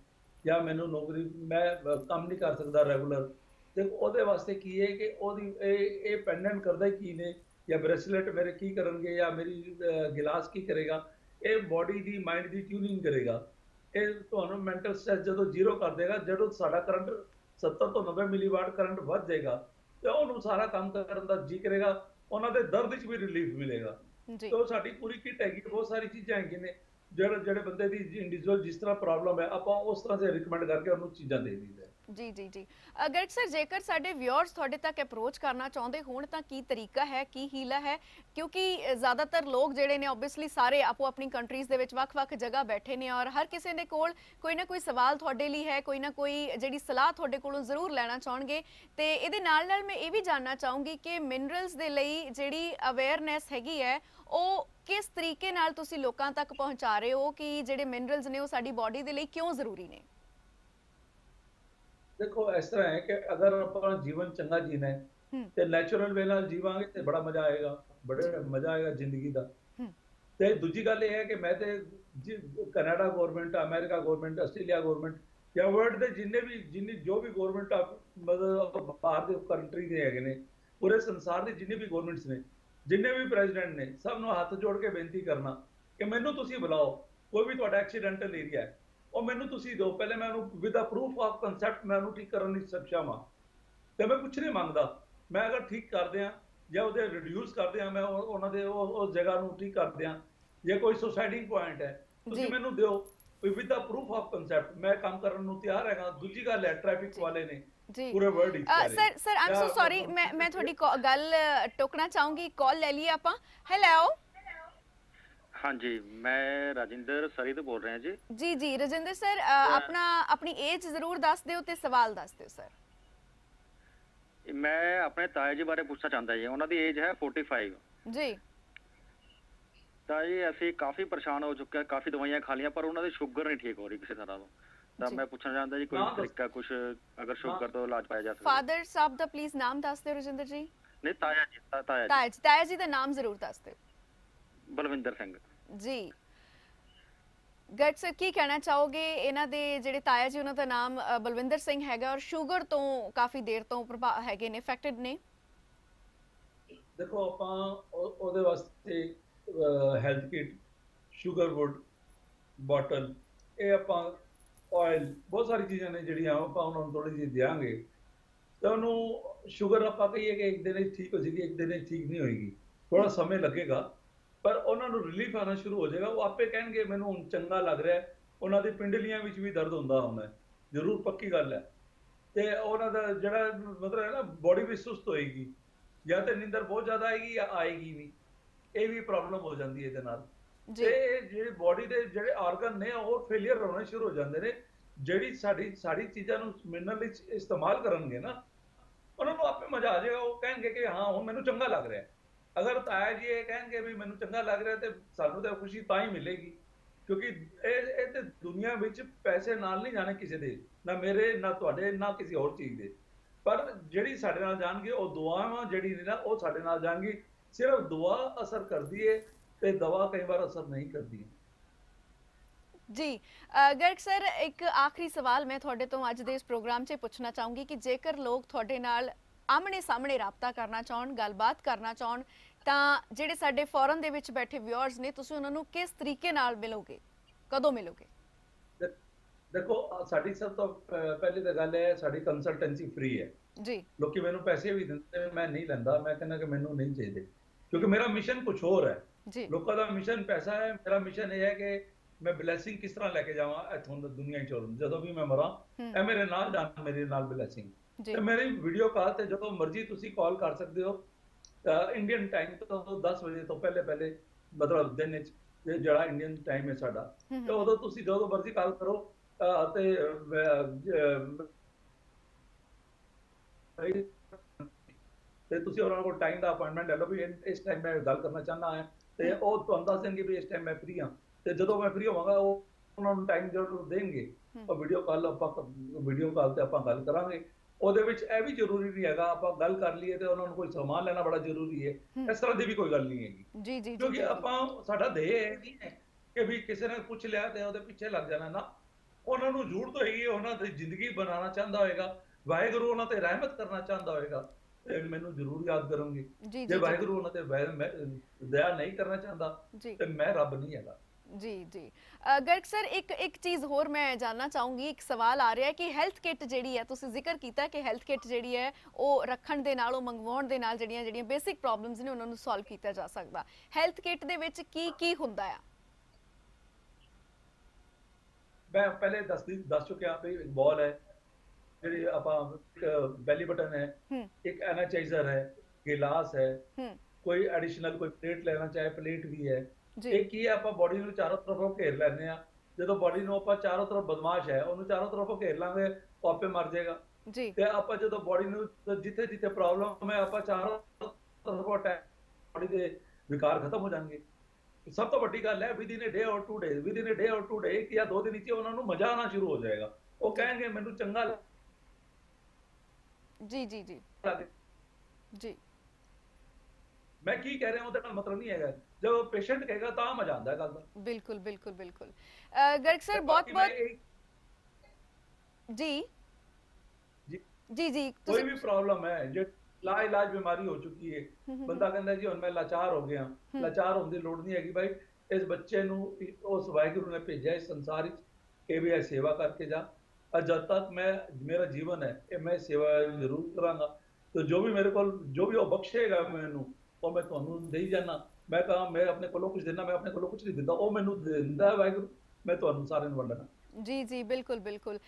ਜਾਂ ਮੈਨੂੰ ਨੌਕਰੀ ਮੈਂ ਕੰਮ ਨਹੀਂ ਕਰ ਸਕਦਾ ਰੈਗੂਲਰ ਤੇ ਉਹਦੇ ਵਾਸਤੇ ਕੀ ਹੈ ਕਿ ਉਹਦੀ ਇਹ ਇਹ ਪੈਂਡੈਂਟ ਕਰਦਾ ਕੀ ਨੇ? ਜਾਂ ਬ੍ਰੇਸਲੇਟ ਮੇਰੇ ਕੀ ਕਰਨਗੇ? ਜਾਂ ਮੇਰੀ ਗਿਲਾਸ ਕੀ ਕਰੇਗਾ? ਇਹ ਬਾਡੀ ਦੀ ਮਾਈਂਡ ਦੀ ਟਿਊਨਿੰਗ ਕਰੇਗਾ। ਇਹ ਤੁਹਾਨੂੰ ਮੈਂਟਲ ਸਟ੍ਰੈਸ ਜਦੋਂ ਜ਼ੀਰੋ ਕਰ ਦੇਗਾ ਜਦੋਂ ਸਾਡਾ ਕਰੰਟ 70 ਤੋਂ 90 ਮਿਲੀਵਾਟ ਕਰੰਟ ਵੱਧ ਜਾਏਗਾ ਤੇ ਉਹਨੂੰ ਸਾਰਾ ਕੰਮ ਕਰਨ ਦਾ ਜੀ ਕਰੇਗਾ ਉਹਨਾਂ ਦੇ ਦਰਦ 'ਚ ਵੀ ਰਿਲੀਫ ਮਿਲੇਗਾ।
ਜੀ।
ਤੇ ਉਹ ਸਾਡੀ ਪੂਰੀ ਕਿਟ ਹੈਗੀ ਬਹੁਤ ਸਾਰੀ ਚੀਜ਼ਾਂ ਹੈਗੀਆਂ ਨੇ ਜਿਹੜੇ ਜਿਹੜੇ ਬੰਦੇ ਦੀ ਇੰਡੀਵਿਜੂਅਲ ਜਿਸ ਤਰ੍ਹਾਂ ਪ੍ਰੋਬਲਮ ਹੈ ਆਪਾਂ ਉਸ ਤਰ੍ਹਾਂ ਸੇ ਰਿਕਮੈਂਡ ਕਰਕੇ ਉਹਨੂੰ ਚੀਜ਼ਾਂ ਦੇ ਦਿੰਦੇ
ਜੀ ਜੀ ਜੀ। ਅਗਰ ਸਰ, ਜੇਕਰ ਸਾਡੇ ਵਿਊਅਰਸ ਤੁਹਾਡੇ ਤੱਕ ਅਪਰੋਚ ਕਰਨਾ ਚਾਹੁੰਦੇ ਹੋਣ, ਤਾਂ ਕੀ ਤਰੀਕਾ ਹੈ, ਕੀ ਹੀਲਾ ਹੈ? ਕਿਉਂਕਿ ਜ਼ਿਆਦਾਤਰ ਲੋਕ ਜਿਹੜੇ ਨੇ ਆਬਵੀਅਸਲੀ ਸਾਰੇ ਆਪੋ ਆਪਣੀ ਕੰਟਰੀਜ਼ ਦੇ ਵਿੱਚ ਵੱਖ-ਵੱਖ ਜਗ੍ਹਾ ਬੈਠੇ ਨੇ ਔਰ ਹਰ ਕਿਸੇ ਦੇ ਕੋਲ ਕੋਈ ਨਾ ਕੋਈ ਸਵਾਲ ਤੁਹਾਡੇ ਲਈ ਹੈ, ਕੋਈ ਨਾ ਕੋਈ ਜਿਹੜੀ ਸਲਾਹ ਤੁਹਾਡੇ ਕੋਲੋਂ ਜ਼ਰੂਰ ਲੈਣਾ ਚਾਹਣਗੇ। ਤੇ ਇਹਦੇ ਨਾਲ ਨਾਲ ਮੈਂ ਇਹ ਵੀ ਜਾਨਣਾ ਚਾਹੂੰਗੀ ਕਿ ਮਿਨਰਲਸ ਦੇ ਲਈ ਜਿਹੜੀ ਅਵੇਅਰਨੈਸ ਹੈਗੀ ਹੈ, ਉਹ ਕਿਸ ਤਰੀਕੇ ਨਾਲ ਤੁਸੀਂ ਲੋਕਾਂ ਤੱਕ ਪਹੁੰਚਾ ਰਹੇ ਹੋ ਕਿ ਜਿਹੜੇ ਮਿਨਰਲਸ ਨੇ, ਉਹ ਸਾਡੀ ਬਾਡੀ ਦੇ ਲਈ ਕਿਉਂ ਜ਼ਰੂਰੀ ਨੇ?
ਦੇਖੋ ਇਸ ਤਰ੍ਹਾਂ ਹੈ ਕਿ ਅਗਰ ਆਪਾਂ ਜੀਵਨ ਚੰਗਾ ਜੀਣਾ ਹੈ। ਤੇ ਨੈਚੁਰਲ ਵੇ ਨਾਲ ਜੀਵਾਂਗੇ ਤੇ ਬੜਾ ਮਜ਼ਾ ਆਏਗਾ ਬੜੇ ਮਜ਼ਾ ਆਏਗਾ ਜ਼ਿੰਦਗੀ ਦਾ। ਤੇ ਦੂਜੀ ਗੱਲ ਇਹ ਹੈ ਕਿ ਮੈਂ ਤੇ ਜੀ- Canada government America government Australia government ਜਾਂ ਵਰਲਡ ਦੇ ਜਿੰਨੇ ਵੀ ਜਿੰਨੀ ਜੋ ਵੀ ਗਵਰਨਮੈਂਟ ਮਤਲਬ ਬਾਹਰ ਦੇ ਕੰਟਰੀ ਦੇ ਹੈਗੇ ਨੇ ਪੂਰੇ ਸੰਸਾਰ ਦੇ ਜਿੰਨੇ ਵੀ ਗਵਰਨਮੈਂਟਸ ਨੇ ਜਿੰਨੇ ਵੀ ਪ੍ਰੈਜ਼ੀਡੈਂਟ ਨੇ ਸਭ ਨੂੰ ਹੱਥ ਜੋੜ ਕੇ ਬੇਨਤੀ ਕਰਨਾ ਕਿ ਮੈਨੂੰ ਤੁਸੀਂ ਬੁਲਾਓ ਕੋਈ ਵੀ ਤੁਹਾਡਾ ਐਕਸੀਡੈਂਟਲ ਏਰੀਆ ਹੈ ਉਹ ਮੈਨੂੰ ਤੁਸੀਂ ਦਿਓ ਪਹਿਲੇ ਮੈਂ ਉਹਨੂੰ with a proof of concept ਮੈਂ ਉਹਨੂੰ ਠੀਕ ਕਰਨ ਦੀ ਸક્ષਮ ਹਾਂ ਤੇ ਮੈਂ ਕੁਝ ਨਹੀਂ ਮੰਗਦਾ। ਮੈਂ ਅਗਰ ਠੀਕ ਕਰਦੇ ਆ ਜਾਂ ਉਹਦੇ ਰਿਡਿਊਸ ਕਰਦੇ ਆ ਮੈਂ ਉਹ- ਉਹਨਾਂ ਦੇ ਉਹ ਜਗ੍ਹਾ ਨੂੰ ਠੀਕ ਕਰਦੇ ਆ ਜੇ ਕੋਈ ਸੁਸਾਈਡਿੰਗ ਪੁਆਇੰਟ ਹੈ ਤੁਸੀਂ। ਮੈਨੂੰ ਦਿਓ with a proof of concept ਮੈਂ ਕੰਮ ਕਰਨ ਨੂੰ ਤਿਆਰ ਹੈਗਾ। ਦੂਜੀ ਗੱਲ ਹੈ ਟ੍ਰੈਫਿਕ ਵਾਲੇ ਨੇ।
ਜੀ।
ਪੂਰੇ ਕਹਿ ਰਹੇ
ਸਰ। ਸਰ ਆਮ ਸੋ ਸੌਰੀ ਮੈਂ ਮੈਂ ਤੁਹਾਡੀ ਗੱਲ ਟੋਕਣਾ ਚਾਹੂੰਗੀ ਕਾਲ ਲੈ ਲਈਏ ਆਪਾਂ। ਹੈਲੋ
ਹਾਂਜੀ ਮੈਂ ਰਾਜਿੰਦਰ ਸਰੀ ਤੋਂ ਬੋਲ ਰਿਹਾ ਜੀ।
ਜੀ ਜੀ ਰਜਿੰਦਰ ਸਰ ਆਪਣਾ ਆਪਣੀ ਏਜ ਜ਼ਰੂਰ ਦੱਸ ਦਿਓ ਤੇ ਸਵਾਲ ਦੱਸ ਦਿਓ ਸਰ।
ਮੈਂ ਆਪਣੇ ਤਾਏ ਜੀ ਬਾਰੇ ਪੁੱਛਣਾ ਚਾਹੁੰਦਾ ਜੀ ਉਹਨਾਂ ਦੀ ਏਜ ਹੈ 45
ਜੀ।
ਤਾਂ ਜੀ ਅਸੀਂ ਕਾਫੀ ਪਰੇਸ਼ਾਨ ਹੋ ਚੁੱਕੇ ਹਾਂ ਕਾਫੀ ਦਵਾਈਆਂ ਖਾ ਲਈਆਂ ਪਰ ਉਹਨਾਂ ਦੀ ਸ਼ੂਗਰ ਨਹੀਂ ਠੀਕ ਹੋ ਰਹੀ ਕਿਸੇ ਤਰ੍ਹਾਂ ਤੋਂ। ਤਾਂ। ਮੈਂ ਪੁੱਛਣਾ ਚਾਹੁੰਦਾ ਜੀ ਕੋਈ ਤਰੀਕਾ ਕੁਝ ਅਗਰ ਸ਼ੂਗਰ ਤੋਂ ਇਲਾਜ ਪਾਇਆ ਜਾ ਸਕਦਾ
ਫਾਦਰ ਸਾਹਿਬ ਦਾ ਪਲੀਜ਼ ਨਾਮ ਦੱਸ ਦਿਓ ਰਜਿੰਦਰ ਜੀ।
ਨਹੀਂ ਤਾਇਆ ਜੀ। ਤਾਇਆ
ਜੀ ਤਾਇਆ ਜੀ ਦਾ ਨਾਮ ਜ਼ਰੂਰ ਦੱਸ ਦਿਓ।
ਬਲਵਿੰਦਰ ਸਿੰਘ।
ਜੀ। ਗੱਟ ਸਰ ਕੀ ਕਹਿਣਾ ਚਾਹੋਗੇ? ਇਹਨਾਂ ਦੇ ਜਿਹੜੇ ਤਾਇਆ ਜੀ, ਉਹਨਾਂ ਦਾ ਨਾਮ ਬਲਵਿੰਦਰ ਸਿੰਘ ਹੈਗਾ ਔਰ ਸ਼ੂਗਰ ਤੋਂ ਕਾਫੀ ਦੇਰ ਤੋਂ ਪ੍ਰਭਾਵ ਹੈਗੇ ਨੇ ਅਫੈਕਟਡ ਨੇ।
ਦੇਖੋ, ਆਪਾਂ ਉਹਦੇ ਵਾਸਤੇ health kit sugar wood bottle ਇਹ ਆਪਾਂ ਆਇਲ ਬਹੁਤ ਸਾਰੀ ਚੀਜ਼ਾਂ ਨੇ ਜਿਹੜੀਆਂ ਆਪਾਂ ਉਹਨਾਂ ਨੂੰ ਥੋੜੀ ਜਿਹੀ ਦਿਆਂਗੇ। ਤਾਂ ਉਹਨੂੰ ਸ਼ੂਗਰ ਆਪਾਂ ਕਹੀਏ ਕਿ ਇੱਕ ਦਿਨ ਵਿੱਚ ਠੀਕ ਹੋ ਜਾਏਗੀ ਇੱਕ ਦਿਨ ਵਿੱਚ ਠੀਕ ਨਹੀਂ ਹੋਏਗੀ। ਥੋੜਾ ਸਮੇਂ ਲੱਗੇਗਾ। ਪਰ ਉਹਨਾਂ ਨੂੰ ਰਿਲੀਫ ਆਣਾ ਸ਼ੁਰੂ ਹੋ ਜਾਏਗਾ। ਉਹ ਆਪੇ ਕਹਿਣਗੇ ਮੈਨੂੰ ਹੁਣ ਚੰਗਾ ਲੱਗ ਰਿਹਾ ਉਹਨਾਂ ਦੀ ਪਿੰਡਲੀਆਂ ਵਿੱਚ ਵੀ ਦਰਦ ਹੁੰਦਾ ਹੁੰਦਾ ਹੈ। ਜ਼ਰੂਰ ਪੱਕੀ ਗੱਲ ਹੈ। ਤੇ ਉਹਨਾਂ ਦਾ ਜਿਹੜਾ ਮਤਲਬ ਹੈ ਨਾ ਬੋਡੀ ਵੀ ਸੁਸਤ ਹੋਏਗੀ। ਜਾਂ ਤੇ ਨਿੰਦਰ ਬਹੁਤ ਜ਼ਿਆਦਾ ਆਏਗੀ ਜਾਂ ਆਏਗੀ ਨਹੀਂ ਇਹ ਵੀ ਪ੍ਰੋਬਲਮ ਹੋ ਜਾਂਦੀ ਹੈ ਇਹਦੇ ਨਾਲ। ਤੇ ਇਹ ਜਿਹੜੇ ਬਾਡੀ ਦੇ ਜਿਹੜੇ ਆਰਗਨ ਨੇ ਉਹ ਫੇਲਿਅਰ ਹੋਣੇ ਸ਼ੁਰੂ ਹੋ ਜਾਂਦੇ ਨੇ। ਜਿਹੜੀ ਸਾਡੀ ਸਾਡੀ ਚੀਜ਼ਾਂ ਨੂੰ ਮਿਨਰਲ ਵਿੱਚ ਇਸਤੇਮਾਲ ਕਰਨਗੇ ਨਾ ਉਹਨਾਂ ਨੂੰ ਆਪੇ ਮਜ਼ਾ ਆ ਜਾਏਗਾ। ਉਹ ਕਹਿਣਗੇ ਕਿ ਹਾਂ ਹੁਣ ਮੈਨੂੰ ਚੰਗਾ ਲੱਗ ਰਿਹਾ ਹੈ। ਅਗਰ ਤਾਇਆ ਜੀ ਇਹ ਕਹਿਣਗੇ ਵੀ ਮੈਨੂੰ ਚੰਗਾ ਲੱਗ ਰਿਹਾ ਤੇ ਸਾਨੂੰ ਤਾਂ ਖੁਸ਼ੀ ਤਾਂ ਹੀ ਮਿਲੇਗੀ, ਕਿਉਂਕਿ ਇਹ ਇਹ ਤੇ ਦੁਨੀਆ ਵਿੱਚ ਪੈਸੇ ਨਾਲ ਨਹੀਂ ਜਾਣੇ ਕਿਸੇ ਦੇ, ਨਾ ਮੇਰੇ, ਨਾ ਤੁਹਾਡੇ, ਨਾ ਕਿਸੇ ਹੋਰ ਚੀਜ਼ ਦੇ। ਪਰ ਜਿਹੜੀ ਸਾਡੇ ਨਾਲ ਜਾਣਗੇ, ਉਹ ਦੁਆਵਾਂ ਜਿਹੜੀ ਨੇ ਨਾ, ਉਹ ਸਾਡੇ ਨਾਲ ਜਾਣਗੀ। ਸਿਰਫ ਦੁਆ ਅਸਰ ਕਰਦੀ ਏ ਤੇ ਦਵਾ ਕਈ ਵਾਰ ਅਸਰ ਨਹੀਂ ਕਰਦੀ ਹੈ
ਜੀ ਗਰਗ ਸਰ, ਇੱਕ ਆਖਰੀ ਸਵਾਲ ਮੈਂ ਤੁਹਾਡੇ ਤੋਂ ਅੱਜ ਦੇ ਇਸ ਪ੍ਰੋਗਰਾਮ 'ਚ ਪੁੱਛਣਾ ਚਾਹੂੰਗੀ ਕਿ ਜੇਕਰ ਲੋਕ ਤੁਹਾਡੇ ਨਾਲ ਆਮਣੇ ਸਾਹਮਣੇ ਰਾਬਤਾ ਕਰਨਾ ਚਾਹਣ ਗੱਲਬਾਤ ਕਰਨਾ ਚਾਹਣ ਤਾਂ ਜਿਹੜੇ ਸਾਡੇ ਫੋਰਨ ਦੇ ਵਿੱਚ ਬੈਠੇ ਵਿਊਅਰਸ ਨੇ ਤੁਸੀਂ ਉਹਨਾਂ ਨੂੰ ਕਿਸ ਤਰੀਕੇ ਨਾਲ ਮਿਲੋਗੇ? ਕਦੋਂ ਮਿਲੋਗੇ?
ਦੇਖੋ ਸਾਡੀ ਸਭ ਤੋਂ ਪਹਿਲੀ ਤਾਂ ਗੱਲ ਹੈ ਸਾਡੀ ਕੰਸਲਟੈਂਸੀ ਫ੍ਰੀ ਹੈ।
ਜੀ।
ਲੋਕੀ ਮੈਨੂੰ ਪੈਸੇ ਵੀ ਦਿੰਦੇ ਮੈਂ ਨਹੀਂ ਲੈਂਦਾ ਮੈਂ ਕਹਿੰਦਾ ਕਿ ਮੈਨੂੰ ਨਹੀਂ ਚਾਹੀਦੇ। ਕਿਉਂਕਿ ਮੇਰਾ ਮਿਸ਼ਨ ਕੁਝ ਹੋਰ ਹੈ।
ਜੀ।
ਲੋਕਾਂ ਦਾ ਮਿਸ਼ਨ ਪੈਸਾ ਹੈ ਮੇਰਾ ਮਿਸ਼ਨ ਇਹ ਹੈ ਕਿ ਮੈਂ ਬਲੇਸਿੰਗ ਕਿਸ ਤਰ੍ਹਾਂ ਲੈ ਕੇ ਜਾਵਾਂ? ਇੱਥੋਂ ਦੀ ਦੁਨੀਆ ਚੋਂ ਜਦੋਂ ਵੀ ਮੈਂ ਮਰਾਂ
ਹੂੰ।
ਇਹ ਮੇਰੇ ਨਾਲ ਜਾਣ ਮੇਰੇ ਨਾਲ ਬਲੇਸਿੰਗ ਤੇ ਮੇਰੀ ਵੀਡੀਓ ਕਾਲ ਤੇ ਜਦੋਂ ਮਰਜ਼ੀ ਤੁਸੀਂ ਕਾਲ ਕਰ ਸਕਦੇ ਹੋ ਇੰਡੀਅਨ ਟਾਈਮ ਤੋਂ 10 ਵਜੇ ਤੋਂ ਪਹਿਲੇ ਪਹਿਲੇ ਮਤਲਬ ਦਿਨ ਵਿੱਚ ਜਿਹੜਾ ਇੰਡੀਅਨ ਟਾਈਮ ਹੈ ਸਾਡਾ
ਹੂੰ,
ਤੇ
ਹੂੰ।
ਉਦੋਂ ਤੁਸੀਂ ਜਦੋਂ ਮਰਜ਼ੀ ਕਾਲ ਕਰੋ ਤੇ ਤੇ ਤੁਸੀਂ ਉਹਨਾਂ ਕੋਲ ਟਾਈਮ ਦਾ ਅਪਾਇੰਟਮੈਂਟ ਲੈ ਲਓ ਵੀ ਇਸ ਟਾਈਮ ਮੈਂ ਗੱਲ ਕਰਨਾ ਚਾਹੁੰਦਾ ਹਾਂ ਤੇ ਉਹ ਤੁਹਾਨੂੰ ਦੱਸ ਦੇਣਗੇ ਵੀ ਇਸ ਟਾਈਮ ਮੈਂ ਫ੍ਰੀ ਹਾਂ। ਤੇ ਜਦੋਂ ਮੈਂ ਫ੍ਰੀ ਹੋਵਾਂਗਾ ਉਹ ਉਹਨਾਂ ਨੂੰ ਟਾਈਮ ਜ਼ਰੂਰ ਦੇਣਗੇ। ਉਹ ਵੀਡੀਓ ਕਾਲ ਆਪਾਂ ਵੀਡੀਓ ਕਾਲ ਤੇ ਆਪਾਂ ਗੱਲ ਕਰਾਂਗੇ। ਉਹਦੇ ਵਿੱਚ ਇਹ ਵੀ ਜ਼ਰੂਰੀ ਨਹੀਂ ਹੈਗਾ ਆਪਾਂ ਗੱਲ ਕਰ ਲਈਏ ਤੇ ਉਹਨਾਂ ਨੂੰ ਕੋਈ ਸਮਾਨ ਲੈਣਾ ਬੜਾ ਜ਼ਰੂਰੀ ਹੈ। ਇਸ ਤਰ੍ਹਾਂ ਦੀ ਵੀ ਕੋਈ ਗੱਲ ਨਹੀਂ ਹੈਗੀ।
ਜੀ ਜੀ
ਕਿਉਂਕਿ। ਆਪਾਂ ਸਾਡਾ ਦੇਹ ਇਹ ਨਹੀਂ ਹੈ ਕਿ ਵੀ ਕਿਸੇ ਨੇ ਪੁੱਛ ਲਿਆ ਤੇ ਉਹਦੇ ਪਿੱਛੇ ਲੱਗ ਜਾਣਾ ਨਾ। ਉਹਨਾਂ ਨੂੰ ਜ਼ਰੂਰਤ ਹੋਏਗੀ ਉਹਨਾਂ ਦੀ ਜ਼ਿੰਦਗੀ ਬਣਾਉਣਾ ਚਾਹੁੰਦਾ ਹੋਏਗਾ। ਵਾਹਿਗੁਰੂ ਉਹਨਾਂ ਤੇ ਰਹਿਮਤ ਕਰਨਾ ਚਾਹੁੰਦਾ ਹੋਏਗਾ ਤੇ ਮੈਨੂੰ ਜ਼ਰੂਰ ਯਾਦ ਕਰੋਗੇ
ਜੀ
ਵਾਹਿਗੁਰੂ ਉਹਨਾਂ ਤੇ ਦਇਆ ਨਹੀਂ ਕਰਨਾ ਚਾਹੁੰਦਾ ਤੇ ਮੈਂ ਰੱਬ ਨਹੀਂ ਹੈਗਾ।
ਜੀ ਜੀ। ਗਰਗ ਸਰ ਇੱਕ ਇੱਕ ਚੀਜ਼ ਹੋਰ ਮੈਂ ਜਾਨਣਾ ਚਾਹੂੰਗੀ ਇੱਕ ਸਵਾਲ ਆ ਰਿਹਾ ਹੈ ਕਿ ਹੈਲਥ ਕਿੱਟ ਜਿਹੜੀ ਹੈ ਤੁਸੀਂ ਜ਼ਿਕਰ ਕੀਤਾ ਕਿ ਹੈਲਥ ਕਿੱਟ ਜਿਹੜੀ ਹੈ ਉਹ ਰੱਖਣ ਦੇ ਨਾਲ ਉਹ ਮੰਗਵਾਉਣ ਦੇ ਨਾਲ ਜਿਹੜੀਆਂ ਜਿਹੜੀਆਂ ਬੇਸਿਕ ਪ੍ਰੋਬਲਮਸ ਨੇ ਉਹਨਾਂ ਨੂੰ ਸੋਲਵ ਕੀਤਾ ਜਾ ਸਕਦਾ। ਹੈਲਥ ਕਿੱਟ ਦੇ ਵਿੱਚ ਕੀ ਕੀ ਹੁੰਦਾ ਆ?
ਮੈਂ ਪਹਿਲੇ ਦੱਸ ਦੱਸ ਚੁੱਕਿਆ ਵੀ ਇੱਕ ਬਾਲ ਹੈ ਜਿਹੜੀ ਆਪਾਂ ਬੈਲੀ ਬਟਨ ਹੈ ਇੱਕ ਐਨਾਚਾਈਜ਼ਰ ਹੈ ਗਿਲਾਸ ਹੈ ਕੋਈ ਐਡੀਸ਼ਨਲ ਕੋਈ ਪਲੇਟ ਲੈਣਾ ਚਾਹੇ ਪਲੇਟ ਵੀ ਹੈ ਇਹ ਕੀ ਆਪਾਂ ਬਾਡੀ ਨੂੰ ਚਾਰੋਂ ਤਰਫੋਂ ਘੇਰ ਲੈਂਦੇ ਆ ਜਦੋਂ ਬਾਡੀ ਨੂੰ ਆਪਾਂ ਚਾਰੋਂ ਤਰਫ ਬਦਮਾਸ਼ ਹੈ ਉਹਨੂੰ ਚਾਰੋਂ ਤਰਫੋਂ ਘੇਰ ਲਾਂਗੇ ਉਹ ਆਪੇ ਮਰ ਜਾਏਗਾ।
ਜੀ।
ਤੇ ਆਪਾਂ ਜਦੋਂ ਬਾਡੀ ਨੂੰ ਜਿੱਥੇ ਜਿੱਥੇ ਪ੍ਰੋਬਲਮ ਹੈ ਆਪਾਂ ਚਾਰੋਂ ਤਰਫੋਂ ਅਟੈਕ ਬਾਡੀ ਦੇ ਵਿਕਾਰ ਖਤਮ ਹੋ ਜਾਣਗੇ। ਸਭ ਤੋਂ ਵੱਡੀ ਗੱਲ ਹੈ ਵਿਦਿਨ ਅ ਡੇ ਔਰ ਟੂ ਡੇ ਵਿਦਿਨ ਅ ਡੇ ਔਰ ਟੂ ਡੇ ਜਾਂ ਦੋ ਦਿਨ ਵਿੱਚ ਉਹਨਾਂ ਨੂੰ ਮਜ਼ਾ ਆਉਣਾ ਸ਼ੁਰੂ ਹੋ ਜਾਏਗਾ। ਉਹ ਕਹਿਣਗੇ ਮੈਨੂੰ ਚੰਗਾ
ਜੀ ਜੀ ਜੀ। ਜੀ।
ਮੈਂ ਕੀ ਕਹਿ ਰਿਹਾ ਉਹਦਾ ਨਾਲ ਮਤਲਬ ਨਹੀਂ ਹੈਗਾ। ਜਦੋਂ ਪੇਸ਼ੈਂਟ ਕਹੇਗਾ ਤਾਂ ਮਜ਼ਾ ਆਉਂਦਾ ਹੈ ਗੱਲ ਦਾ।
ਬਿਲਕੁਲ ਬਿਲਕੁਲ ਬਿਲਕੁਲ। ਗਰਗ ਸਰ ਬਹੁਤ ਬਹੁਤ ਜੀ।
ਜੀ।
ਜੀ
ਕੋਈ ਵੀ ਪ੍ਰੋਬਲਮ ਹੈ ਜੇ ਲਾ ਇਲਾਜ ਬਿਮਾਰੀ ਹੋ ਚੁੱਕੀ ਹੈ ਬੰਦਾ ਕਹਿੰਦਾ ਜੀ ਹੁਣ ਮੈਂ ਲਾਚਾਰ ਹੋ ਗਿਆ ਲਾਚਾਰ ਹੋਣ ਦੀ ਲੋੜ ਨਹੀਂ ਹੈਗੀ ਭਾਈ ਇਸ ਬੱਚੇ ਨੂੰ ਉਸ ਵਾਹਿਗੁਰੂ ਨੇ ਭੇਜਿਆ ਇਸ ਸੰਸਾਰ ਵਿੱਚ ਕਿ ਵੀ ਇਹ ਸੇਵਾ ਕਰਕੇ ਜਾ। ਔਰ ਜਦ ਤੱਕ ਮੈਂ ਮੇਰਾ ਜੀਵਨ ਹੈ ਇਹ ਮੈਂ ਸੇਵਾ ਜ਼ਰੂਰ ਕਰਾਂਗਾ। ਤੇ ਜੋ ਵੀ ਮੇਰੇ ਕੋਲ ਜੋ ਵੀ ਉਹ ਬਖਸ਼ੇਗਾ ਮੈਨੂੰ ਉਹ ਮੈਂ ਤੁਹਾਨੂੰ ਦੇਈ ਜਾਣਾ ਮੈਂ ਕਹਾਂ ਮੈਂ ਆਪਣੇ ਕੋਲੋਂ ਕੁਝ ਦੇਣਾ ਮੈਂ ਆਪਣੇ ਕੋਲੋਂ ਕੁਝ ਨਹੀਂ ਦਿੰਦਾ, ਉਹ ਮੈਨੂੰ ਦਿੰਦਾ ਹੈ ਵਾਹਿਗੁਰੂ, ਮੈਂ ਤੁਹਾਨੂੰ ਸਾਰਿਆਂ ਨੂੰ ਵੰਡਣਾ
ਜੀ ਜੀ, ਬਿਲਕੁਲ ਬਿਲਕੁਲ।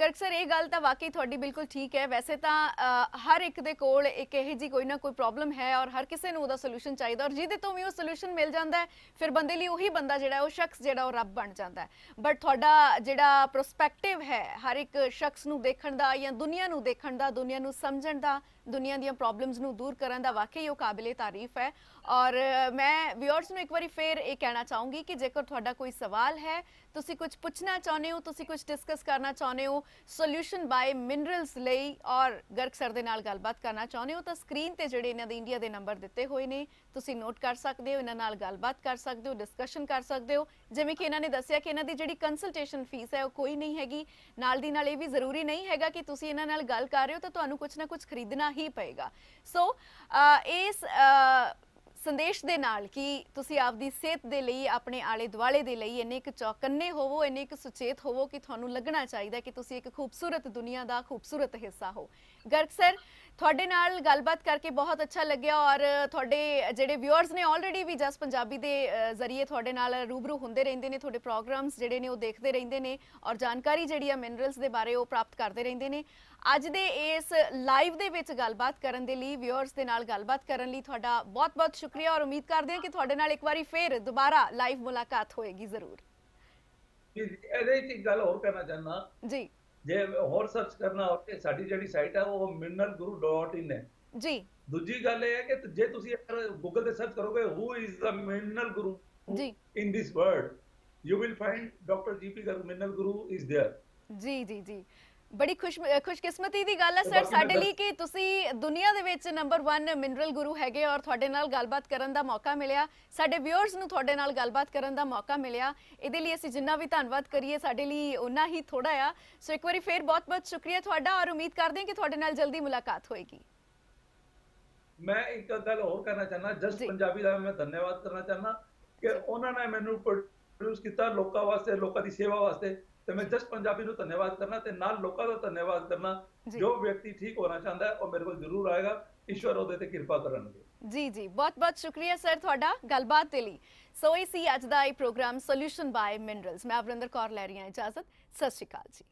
ਗਰਗ ਸਰ, ਇਹ ਗੱਲ ਤਾਂ ਵਾਕਈ ਤੁਹਾਡੀ ਬਿਲਕੁਲ ਠੀਕ ਹੈ। ਵੈਸੇ ਤਾਂ ਹਰ ਇੱਕ ਦੇ ਕੋਲ ਇੱਕ ਇਹ ਜੀ ਕੋਈ ਨਾ ਕੋਈ ਪ੍ਰੋਬਲਮ ਹੈ ਔਰ ਹਰ ਕਿਸੇ ਨੂੰ ਉਹਦਾ ਸੋਲੂਸ਼ਨ ਚਾਹੀਦਾ ਔਰ ਜਿਹਦੇ ਤੋਂ ਵੀ ਉਹ ਸੋਲੂਸ਼ਨ ਮਿਲ ਜਾਂਦਾ ਫਿਰ ਬੰਦੇ ਲਈ ਉਹੀ ਬੰਦਾ ਜਿਹੜਾ ਉਹ ਸ਼ਖਸ ਜਿਹੜਾ ਉਹ ਰੱਬ ਬਣ ਜਾਂਦਾ ਬਟ ਤੁਹਾਡਾ ਜਿਹੜਾ ਪ੍ਰੋਸਪੈਕਟਿਵ ਹੈ, ਹਰ ਇੱਕ ਸ਼ਖਸ ਨੂੰ ਦੇਖਣ ਦਾ ਜਾਂ ਦੁਨੀਆ ਨੂੰ ਦੇਖਣ ਦਾ, ਦੁਨੀਆ ਨੂੰ ਸਮਝਣ ਦਾ ਦੁਨੀਆ ਦੀਆਂ ਪ੍ਰੋਬਲਮਸ ਨੂੰ ਦੂਰ ਕਰਨ ਦਾ ਵਾਕਈ ਉਹ ਕਾਬਿਲੇ ਤਾਰੀਫ ਹੈ। ਔਰ ਮੈਂ ਵਿਅਰਸ ਨੂੰ ਇੱਕ ਵਾਰੀ ਫੇਰ ਇਹ ਕਹਿਣਾ ਚਾਹੂੰਗੀ ਕਿ ਜੇਕਰ ਤੁਹਾਡਾ ਕੋਈ ਸਵਾਲ ਹੈ, ਤੁਸੀਂ ਕੁਝ ਪੁੱਛਣਾ ਚਾਹੁੰਦੇ ਹੋ, ਤੁਸੀਂ ਕੁਝ ਡਿਸਕਸ ਕਰਨਾ ਚਾਹੁੰਦੇ ਹੋ ਸੋਲੂਸ਼ਨ ਬਾਈ ਮਿਨਰਲਸ ਲਈ ਔਰ ਗਰਗ ਸਰ ਦੇ ਨਾਲ ਗੱਲਬਾਤ ਕਰਨਾ ਚਾਹੁੰਦੇ ਹੋ, ਤਾਂ ਸਕਰੀਨ ਤੇ ਜਿਹੜੇ ਇਹਨਾਂ ਦੇ ਇੰਡੀਆ ਦੇ ਨੰਬਰ ਦਿੱਤੇ ਹੋਏ ਨੇ ਤੁਸੀਂ ਨੋਟ ਕਰ ਸਕਦੇ ਹੋ, ਇਹਨਾਂ ਨਾਲ ਗੱਲਬਾਤ ਕਰ ਸਕਦੇ ਹੋ ਡਿਸਕਸ਼ਨ ਕਰ ਸਕਦੇ ਹੋ। ਜਿਵੇਂ ਕਿ ਇਹਨਾਂ ਨੇ ਦੱਸਿਆ ਕਿ ਇਹਨਾਂ ਦੀ ਜਿਹੜੀ ਕੰਸਲਟੇਸ਼ਨ ਫੀਸ ਹੈ, ਉਹ ਕੋਈ ਨਹੀਂ ਹੈਗੀ। ਨਾਲ ਦੀ ਨਾਲ ਇਹ ਵੀ ਜ਼ਰੂਰੀ ਨਹੀਂ ਹੈਗਾ ਕਿ ਤੁਸੀਂ ਇਹਨਾਂ ਨਾਲ ਗੱਲ ਕਰ ਰਹੇ ਹੋ, ਤਾਂ ਤੁਹਾਨੂੰ ਕੁਝ ਨਾ ਕੁਝ ਖਰੀਦਣਾ ਹੀ ਪਏਗਾ। ਸੋ ਇਸ ਸੰਦੇਸ਼ ਦੇ ਨਾਲ ਕਿ ਤੁਸੀਂ ਆਪਦੀ ਸਿਹਤ ਦੇ ਲਈ, ਆਪਣੇ ਆਲੇ ਦੁਆਲੇ ਦੇ ਲਈ ਇੰਨੇ ਕੁ ਚੌਕੰਨੇ ਹੋਵੋ, ਇੰਨੇ ਕੁ ਸੁਚੇਤ ਹੋਵੋ ਕਿ ਤੁਹਾਨੂੰ ਲੱਗਣਾ ਚਾਹੀਦਾ ਕਿ ਤੁਸੀਂ ਇੱਕ ਖੂਬਸੂਰਤ ਦੁਨੀਆ ਦਾ ਖੂਬਸੂਰਤ ਹਿੱਸਾ ਹੋ। ਗਰਗ ਸਰ ਤੁਹਾਡੇ ਨਾਲ ਗੱਲਬਾਤ ਕਰਕੇ ਬਹੁਤ ਅੱਛਾ ਲੱਗਿਆ ਔਰ ਤੁਹਾਡੇ ਜਿਹੜੇ ਵਿਊਅਰਸ ਨੇ ਆਲਰੇਡੀ ਵੀ ਜਸ ਪੰਜਾਬੀ ਦੇ ਜ਼ਰੀਏ ਤੁਹਾਡੇ ਨਾਲ ਰੂਬਰੂ ਹੁੰਦੇ ਰਹਿੰਦੇ ਨੇ ਤੁਹਾਡੇ ਪ੍ਰੋਗਰਾਮਸ ਜਿਹੜੇ ਨੇ ਉਹ ਦੇਖਦੇ ਰਹਿੰਦੇ ਨੇ ਔਰ ਜਾਣਕਾਰੀ ਜਿਹੜੀ ਆ ਮਿਨਰਲਸ ਦੇ ਬਾਰੇ ਉਹ ਪ੍ਰਾਪਤ ਕਰਦੇ ਰਹਿੰਦੇ ਨੇ। ਅੱਜ ਦੇ ਇਸ ਲਾਈਵ ਦੇ ਵਿੱਚ ਗੱਲਬਾਤ ਕਰਨ ਦੇ ਲਈ ਵਿਊਅਰਸ ਦੇ ਨਾਲ ਗੱਲਬਾਤ ਕਰਨ ਲਈ ਤੁਹਾਡਾ ਬਹੁਤ-ਬਹੁਤ ਸ਼ੁਕਰੀਆ ਔਰ ਉਮੀਦ ਕਰਦੇ ਹਾਂ ਕਿ ਤੁਹਾਡੇ ਨਾਲ ਇੱਕ ਵਾਰੀ ਫੇਰ ਦੁਬਾਰਾ ਲਾਈਵ ਮੁਲਾਕਾਤ ਹੋਏਗੀ ਜ਼ਰੂਰ।
ਕਿ ਇਹਦੇ ਵਿੱਚ ਇੱਕ ਗੱਲ ਹੋਰ ਕਹਿਣਾ ਚਾਹੁੰਦਾ।
ਜੀ।
ਜੇ ਹੋਰ ਸਰਚ ਕਰਨਾ ਹੋਵੇ ਸਾਡੀ ਜਿਹੜੀ ਸਾਈਟ ਹੈ ਉਹ mineralguru.in ਹੈ।
ਜੀ।
ਦੂਜੀ ਗੱਲ ਇਹ ਹੈ ਕਿ ਜੇ ਤੁਸੀਂ ਅਗਰ ਗੂਗਲ ਤੇ ਸਰਚ ਕਰੋਗੇ who is the mineral
Guru
ji. In this world you will find doctor GP mineral Guru is there
ਜੀ ਜੀ ਜੀ। ਬੜੀ ਖੁਸ਼ ਖੁਸ਼ਕਿਸਮਤੀ ਦੀ ਗੱਲ ਹੈ ਸਰ ਸਾਡੇ ਲਈ ਕਿ ਤੁਸੀਂ ਦੁਨੀਆ ਦੇ ਵਿੱਚ ਨੰਬਰ 1 ਮਿਨਰਲ ਗੁਰੂ ਹੈਗੇ ਔਰ ਤੁਹਾਡੇ ਨਾਲ ਗੱਲਬਾਤ ਕਰਨ ਦਾ ਮੌਕਾ ਮਿਲਿਆ। ਸਾਡੇ ਵਿਊਅਰਸ ਨੂੰ ਤੁਹਾਡੇ ਨਾਲ ਗੱਲਬਾਤ ਕਰਨ ਦਾ ਮੌਕਾ ਮਿਲਿਆ। ਇਹਦੇ ਲਈ ਅਸੀਂ ਜਿੰਨਾ ਵੀ ਧੰਨਵਾਦ ਕਰੀਏ ਸਾਡੇ ਲਈ ਉਨਾ ਹੀ ਥੋੜਾ ਆ। ਸੋ ਇੱਕ ਵਾਰੀ ਫੇਰ ਬਹੁਤ-ਬਹੁਤ ਸ਼ੁਕਰੀਆ ਤੁਹਾਡਾ ਔਰ ਉਮੀਦ ਕਰਦੇ ਹਾਂ ਕਿ ਤੁਹਾਡੇ ਨਾਲ ਜਲਦੀ ਮੁਲਾਕਾਤ ਹੋਏਗੀ।
ਮੈਂ ਇੱਕ ਗੱਲ ਹੋਰ ਕਰਨਾ ਚਾਹੁੰਦਾ ਜਸਟ। ਪੰਜਾਬੀ ਦਾ ਮੈਂ ਧੰਨਵਾਦ ਕਰਨਾ ਚਾਹੁੰਦਾ ਕਿ ਉਹਨਾਂ ਨੇ ਮੈਨੂੰ ਪ੍ਰੋਡਿਊਸ ਕੀਤਾ ਲੋਕਾਂ ਵਾਸਤੇ ਲੋਕਾਂ ਦੀ ਸੇਵਾ ਵਾਸਤੇ। ਤੇ ਮੈਂ ਜਸਟ ਪੰਜਾਬੀ ਨੂੰ ਧੰਨਵਾਦ ਕਰਨਾ ਤੇ ਨਾਲ ਲੋਕਾਂ ਦਾ ਧੰਨਵਾਦ ਕਰਨਾ। ਜੀ। ਵਿਅਕਤੀ ਠੀਕ ਹੋਣਾ ਚਾਹੁੰਦਾ ਹੈ ਉਹ ਮੇਰੇ ਕੋਲ ਜ਼ਰੂਰ ਆਏਗਾ। ਈਸ਼ਵਰ ਉਹਦੇ ਤੇ ਕਿਰਪਾ ਕਰਨਗੇ।
ਜੀ ਜੀ। ਬਹੁਤ-ਬਹੁਤ ਸ਼ੁਕਰੀਆ ਸਰ ਤੁਹਾਡਾ ਗੱਲਬਾਤ ਦੇ ਲਈ। ਸੋ ਇਹ ਸੀ ਅੱਜ ਦਾ ਇਹ ਪ੍ਰੋਗਰਾਮ ਸੋਲੂਸ਼ਨ ਬਾਈ ਮਿਨਰਲਸ ਮੈਂ ਅਵਰਿੰਦਰ ਕੌਰ ਲੈ ਰਹੀ ਹਾਂ ਇਜਾਜ਼ਤ। ਸਤਿ ਸ਼੍ਰੀ ਅਕਾਲ ਜੀ।